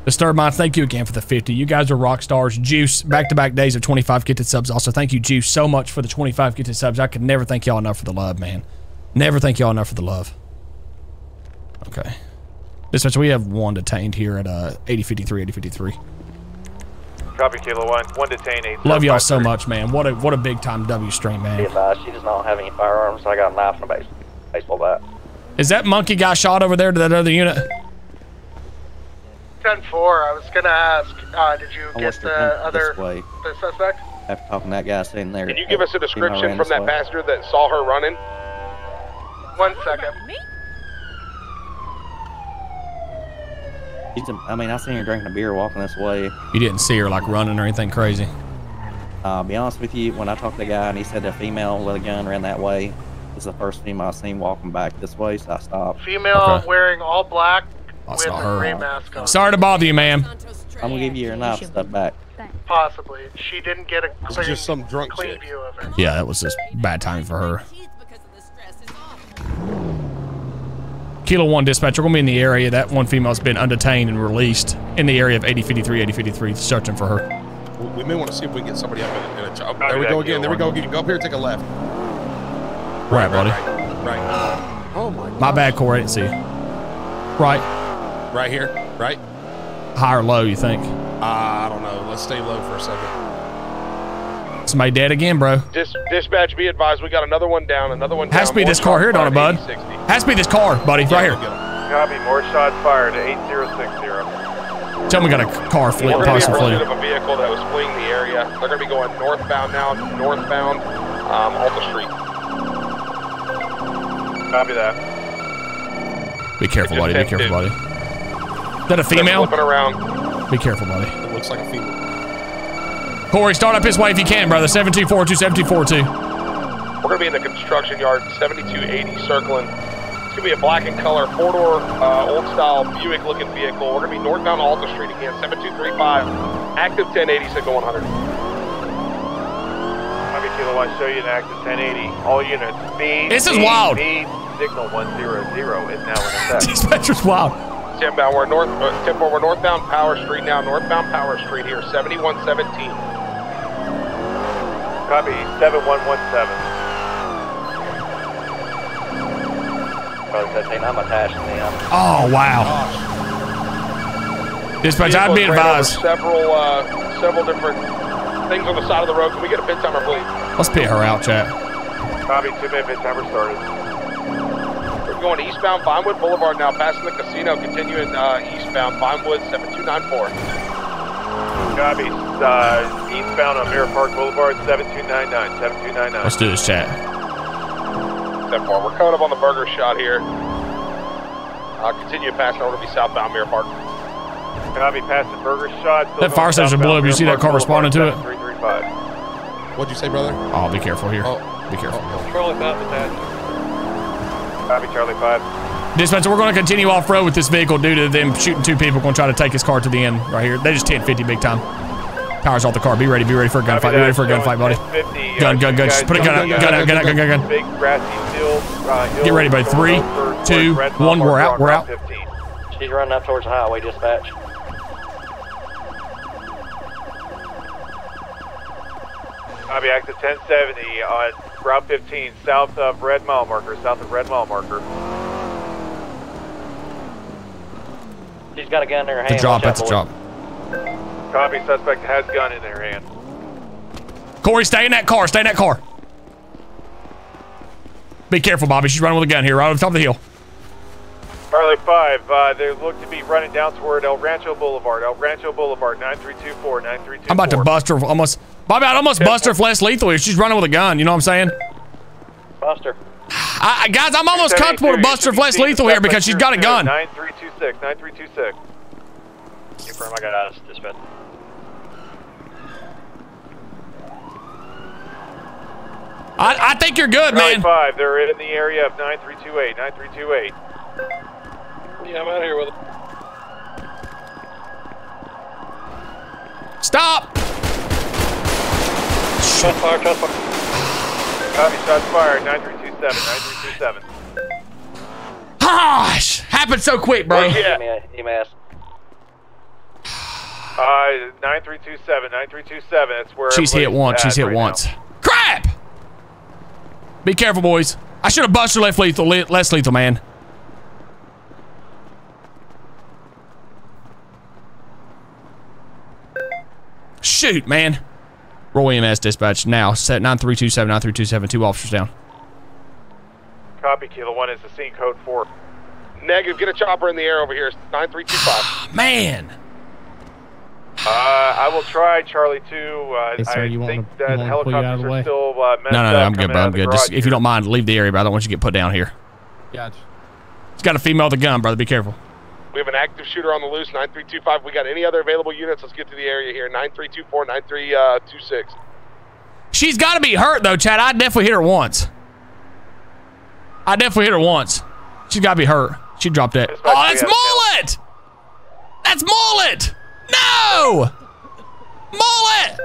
Disturb Minds, thank you again for the 50. You guys are rock stars. Juice, back-to-back days of 25 gifted subs. Also, thank you, Juice, so much for the 25 gifted subs. I could never thank y'all enough for the love, man. Never thank y'all enough for the love. Okay. Dispatch, we have one detained here at uh, 8053, 8053. Copy Kilo 1. One detained. 8053. Love y'all so much, man. What a what a big time W stream, man. advised, she does not have any firearms. I got a knife and a base, baseball bat. Is that monkey guy shot over there to that other unit? 10 4. I was going to ask, uh, did you I get the other this way the suspect? after talking to that guy sitting there. Can you give us a description from that way. passenger that saw her running? One second. She's a, I mean, I seen her drinking a beer walking this way. You didn't see her like running or anything crazy. Uh, I'll be honest with you, when I talked to the guy and he said a female with a gun ran that way, it's the first female I seen walking back this way, so I stopped. Female Okay. wearing all black That's with a her. gray mask on. Sorry to bother you, ma'am. I'm gonna give you your knife stuff back. Possibly. She didn't get a It's clean, just some drunk clean chick. view of her. Yeah, that was just bad timing for her. Kilo 1 dispatch, we're going to be in the area. That one female's been undetained and released in the area of 8053, 8053, searching for her. We may want to see if we can get somebody up in, in a job. There we go again. There we go again. Go up here, take a left. Right, buddy. Right. Oh my. My bad, Corey. I didn't see you. Right. Right here. Right. High or low, you think? Uh, I don't know. Let's stay low for a second. Somebody dead again, bro. Dis- dispatch, be advised. We got another one down. Another one down. Has to be More this car here, don't it, bud? 60. Has to be this car, buddy. Right here. Copy. More shots fired at 8060. Tell me we got a car fleet, We're going to possum be in fleet. of a vehicle that was fleeing the area. They're going to be going northbound now. Northbound, um, Alta Street. Copy that. Be careful, buddy. Be careful, buddy. Is that a female? Flipping around. Be careful, buddy. It looks like a female. Corey, start up his way if you can, brother. 7242, 7242. We're going to be in the construction yard, 7280 circling. It's going to be a black and color four-door, uh, old-style Buick-looking vehicle. We're going to be northbound Alta Street again, 7235. Active 1080, signal 100. Copy Kilo One, show you an active 1080. All units, speed. This is speed, wild. Speed, signal 100 is now in effect. Dispatcher's wild. Inbound, we're north, uh, Tempo, we're northbound Power Street now, northbound Power Street here, 7117. Copy, 7117. I'm attached to them. Oh, wow. Dispatch, I'd be Vehicles advised. Several, uh, several different things on the side of the road. Can we get a pit timer, please? Let's pit her out, chat. Copy, two minute pit timer started. We're going eastbound Vinewood Boulevard now, passing the casino, continuing uh, eastbound Vinewood 7294. Copy, uh, eastbound on Mirror Park Boulevard, 7299, 7299. Let's do this, chat. Step forward. We're coming up on the burger shot here. Uh, continue passing. We're going to be southbound Mirror Park. Copy, passing Burger Shot. still That fire station blew up. You see that car responding to it? Boulevard, 7335. What'd you say, brother? Oh, be careful here. Be careful. Charlie 5 attached. Copy, Charlie 5. Dispatcher, we're going to continue off road with this vehicle due to them shooting two people. Going to try to take his car to the end right here. They just 1050 big time. Powers off the car. Be ready. Be ready for a gunfight. Be ready for a gunfight, buddy. 50, Gun, uh, gun, gun. Just put a gun out. Gun out. Gun out. Gun, gun, gun. Big grassy field. Uh, hill Get ready, buddy. going uh, Three, two, one. We're out. We're out. 15. She's running up towards the highway dispatch. Copy, active 1070 on uh, Route 15, south of Red Mile Marker, south of Red Mile Marker. She's got a gun in her hand. It's a drop. That's a boys. drop. Copy, suspect has gun in their hand. Corey, stay in that car. Stay in that car. Be careful, Bobby. She's running with a gun here, right over the top of the hill. Charlie 5, uh, they look to be running down toward El Rancho Boulevard, El Rancho Boulevard, 9324, 9324. I'm about to bust her almost. Bobby, I'd almost bust her for less lethal here. She's running with a gun. You know what I'm saying? Buster. I, I- guys, I'm almost comfortable to bust her for less lethal here because she's got a gun. 9326, 9326. Confirm I got us, dispatch. I, I think you're good, Charlie man. 5, they're in the area of 9328, 9328. Yeah, I'm out here with him. Stop! Shots fired, shots fired. Copy, shots fired, 9327, 9327. Gosh, happened so quick, bro. Yeah. EMS. Uh, 9327, 9327, that's where She's hit once. She's hit right once. Crap! Be careful, boys. I should have busted her less lethal, le- less lethal, man. Shoot, man. Roll EMS dispatch now. Set 9327, 9327. Two officers down. Now. Copy, Kilo 1 is the scene code 4. Negative. Get a chopper in the air over here. 9325. Man. Uh, I will try Charlie 2. Uh, Yes, sir, I you think me- that you want me to pull you out of helicopters the are way? still uh, messed No, no, up no, I'm good, coming bro. I'm good. Just garage if you don't mind, leave the area, but I don't want you to get put down here. Gotcha. It's got a female with a gun, brother. Be careful. We have an active shooter on the loose. 9325. We got any other available units? Let's get to the area here. 9324, 9326. She's got to be hurt though, Chad. I definitely hit her once. I definitely hit her once. She's got to be hurt. She dropped it. Oh, that's mullet. That's mullet. No. Mullet.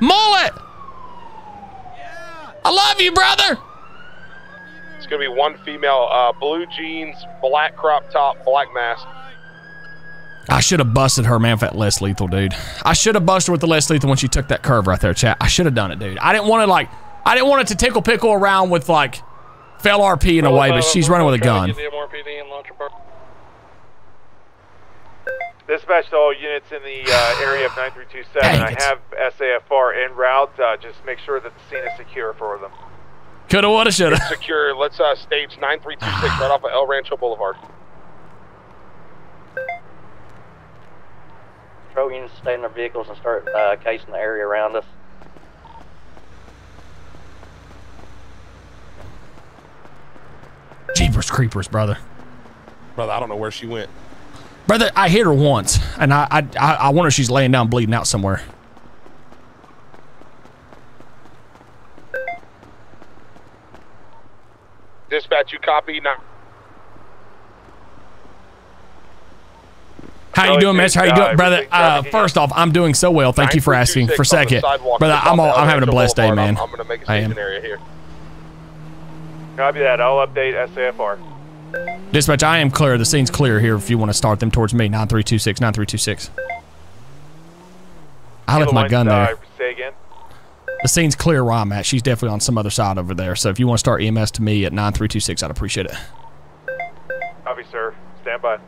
Mullet. I love you, brother. It's going to be one female. Uh, blue jeans, black crop top, black mask. I should have busted her, man, for that less lethal, dude. I should have busted her with the less lethal when she took that curve right there, chat. I should have done it, dude. I didn't want to, like, I didn't want it to tickle pickle around with, like, fell RP in a way, but she's running with a gun. Dispatch to all units in the uh, area of 9327. I have SAFR en route. Uh, just make sure that the scene is secure for them. Coulda, woulda, shoulda. It's secure. Let's uh, stage 9326 right off of El Rancho Boulevard. Patrol units stay in their vehicles and start uh, casing the area around us. Jeepers creepers, brother. Brother, I don't know where she went. Brother, I hit her once, and I I, I I wonder if she's laying down bleeding out somewhere. Dispatch, you copy? Now. How you doing, Mister? How you doing, brother? Uh, first off, I'm doing so well. Thank you for asking. For second, brother, I'm all, I'm having a blessed day, man. I'm going to make a I am. area here. Copy that. I'll update SAFR. Dispatch, I am clear. The scene's clear here. If you want to start them towards me, nine three two six nine three two six. I left my gun there. Say again. The scene's clear where I'm at. She's definitely on some other side over there. So if you want to start EMS to me at 9326, I'd appreciate it. Copy, sir. Stand by.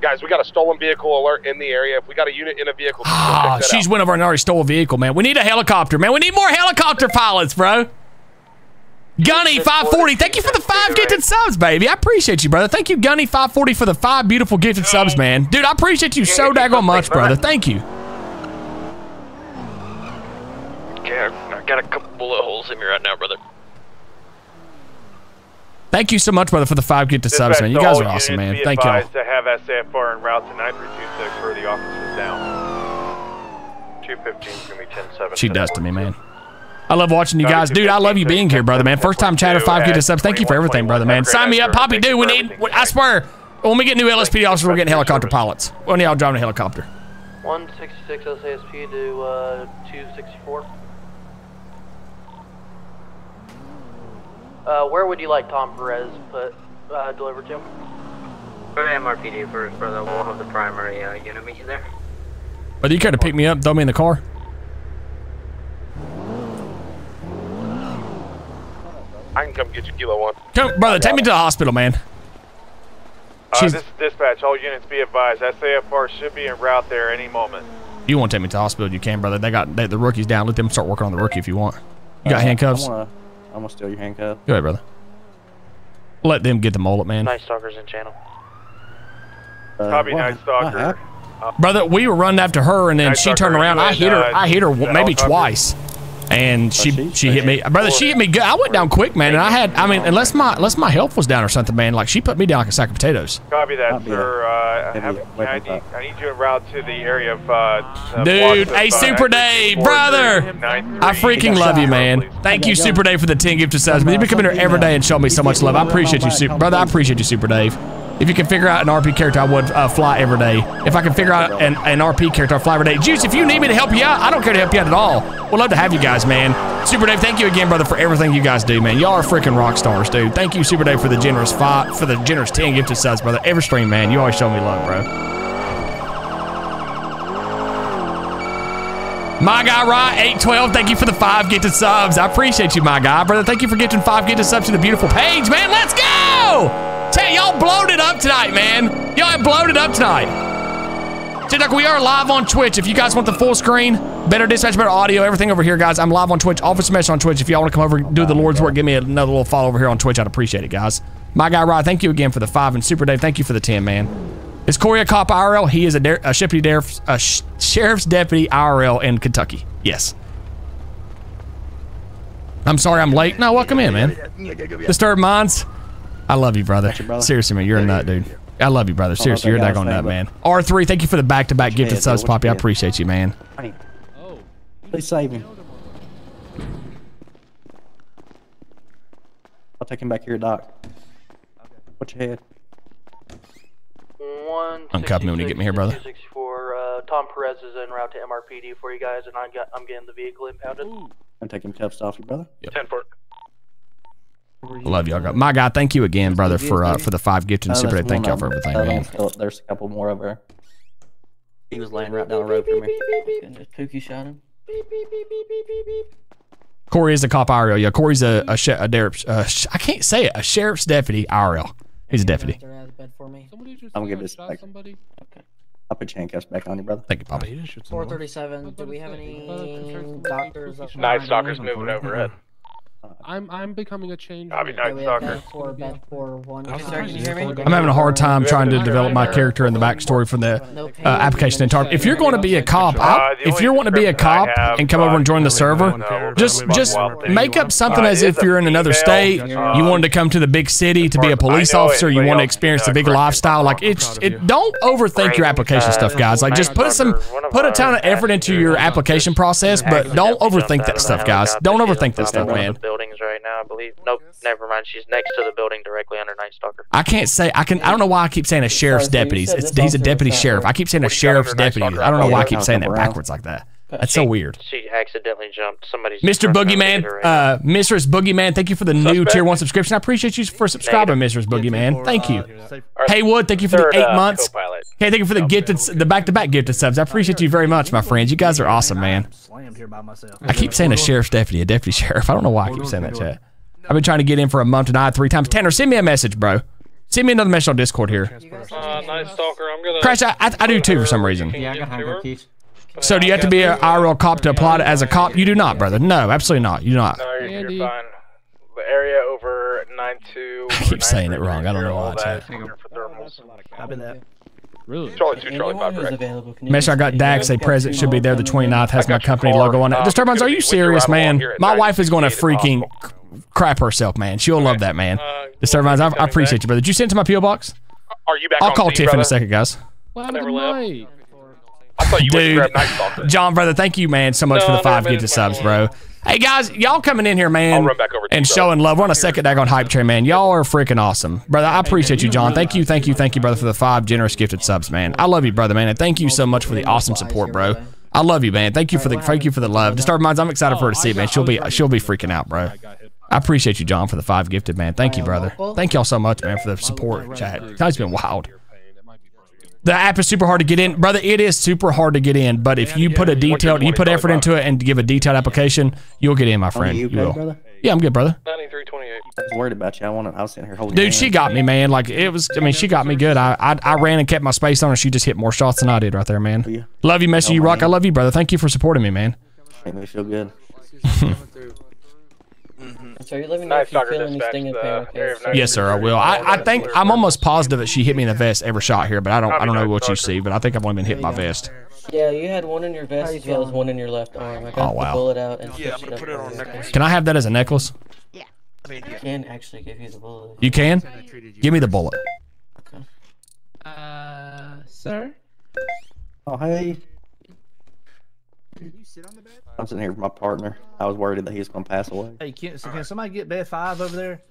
Guys, we got a stolen vehicle alert in the area. If we got a unit in a vehicle, Ah, she's out. went over and already stole a vehicle, man. We need a helicopter, man. We need more helicopter pilots, bro. Gunny 540, thank you for the five gifted subs, baby. I appreciate you, brother. Thank you, Gunny 540, for the five beautiful gifted subs, man. Dude, I appreciate you so daggone much, brother. Thank you. Okay, I I got a couple bullet holes in me right now, brother. Thank you so much, brother, for the five gifted subs, man. You guys are awesome, units, man. Thank y'all. advised to have SAFR en route to 9326 for the officers down. 215 is going to be 107. She does to me, man. I love watching you guys. Dude, I love you being here, brother, man. First time chatter, five gifted subs. Thank you for everything, brother, man. Sign me up, Poppy. Dude, we need, I swear, when we get new LSPD officers, we're getting helicopter pilots. When y'all driving a helicopter. 166 SASP to uh, 264. Uh, where would you like Tom Perez put uh, delivered to? Go to MRPD first, brother. We'll have the primary uh, unit meet you there. Brother, you care to pick me up, throw me in the car? I can come get you, Kilo One. Come, brother, take me to the hospital, man. Uh, this dispatch. All units be advised. SAFR should be en route there any moment. You want to take me to the hospital, you can, brother. They got they, the rookies down. Let them start working on the rookie if you want. You got Uh, handcuffs? I'm gonna, I'm gonna steal your handcuff. Go ahead, brother. Let them get the mullet, man. Night Stalkers in channel. Uh, Copy, what- Night Stalker. Brother, we were running after her, and then Night she Stalker, turned around. I hit her. I hit her maybe helicopter? twice, and she she- she hit me, brother. She hit me good. I went down quick, man, and I had. I mean, unless my unless my health was down or something, man. Like she put me down like a sack of potatoes. Copy that, Might be sir. Uh, have, a I, weapons need. I need you to route to the area of. Uh, Dude, blocks of, hey, Super Dave, 93, brother. I freaking love you, man. Thank you, Super Dave, for the 10 gifted subs. Man, You've been coming here every day and showing me so much love. I appreciate you, Super brother. I appreciate you, Super Dave. If you can figure out an RP character, I would uh, fly every day. If I can figure out an, an RP character, I'll fly every day. Juice, if you need me to help you out, I don't care to help you out at all. We'd love to have you guys, man. Super Dave, thank you again, brother, for everything you guys do, man. Y'all are freaking rock stars, dude. Thank you, Super Dave, for the generous five, for the generous 10 gifted subs, brother. Every stream, man. You always show me love, bro. My guy, Rye, 812, thank you for the five gifted subs. I appreciate you, my guy. Brother, thank you for gifting five gifted subs to the beautiful page, man. Let's go! Y'all blowed it up tonight, man. Y'all blowed it up tonight. Duck, we are live on Twitch. If you guys want the full screen, better dispatch, better audio, everything over here, guys. I'm live on Twitch. Officer Messer on Twitch. If y'all want to come over do the Lord's work, give me another little follow over here on Twitch. I'd appreciate it, guys. My guy Rod, thank you again for the five, and Super Dave, thank you for the ten, man. Is Corey a cop IRL? He is a, der- a, a sh- sheriff's deputy IRL in Kentucky. Yes. I'm sorry I'm late. No, welcome in, man. Disturbed minds. I love you, brother. brother. Seriously, man, you're a nut, dude. I love you, brother. Oh, Seriously, you're a that guy's daggone nut, man. R3, thank you for the back-to-back gifted Yeah, subs, Poppy. I appreciate you, man. Honey. Please save him. I'll take him back here, Doc. Watch your head. One. Uncuff me when you get me here, brother. 264. Uh, Tom Perez is en route to MRPD for you guys, and I got I'm getting the vehicle impounded. I'm taking cuffs off you, brother. Ten four. Love y'all. guys. My guy, thank you again, brother, for uh, for the five gifted and Oh, Super that's Dave. Thank y'all for everything, Other man. one's There's a couple more over there. He was laying right down the road from me. Pookie shot him. Corey is a cop IRL. Yeah, Corey's a a, a der- uh, I can't say it. A sheriff's deputy IRL. He's a deputy. I'm gonna give this back. Okay. I'll put your handcuffs back on you, brother. Thank you, Poppy. 437. Do we have any doctors? up Night? Stalker's moving overhead. I'm I'm becoming a change. Copy, Okay, Night we have Stalker. bed four, bed four, one. I'm Sir, can you hear me? I'm having a hard time trying to develop my character and the backstory for the uh, application and tarp. If you're going to be a cop, I, if you're wanting to be a cop and come over and join the server, just just make up something as if you're in another state. You wanted to come to the big city to be a police officer. You want to experience the big lifestyle. Like it's it. Don't overthink your application stuff, guys. Like just put some put a ton of effort into your application process, but don't overthink that stuff, guys. Don't overthink that stuff, man. The buildings right now, I believe. Nope, never mind. She's next to the building directly under Night Stalker. I can't say I can. I don't know why I keep saying a sheriff's Sorry, deputies. It's he's a deputy sheriff. I keep saying a what do you got sheriff's deputy. I don't know why I keep saying that backwards like that. That's so weird. She accidentally jumped somebody's. Mr. Boogeyman, uh, Mistress Boogeyman, thank you for the new tier one subscription. I appreciate you for subscribing, Mistress Boogeyman. Thank you. Haywood, thank you for the eight uh, months. co-pilot. Okay, thank you for the gifted, the back-to-back gifted subs. I appreciate you very much, my friends. You guys are awesome, man. Slammed here by myself. I keep saying a sheriff's deputy, a deputy sheriff. I don't know why I keep saying that, chat. I've been trying to get in for a month and I three times. Tanner, send me a message, bro. Send me another message on Discord here. Uh, Night Stalker, I'm gonna. Crash, I, I, I do too for some reason. Yeah, I got handcuff keys. So do you have to be an IRL cop to apply to, as a cop? You do not, brother. No, absolutely not. You do not. No, you're, you're fine. The area over 9-2. I keep saying it wrong. I don't know why. Chat. Copy that. Really? Charlie 2, Charlie 5, correct. Mesh, I got Dax. A present should be there the 29th. Has my company logo on it. Disturbance, are you serious, man? My wife is going to freaking crap herself, man. She'll love that, man. Disturbance, I, I appreciate you, brother. Did you send it to my PO box? Are you back I'll call Tiff in a second, guys. What happened to Mike? I thought you went to Dude, grab Night Stalker. John, brother, thank you, man, so much No, for the five gifted subs, bro. Hey guys, y'all coming in here, man, run back over to and you, showing love. We're on a second dag on hype train, man. Y'all are freaking awesome, brother. I appreciate you, John. Thank you, thank you, thank you, brother, for the five generous gifted subs, man. I love you, brother, man, and thank you so much for the awesome support, bro. I love you, man. Thank you for the thank you for the love. Disturbed minds, I'm excited for her to see, it, man. She'll be she'll be freaking out, bro. I appreciate you, John, for the five gifted, man. Thank you, brother. Thank y'all so much, man, for the support, chat. Tonight's been wild. The app is super hard to get in, brother. It is super hard to get in, but if you put a detailed, you put effort into it and give a detailed application, you'll get in, my friend. You, you will. brother? Yeah, I'm good, brother. 9328. I was worried about you. I wanted. I was sitting here holding. Dude, your she got me, man. Like it was. I mean, she got me good. I, I I ran and kept my space on her. She just hit more shots than I did right there, man. Love you, Messi. You rock. I love you, brother. Thank you for supporting me, man. Made me feel good. So you're living there Night if you Stalker feel any dispatched stinging pain, area okay? of Yes, sir. I will. I, I think I'm almost positive that she hit me in the vest every shot here, but I don't I don't know what you see, but I think I've only been hit by vest. Yeah, you had one in your vest as well as one in your left arm. I got Oh, wow. the bullet out and Yeah, I'm gonna put it on for necklace. Can I have that as a necklace? Yeah. I can actually give you the bullet. You can. Give me the bullet. Okay. Uh, sir? Oh hey. I'm sitting here with my partner. I was worried that he was going to pass away. Hey, can, so can somebody get bed five over there?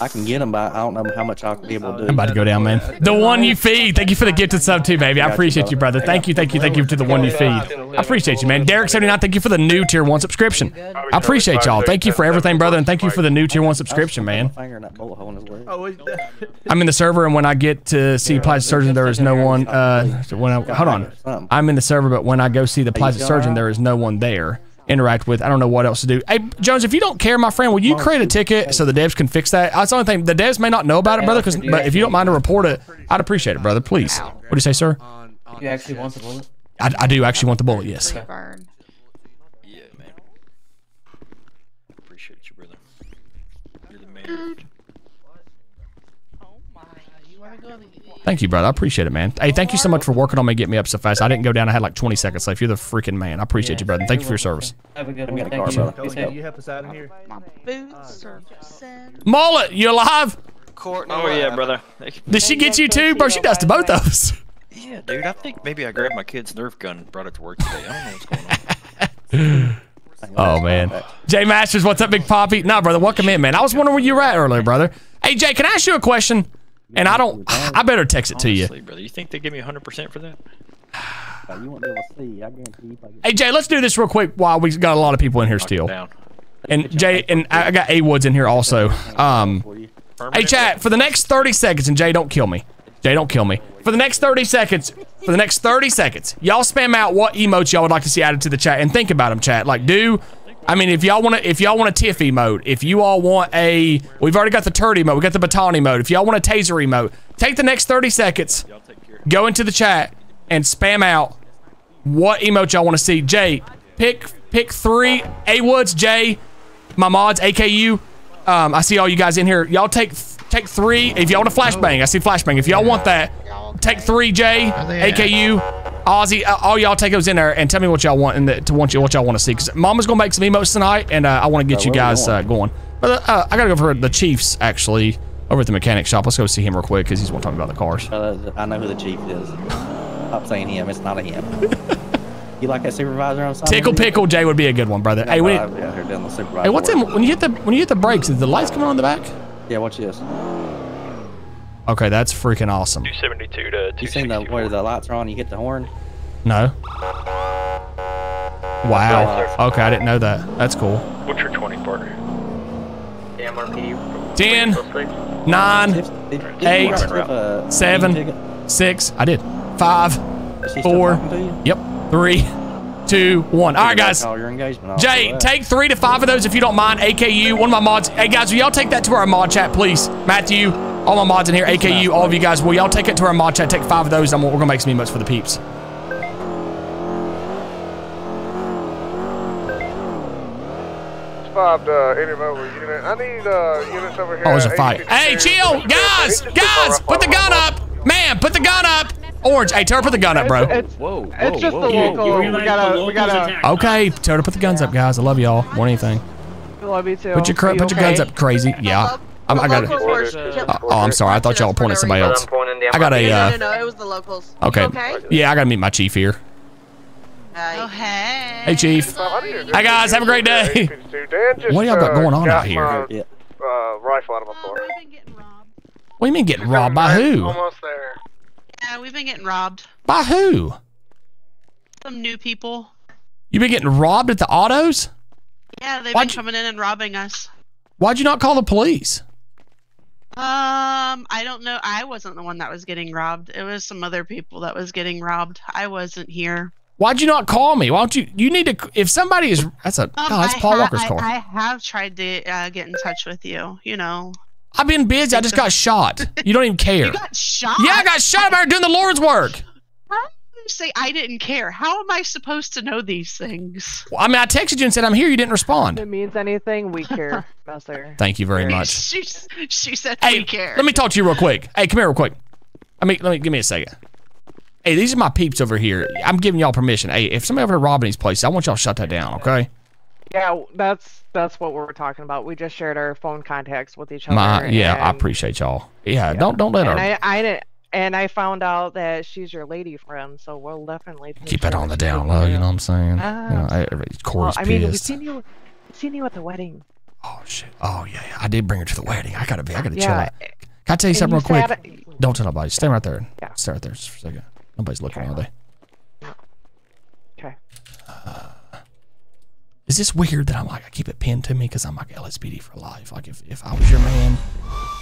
I can get them, but I don't know how much I'll be able to do. I'm about to go down, man. The one you feed. Thank you for the gifted sub too, baby. I appreciate you, brother. Thank you, thank you, thank you to the one you feed. I appreciate you, man. Derek79, thank you for the new tier one subscription. I appreciate y'all. Thank you for everything, brother, and thank you for the new tier one subscription, man. Finger in bullet hole in his leg. I'm in the server, and when I get to see plastic surgeon, there is no one. Uh, when I, hold on, I'm in the server, but when I go see the plastic surgeon, there is no one there. Interact with. I don't know what else to do. Hey, Jones, if you don't care, my friend, will you create a ticket so the devs can fix that? That's the only thing. The devs may not know about it, brother. Because, but if you don't mind to report it, I'd appreciate it, brother. Please. What do you say, sir? You actually want the bullet? I, I do actually want the bullet. Yes. Yeah, man. Appreciate you, brother. You're the man. Thank you, brother. I appreciate it, man. Hey, thank you so much for working on me, get me up so fast. I didn't go down. I had like 20 seconds left. You're the freaking man. I appreciate you, brother. Thank you for your service. Have a good one. Thank car, you. brother. Cody, you help us out in here? Boots are missing. Mullet, you alive? Oh yeah, brother. Did she get you too, bro? She does to both of us. Yeah, dude. I think maybe I grabbed my kid's Nerf gun and brought it to work today. I don't know what's going on. Oh man, Jay Masters, what's up, Big Poppy? Nah, brother, welcome in, man. I was wondering where you were at earlier, brother. Hey, Jay, can I ask you a question? And I don't, I better text it to you. Honestly, brother, you think they give me 100% for that? You won't be able to see. I guarantee you. if I get- Hey, Jay, let's do this real quick while we got a lot of people in here still. And Jay, and I I got A Woods in here also. Um, hey, chat for the next 30 seconds, and Jay, don't kill me. Jay, don't kill me. For the next 30 seconds, for the next 30 seconds, y'all spam out what emotes y'all would like to see added to the chat, and think about them, chat. Like, do. I mean, if y'all want to, if y'all want a TIFF mode, if you all want a, we've already got the turd mode, we got the Batani mode. If y'all want a taser mode, take the next 30 seconds, go into the chat, and spam out what emote y'all want to see. Jay, pick pick three. A Woods, Jay, my mods, AKU. Um, I see all you guys in here. Y'all take take three. If y'all want a flashbang, I see flashbang. If y'all want that, take three. Jay, AKU, Ozzy, uh, all y'all take those in there and tell me what y'all want and the, to want you what y'all want to see. Cause Mama's gonna make some emotes tonight, and uh, I want to get Uh, you guys uh, going. But uh, I gotta go for the Chiefs actually over at the mechanic shop. Let's go see him real quick because he's want to talk about the cars. Uh, I know who the chief is. Stop saying him. It's not a him. you like that supervisor on Sunday? Tickle Pickle Jay would be a good one, brother. Hey, we, I'll be out here doing the hey, what's in when you hit the when you hit the brakes? Is the lights coming on in the back? Yeah, watch this. Okay, that's freaking awesome. 272 to You seen the where the lights are on? You hit the horn. No. Wow. Okay, I didn't know that. That's cool. What's your 20 partner? MRPD. 10, 9, Did you 8, write 7, 6. I did. 5, Is she still 4. talking to you? Yep. 3, 2, 1. All right, guys. Call your engagement off Jay, take three to five of those if you don't mind. AKU, one of my mods. Hey, guys, will y'all take that to our mod chat, please? Matthew, all my mods in here. AKU, all of you guys, will y'all take it to our mod chat? Take five of those. and we're going to make some emotes for the peeps. Five to any mobile unit. I need uh, units over here. Oh, there's a at fight. Hey, chill, guys, guys, put the gun up, man, put the gun up. Orange, hey, Tara, put the gun up, bro. it's Whoa, It's just the local. We gotta, we gotta. Okay, Tara, put the guns up, guys. I love y'all more than anything. Love you too. Put your cr- Are you put your guns up, crazy. Yeah, I'm, I got it. Locals Oh, oh, I'm sorry. I thought y'all were pointing at somebody else. I got a. No, no, Uh, no, it was the locals. okay. Okay. Yeah, I gotta meet my chief here. oh, hey. Hey, chief. Hi, guys. Have a great day. Dan just, What y'all got uh, going on out here? my, Yeah. Uh, rifle out of my car. What do you mean getting robbed by who? Almost there. Yeah, we've been getting robbed. By who? Some new people. You've been getting robbed at the autos? Yeah, they've Why'd been coming in and robbing us. Why'd you not call the police? Um, I don't know. I wasn't the one that was getting robbed. It was some other people that was getting robbed. I wasn't here. Why'd you not call me? Why don't you? You need to. If somebody is, that's a. Um, God, that's I Paul Walker's I- car. I, have tried to uh, get in touch with you. You know, I've been busy. I just got shot. You don't even care. you got shot. yeah, I got shot about doing the Lord's work. How do you say I didn't care? How am I supposed to know these things? Well, I mean, I texted you and said I'm here. You didn't respond. If it means anything, we care, Master. Thank you very much. She she said Hey, we care. let me talk to you real quick. Hey, come here real quick. I mean, let me give me a second. Hey, these are my peeps over here. I'm giving y'all permission. Hey, if somebody ever here robbing these places, I want y'all to shut that down, okay? Yeah, that's that's what we're talking about. We just shared our phone contacts with each other. My, yeah, I appreciate y'all. Yeah, don't don't let and her I, I didn't, and I found out that she's your lady friend, so we'll definitely keep it on the down low. you. Know what I'm saying? Uh, you know, well, I mean, we've seen you, we've seen you at the wedding. Oh shit! Oh, yeah, yeah, I did bring her to the wedding. I gotta be. I gotta chill out. Can I tell you and something you real quick? Don't tell nobody. Stay right there. Yeah. Stay right there just for a second. Nobody's looking, are they? Okay. Uh, Is this weird that I'm like I keep it pinned to me because I'm like LSPD for life? Like if, if I was your man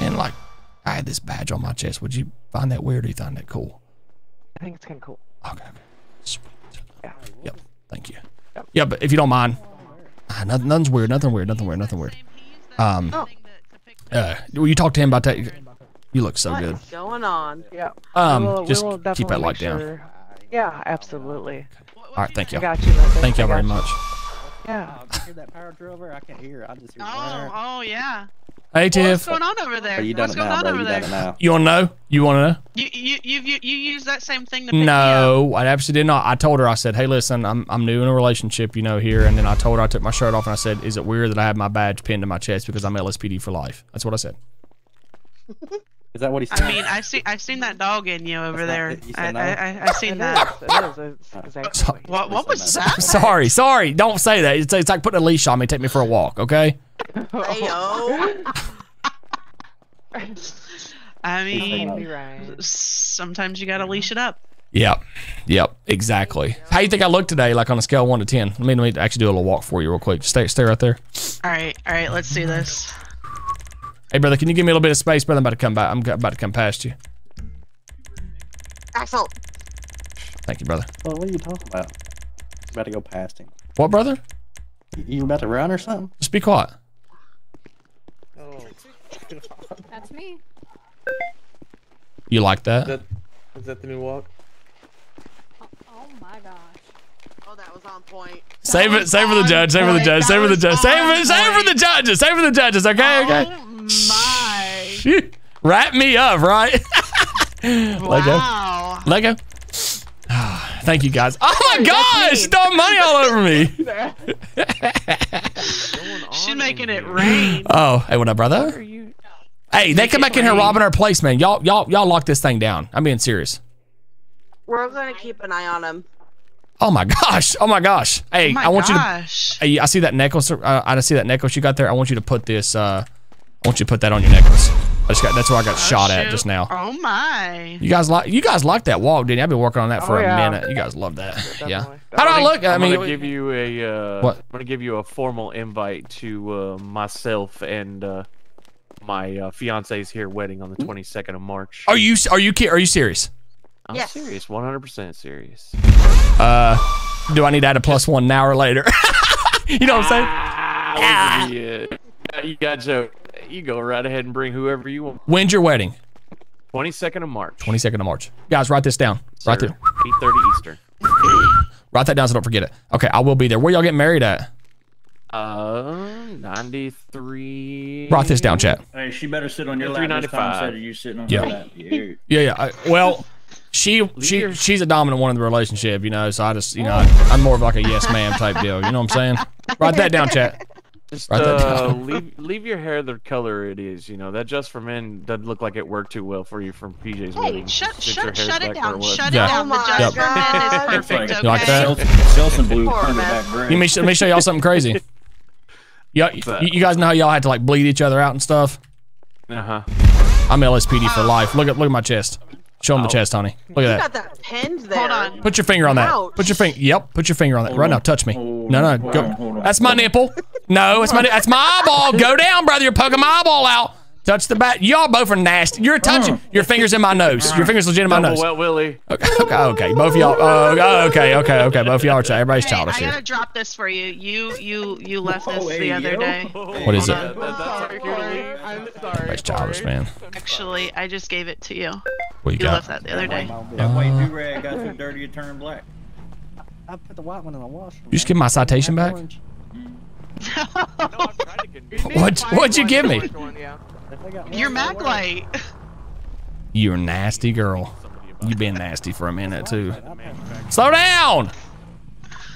and like I had this badge on my chest, would you find that weird or you find that cool? I think it's kind of cool. Okay. Sweet. Yeah. Yep. Thank you. Yeah, but if you don't mind, ah, nothing, nothing's weird. Nothing weird. Nothing weird. Nothing weird. Um. Oh. Uh, will you talk to him about that? You look so good. What's going on? Yeah. Um, we will, just we will keep that definitely light make down. Sure Yeah, absolutely. All right, thank you. I got you, Thank you I very got you. much. Yeah. Oh, you hear that power drill over? I can't hear. I just hear. Oh, oh yeah. Hey, What's Tiff. going on over there? Oh, you done What's going now, on bro. over You there? now. You want to know? You want to know? You you you you you use that same thing to pick me up. No, I absolutely did not. I told her, I said, hey, listen, I'm, I'm new in a relationship, you know, here. And then I told her I took my shirt off and I said, is it weird that I have my badge pinned to my chest because I'm LSPD for life? That's what I said. Is that what he's? said? I mean, I've seen I've seen that dog in you over there. you I, no? I, I, I've seen It that. is. It is. It's exactly. What what was that? sorry, sorry. Don't say that. It's, it's like putting a leash on me. Take me for a walk, okay? I You're mean, right. sometimes you gotta leash it up. Yep. Yep. Exactly. How you think I look today, like on a scale of one to ten? Let me, let me actually do a little walk for you real quick. Stay, stay right there. All right, all right. Let's do this. Hey, brother, can you give me a little bit of space, brother? I'm about to come back. I'm about to come past you. Axel. Thank you, brother. Well, what are you talking about? You about to go past him. What, brother? You- You about to run or something? Just be quiet. That's me. You like that? That, is that the new walk? Oh, oh my gosh. Oh, that was on point. Save it. Save for the judge. Save for the judge. Save for the judge. Save it. Save for the judges. Save for the judges. Okay. Okay. Oh, My. Wrap me up, right? Lego. Wow. Lego. Thank you guys. Oh my gosh! Throwing money all over me. She's making it rain. Oh, hey, what up, brother? Hey, they come back in here robbing our place, man. Y'all, y'all, y'all lock this thing down. I'm being serious. We're gonna keep an eye on him. Oh my gosh! Oh my gosh! Hey, Oh my I want gosh. you to. Hey, I see that necklace. Uh, I see that necklace you got there. I want you to put this. Uh, I want you to put that on your necklace. I just got. That's where I got shot at just now. Oh my. You guys like. You guys like that walk, didn't you? I've been working on that for Oh, a yeah. minute. You guys love that. Yeah. I'm How do I look? I I'm mean, gonna give you a. Uh, What? I'm gonna give you a formal invite to uh, myself and uh, my uh, fiance's here wedding on the 22nd of March. are you are you are you serious? I'm Yes. serious, 100% serious. Uh, do I need to add a plus one now or later? you know what I'm saying? Ah, yeah. You got Joe. You go right ahead and bring whoever you want. When's your wedding? 22nd of March. 22nd of March. Guys, write this down. Right there. 8:30 Eastern. Write that down so don't forget it. Okay, I will be there. Where y'all getting married at? Uh, 93. Write this down, chat. Hey, she better sit on your lap this 395. time instead of you sitting on Yeah. her lap. Yeah. Yeah, yeah. I, well, she she she's a dominant one in the relationship, you know. So I just you know I'm more of like a yes ma'am type deal. You know what I'm saying? Write that down, chat. Just uh, leave leave your hair the color it is. You know that just for men doesn't look like it worked too well for you from PJ's Hey, wedding. shut since your shut hair's shut it down. was. Shut Yeah. it down. The Oh my just for men is God. perfect. Okay. You like that? Chelsea Blue turned it back gray. Let me let me show y'all something crazy. Yeah, you, you guys know how y'all had to like bleed each other out and stuff. Uh huh. I'm LSPD for life. Look at look at my chest. Show them the chest, honey. Look You at got that. that pinned there. Hold on. Put your finger on that. Ouch. Put your finger. Yep. Put your finger on that right now. Touch me. Hold No, no. hold Go. on. That's my nipple. No, it's my. That's my eyeball. Go down, brother. You're poking my eyeball out. Touch the back. Y'all both are nasty. You're touching. Mm. Your fingers in my nose. Your fingers legit in my Double nose. wet Willie. Okay, okay, okay. Both y'all. Uh, oh, okay, okay, okay. Both y'all are. child- Everybody's Hey, childish I here. gotta drop this for you. You you you left this Whoa, the hey, other yo. day. What is it? That- that- that's okay to leave. I'm sorry. Everybody's childish, man. Actually, I just gave it to you. What you You got? left that the other day. That white do uh, rag got so dirty it turned black. I put the white one in the wash. You just give my citation back? What? What'd you give me? Your mag light. You're a nasty girl. You've been nasty for a minute too. Slow down.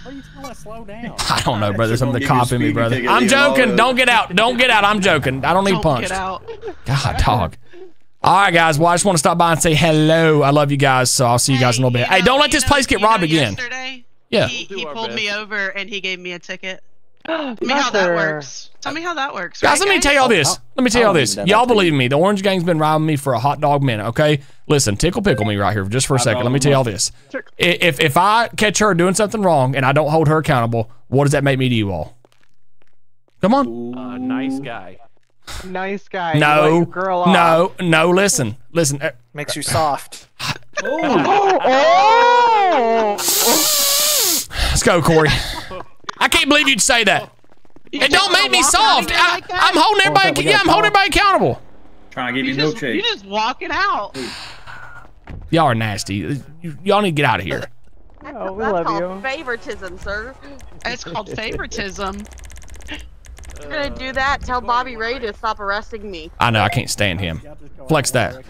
Are you telling us? Slow down. I don't know, brother. Something to gonna cop in me, brother. I'm joking. Don't get out. Don't get out. I'm joking. I don't need Don't punched. get out. God, dog. All right, guys. Well, I just want to stop by and say hello. I love you guys. So I'll see you guys in a little bit. Hey, don't let this place get robbed again. Yesterday, Yeah. he, he do our pulled me over and he gave me a ticket. Tell me how that works. Tell me how that works. Guys, right, let me tell y'all this. Let me tell y'all this. Y'all up to you. believe me. The Orange Gang's been robbing me for a hot dog minute, okay? Listen, tickle pickle me right here just for a second. Let me tell y'all this. If if I catch her doing something wrong and I don't hold her accountable, what does that make me to you all? Come on. Uh, nice guy. Nice guy. You let No. your girl off. No. No, listen. Listen. uh, Makes you soft. Let's go, Corey. I can't believe you'd say that. It don't make me soft. I, I'm holding everybody. Yeah, I'm holding everybody accountable. Trying to give You you no just, you chase. just walking out. Y'all are nasty. You, y'all need to get out of here. Oh, we That's love called you. favoritism, sir. It's called favoritism. If you're gonna do that, tell Bobby Ray to stop arresting me. I know I can't stand him. Flex that.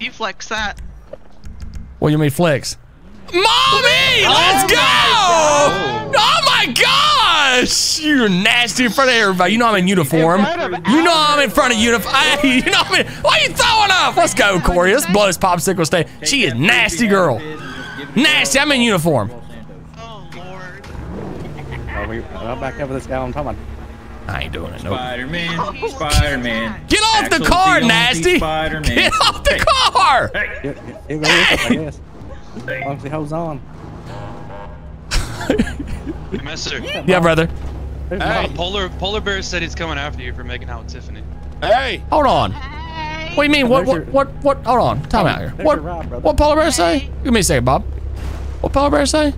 You flex that. What do you mean flex? Mommy, let's go! Oh, oh my gosh! You're nasty in front of everybody. You know I'm in uniform. You know I'm in front of uniform. You know I'm in. Why are you throwing up? Let's go, Corey. Let's blow this popsicle stay. She is nasty, girl. Nasty. I'm in uniform. Are we I'm back over this guy I'm talking about? I ain't doing it. Nope. Spider-Man, Spider-Man. Get off the car, Fields, nasty. Spider-Man. Get off the car. Here, here goes, I guess. As long as he holds on. Mister. Yeah, brother. Uh, Polar Polar Bear said he's coming after you for making out with Tiffany. Hey. Hold on. What do you mean? What? What? What? What? Hold on. Time out here. What? ride. What polar bear say? Give me a second, Bob. What polar bear say?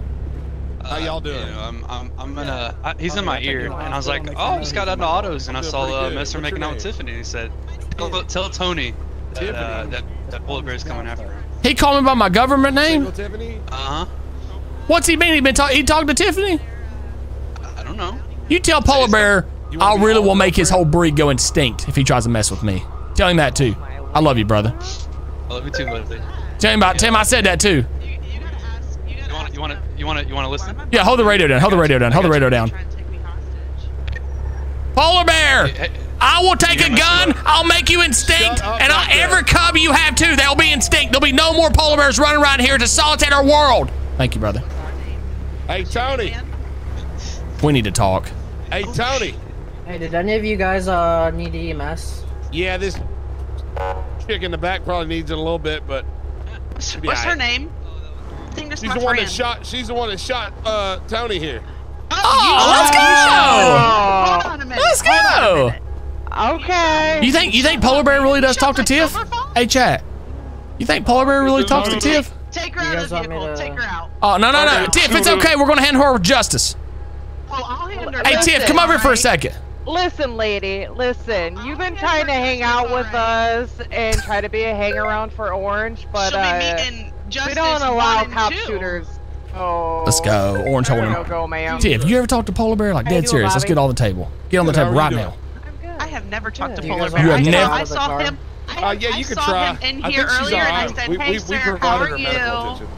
How y'all doing? You know, I'm I'm I'm gonna. I, he's in my ear, and I was like, oh, I just got out of autos, and I saw uh, Mister making out with Tiffany. He said, tell, tell Tony that, uh, that that Polar Bear's coming after him. He called me by my government name. Tiffany. Uh huh. What's he mean? He been talking? He talked to Tiffany? I don't know. You tell polar bear I really will make his whole breed go extinct if he tries to mess with me. Tell him that too. I love you, brother. I love you too, buddy. Tell him about. Tell him I said that too. You want you want to you want to you want to listen? Yeah, hold the radio down. Hold the radio down. Hold the radio down. Polar bear, I will take a gun. I'll make you extinct, and I'll, every cub you have too, they'll be extinct. There'll be no more polar bears running around here to assaultate our world. Thank you, brother. Hey, Tony. We need to talk. Hey, Tony. Hey, did any of you guys uh need EMS? Yeah, this chick in the back probably needs it a little bit, but. she'll What's her alright. name? I think that's She's my the one friend. that shot. She's the one that shot uh, Tony here. Oh, let's go! Hold on a minute. Let's go! Okay. You think you think polar bear really does talk to Tiff? Hey, chat. You think polar bear really talks to Tiff? Take her out of the vehicle. Take her out. Oh no no no, Tiff, it's okay. We're gonna hand her over justice. Oh, I'll hand her. Hey Tiff, come over here for a second. Listen, lady, listen. You've been trying to hang out with us and try to be a hang around for Orange, but She'll be uh, meeting we don't allow one cop two. shooters. Oh. Let's go. Orange holding No go, ma'am. Tiff, you ever talk to polar bear? Like How you dead doing, serious. Let's get on the table. Get on the Good, how table right you now. I'm good. I have never talked to Polar Bear. You I have saw, never- I saw him. I, Uh, yeah, I you can saw try. him in here think she's earlier, and I said, We- "Hey, we- we sir, how are you?" attention.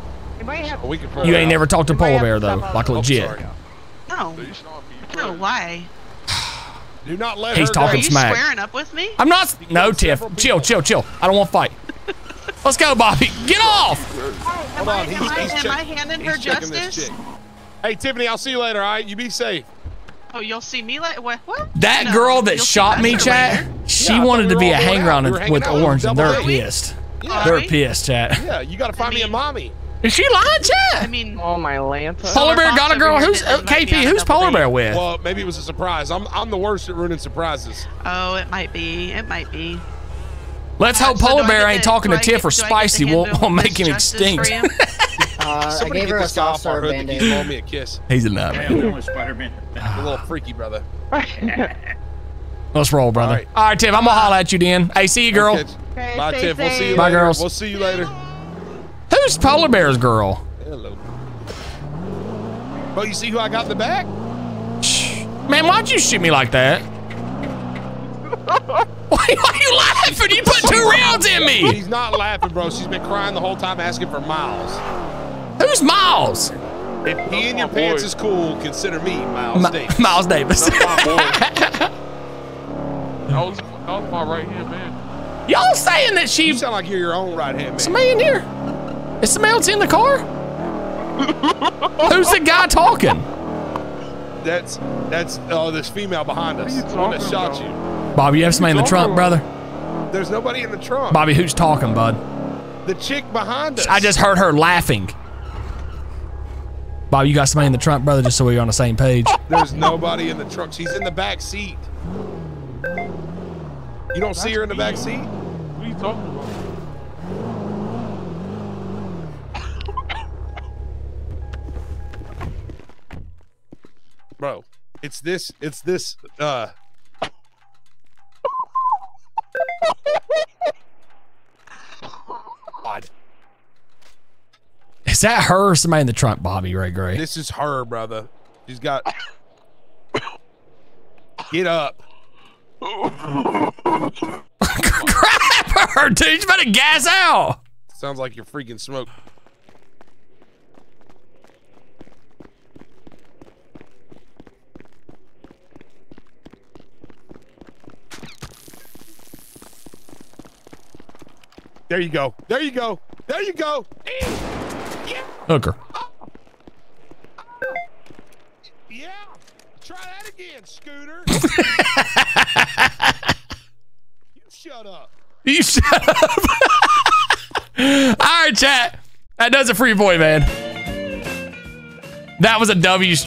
You have. We You ain't out. never talked to polar bear though, like Oh, legit. sorry. No. No, why? Do not let He's her talking Are you smack. swearing up with me? I'm not. No, Tiff. Chill, chill, chill. I don't want to fight. Let's go, Bobby. Get off. Hold on, he's, am I, he's am check- I handing he's her checking this justice? chick. Hey, Tiffany, I'll see you later. All right, you be safe. Oh, you'll see me later. What? what? That No, girl that shot me, chat. later. She Yeah, wanted we to be a going hang around We with Orange, and they're A. pissed. Yeah. They're pissed, chat. Yeah, you got to find me a mommy. Is she lying, chat? I mean, Oh my Lanta. Polar bear got a girl. Who's uh, invite me on KP? Who's polar bear with? Well, maybe it was a surprise. I'm I'm the worst at ruining surprises. oh, it might be. It might be. Let's hope so polar bear ain't talking to Tiff or do I get to Spicy. hand Won't, won't make him extinct. Uh, I gave her a soft off our serve hook. band-aid. He's me a kiss. He's a nut. Yeah, I'm Spider-Man. A little freaky, brother. Let's roll, brother. All right. All right, Tiff. I'm gonna holler at you then. Hey, see you, girl. Okay. Okay, Bye, stay Tiff. We'll see you. Bye, later. girls. We'll see you later. Who's polar bear's girl? Hello. Well, you see who I got in the back? Man, why'd you shoot me like that? why, why you laughing? You put two rounds in me. He's not laughing, bro. She's been crying the whole time asking for Miles. Who's Miles? If peeing in your pants is cool, consider me Miles Mi- Davis. Miles Davis. That was, that was my right hand man. Y'all saying that she You sound like you're your own right hand man. somebody in here? Is somebody else in the car? Who's the guy talking? That's that's uh, this female behind us, the one that shot you. Bobby, you have somebody in the trunk, brother? There's nobody in the trunk. Bobby, who's talking, bud? The chick behind us. I just heard her laughing. Bobby, you got somebody in the trunk, brother, just so we're on the same page. There's nobody in the trunk. She's in the back seat. You don't see her in the back seat? What are you talking about? Bro, it's this, it's this, uh. God. Is that her or somebody in the trunk, Bobby Ray Gray? This is her, brother. She's got. Get up. Grab her, dude. She's about to gas out. Sounds like you're freaking smoke. There you go. There you go. There you go. Hooker. Yeah. Try that again, Scooter. you shut up. You shut up. All right, chat. That does it for your boy, man. That was a W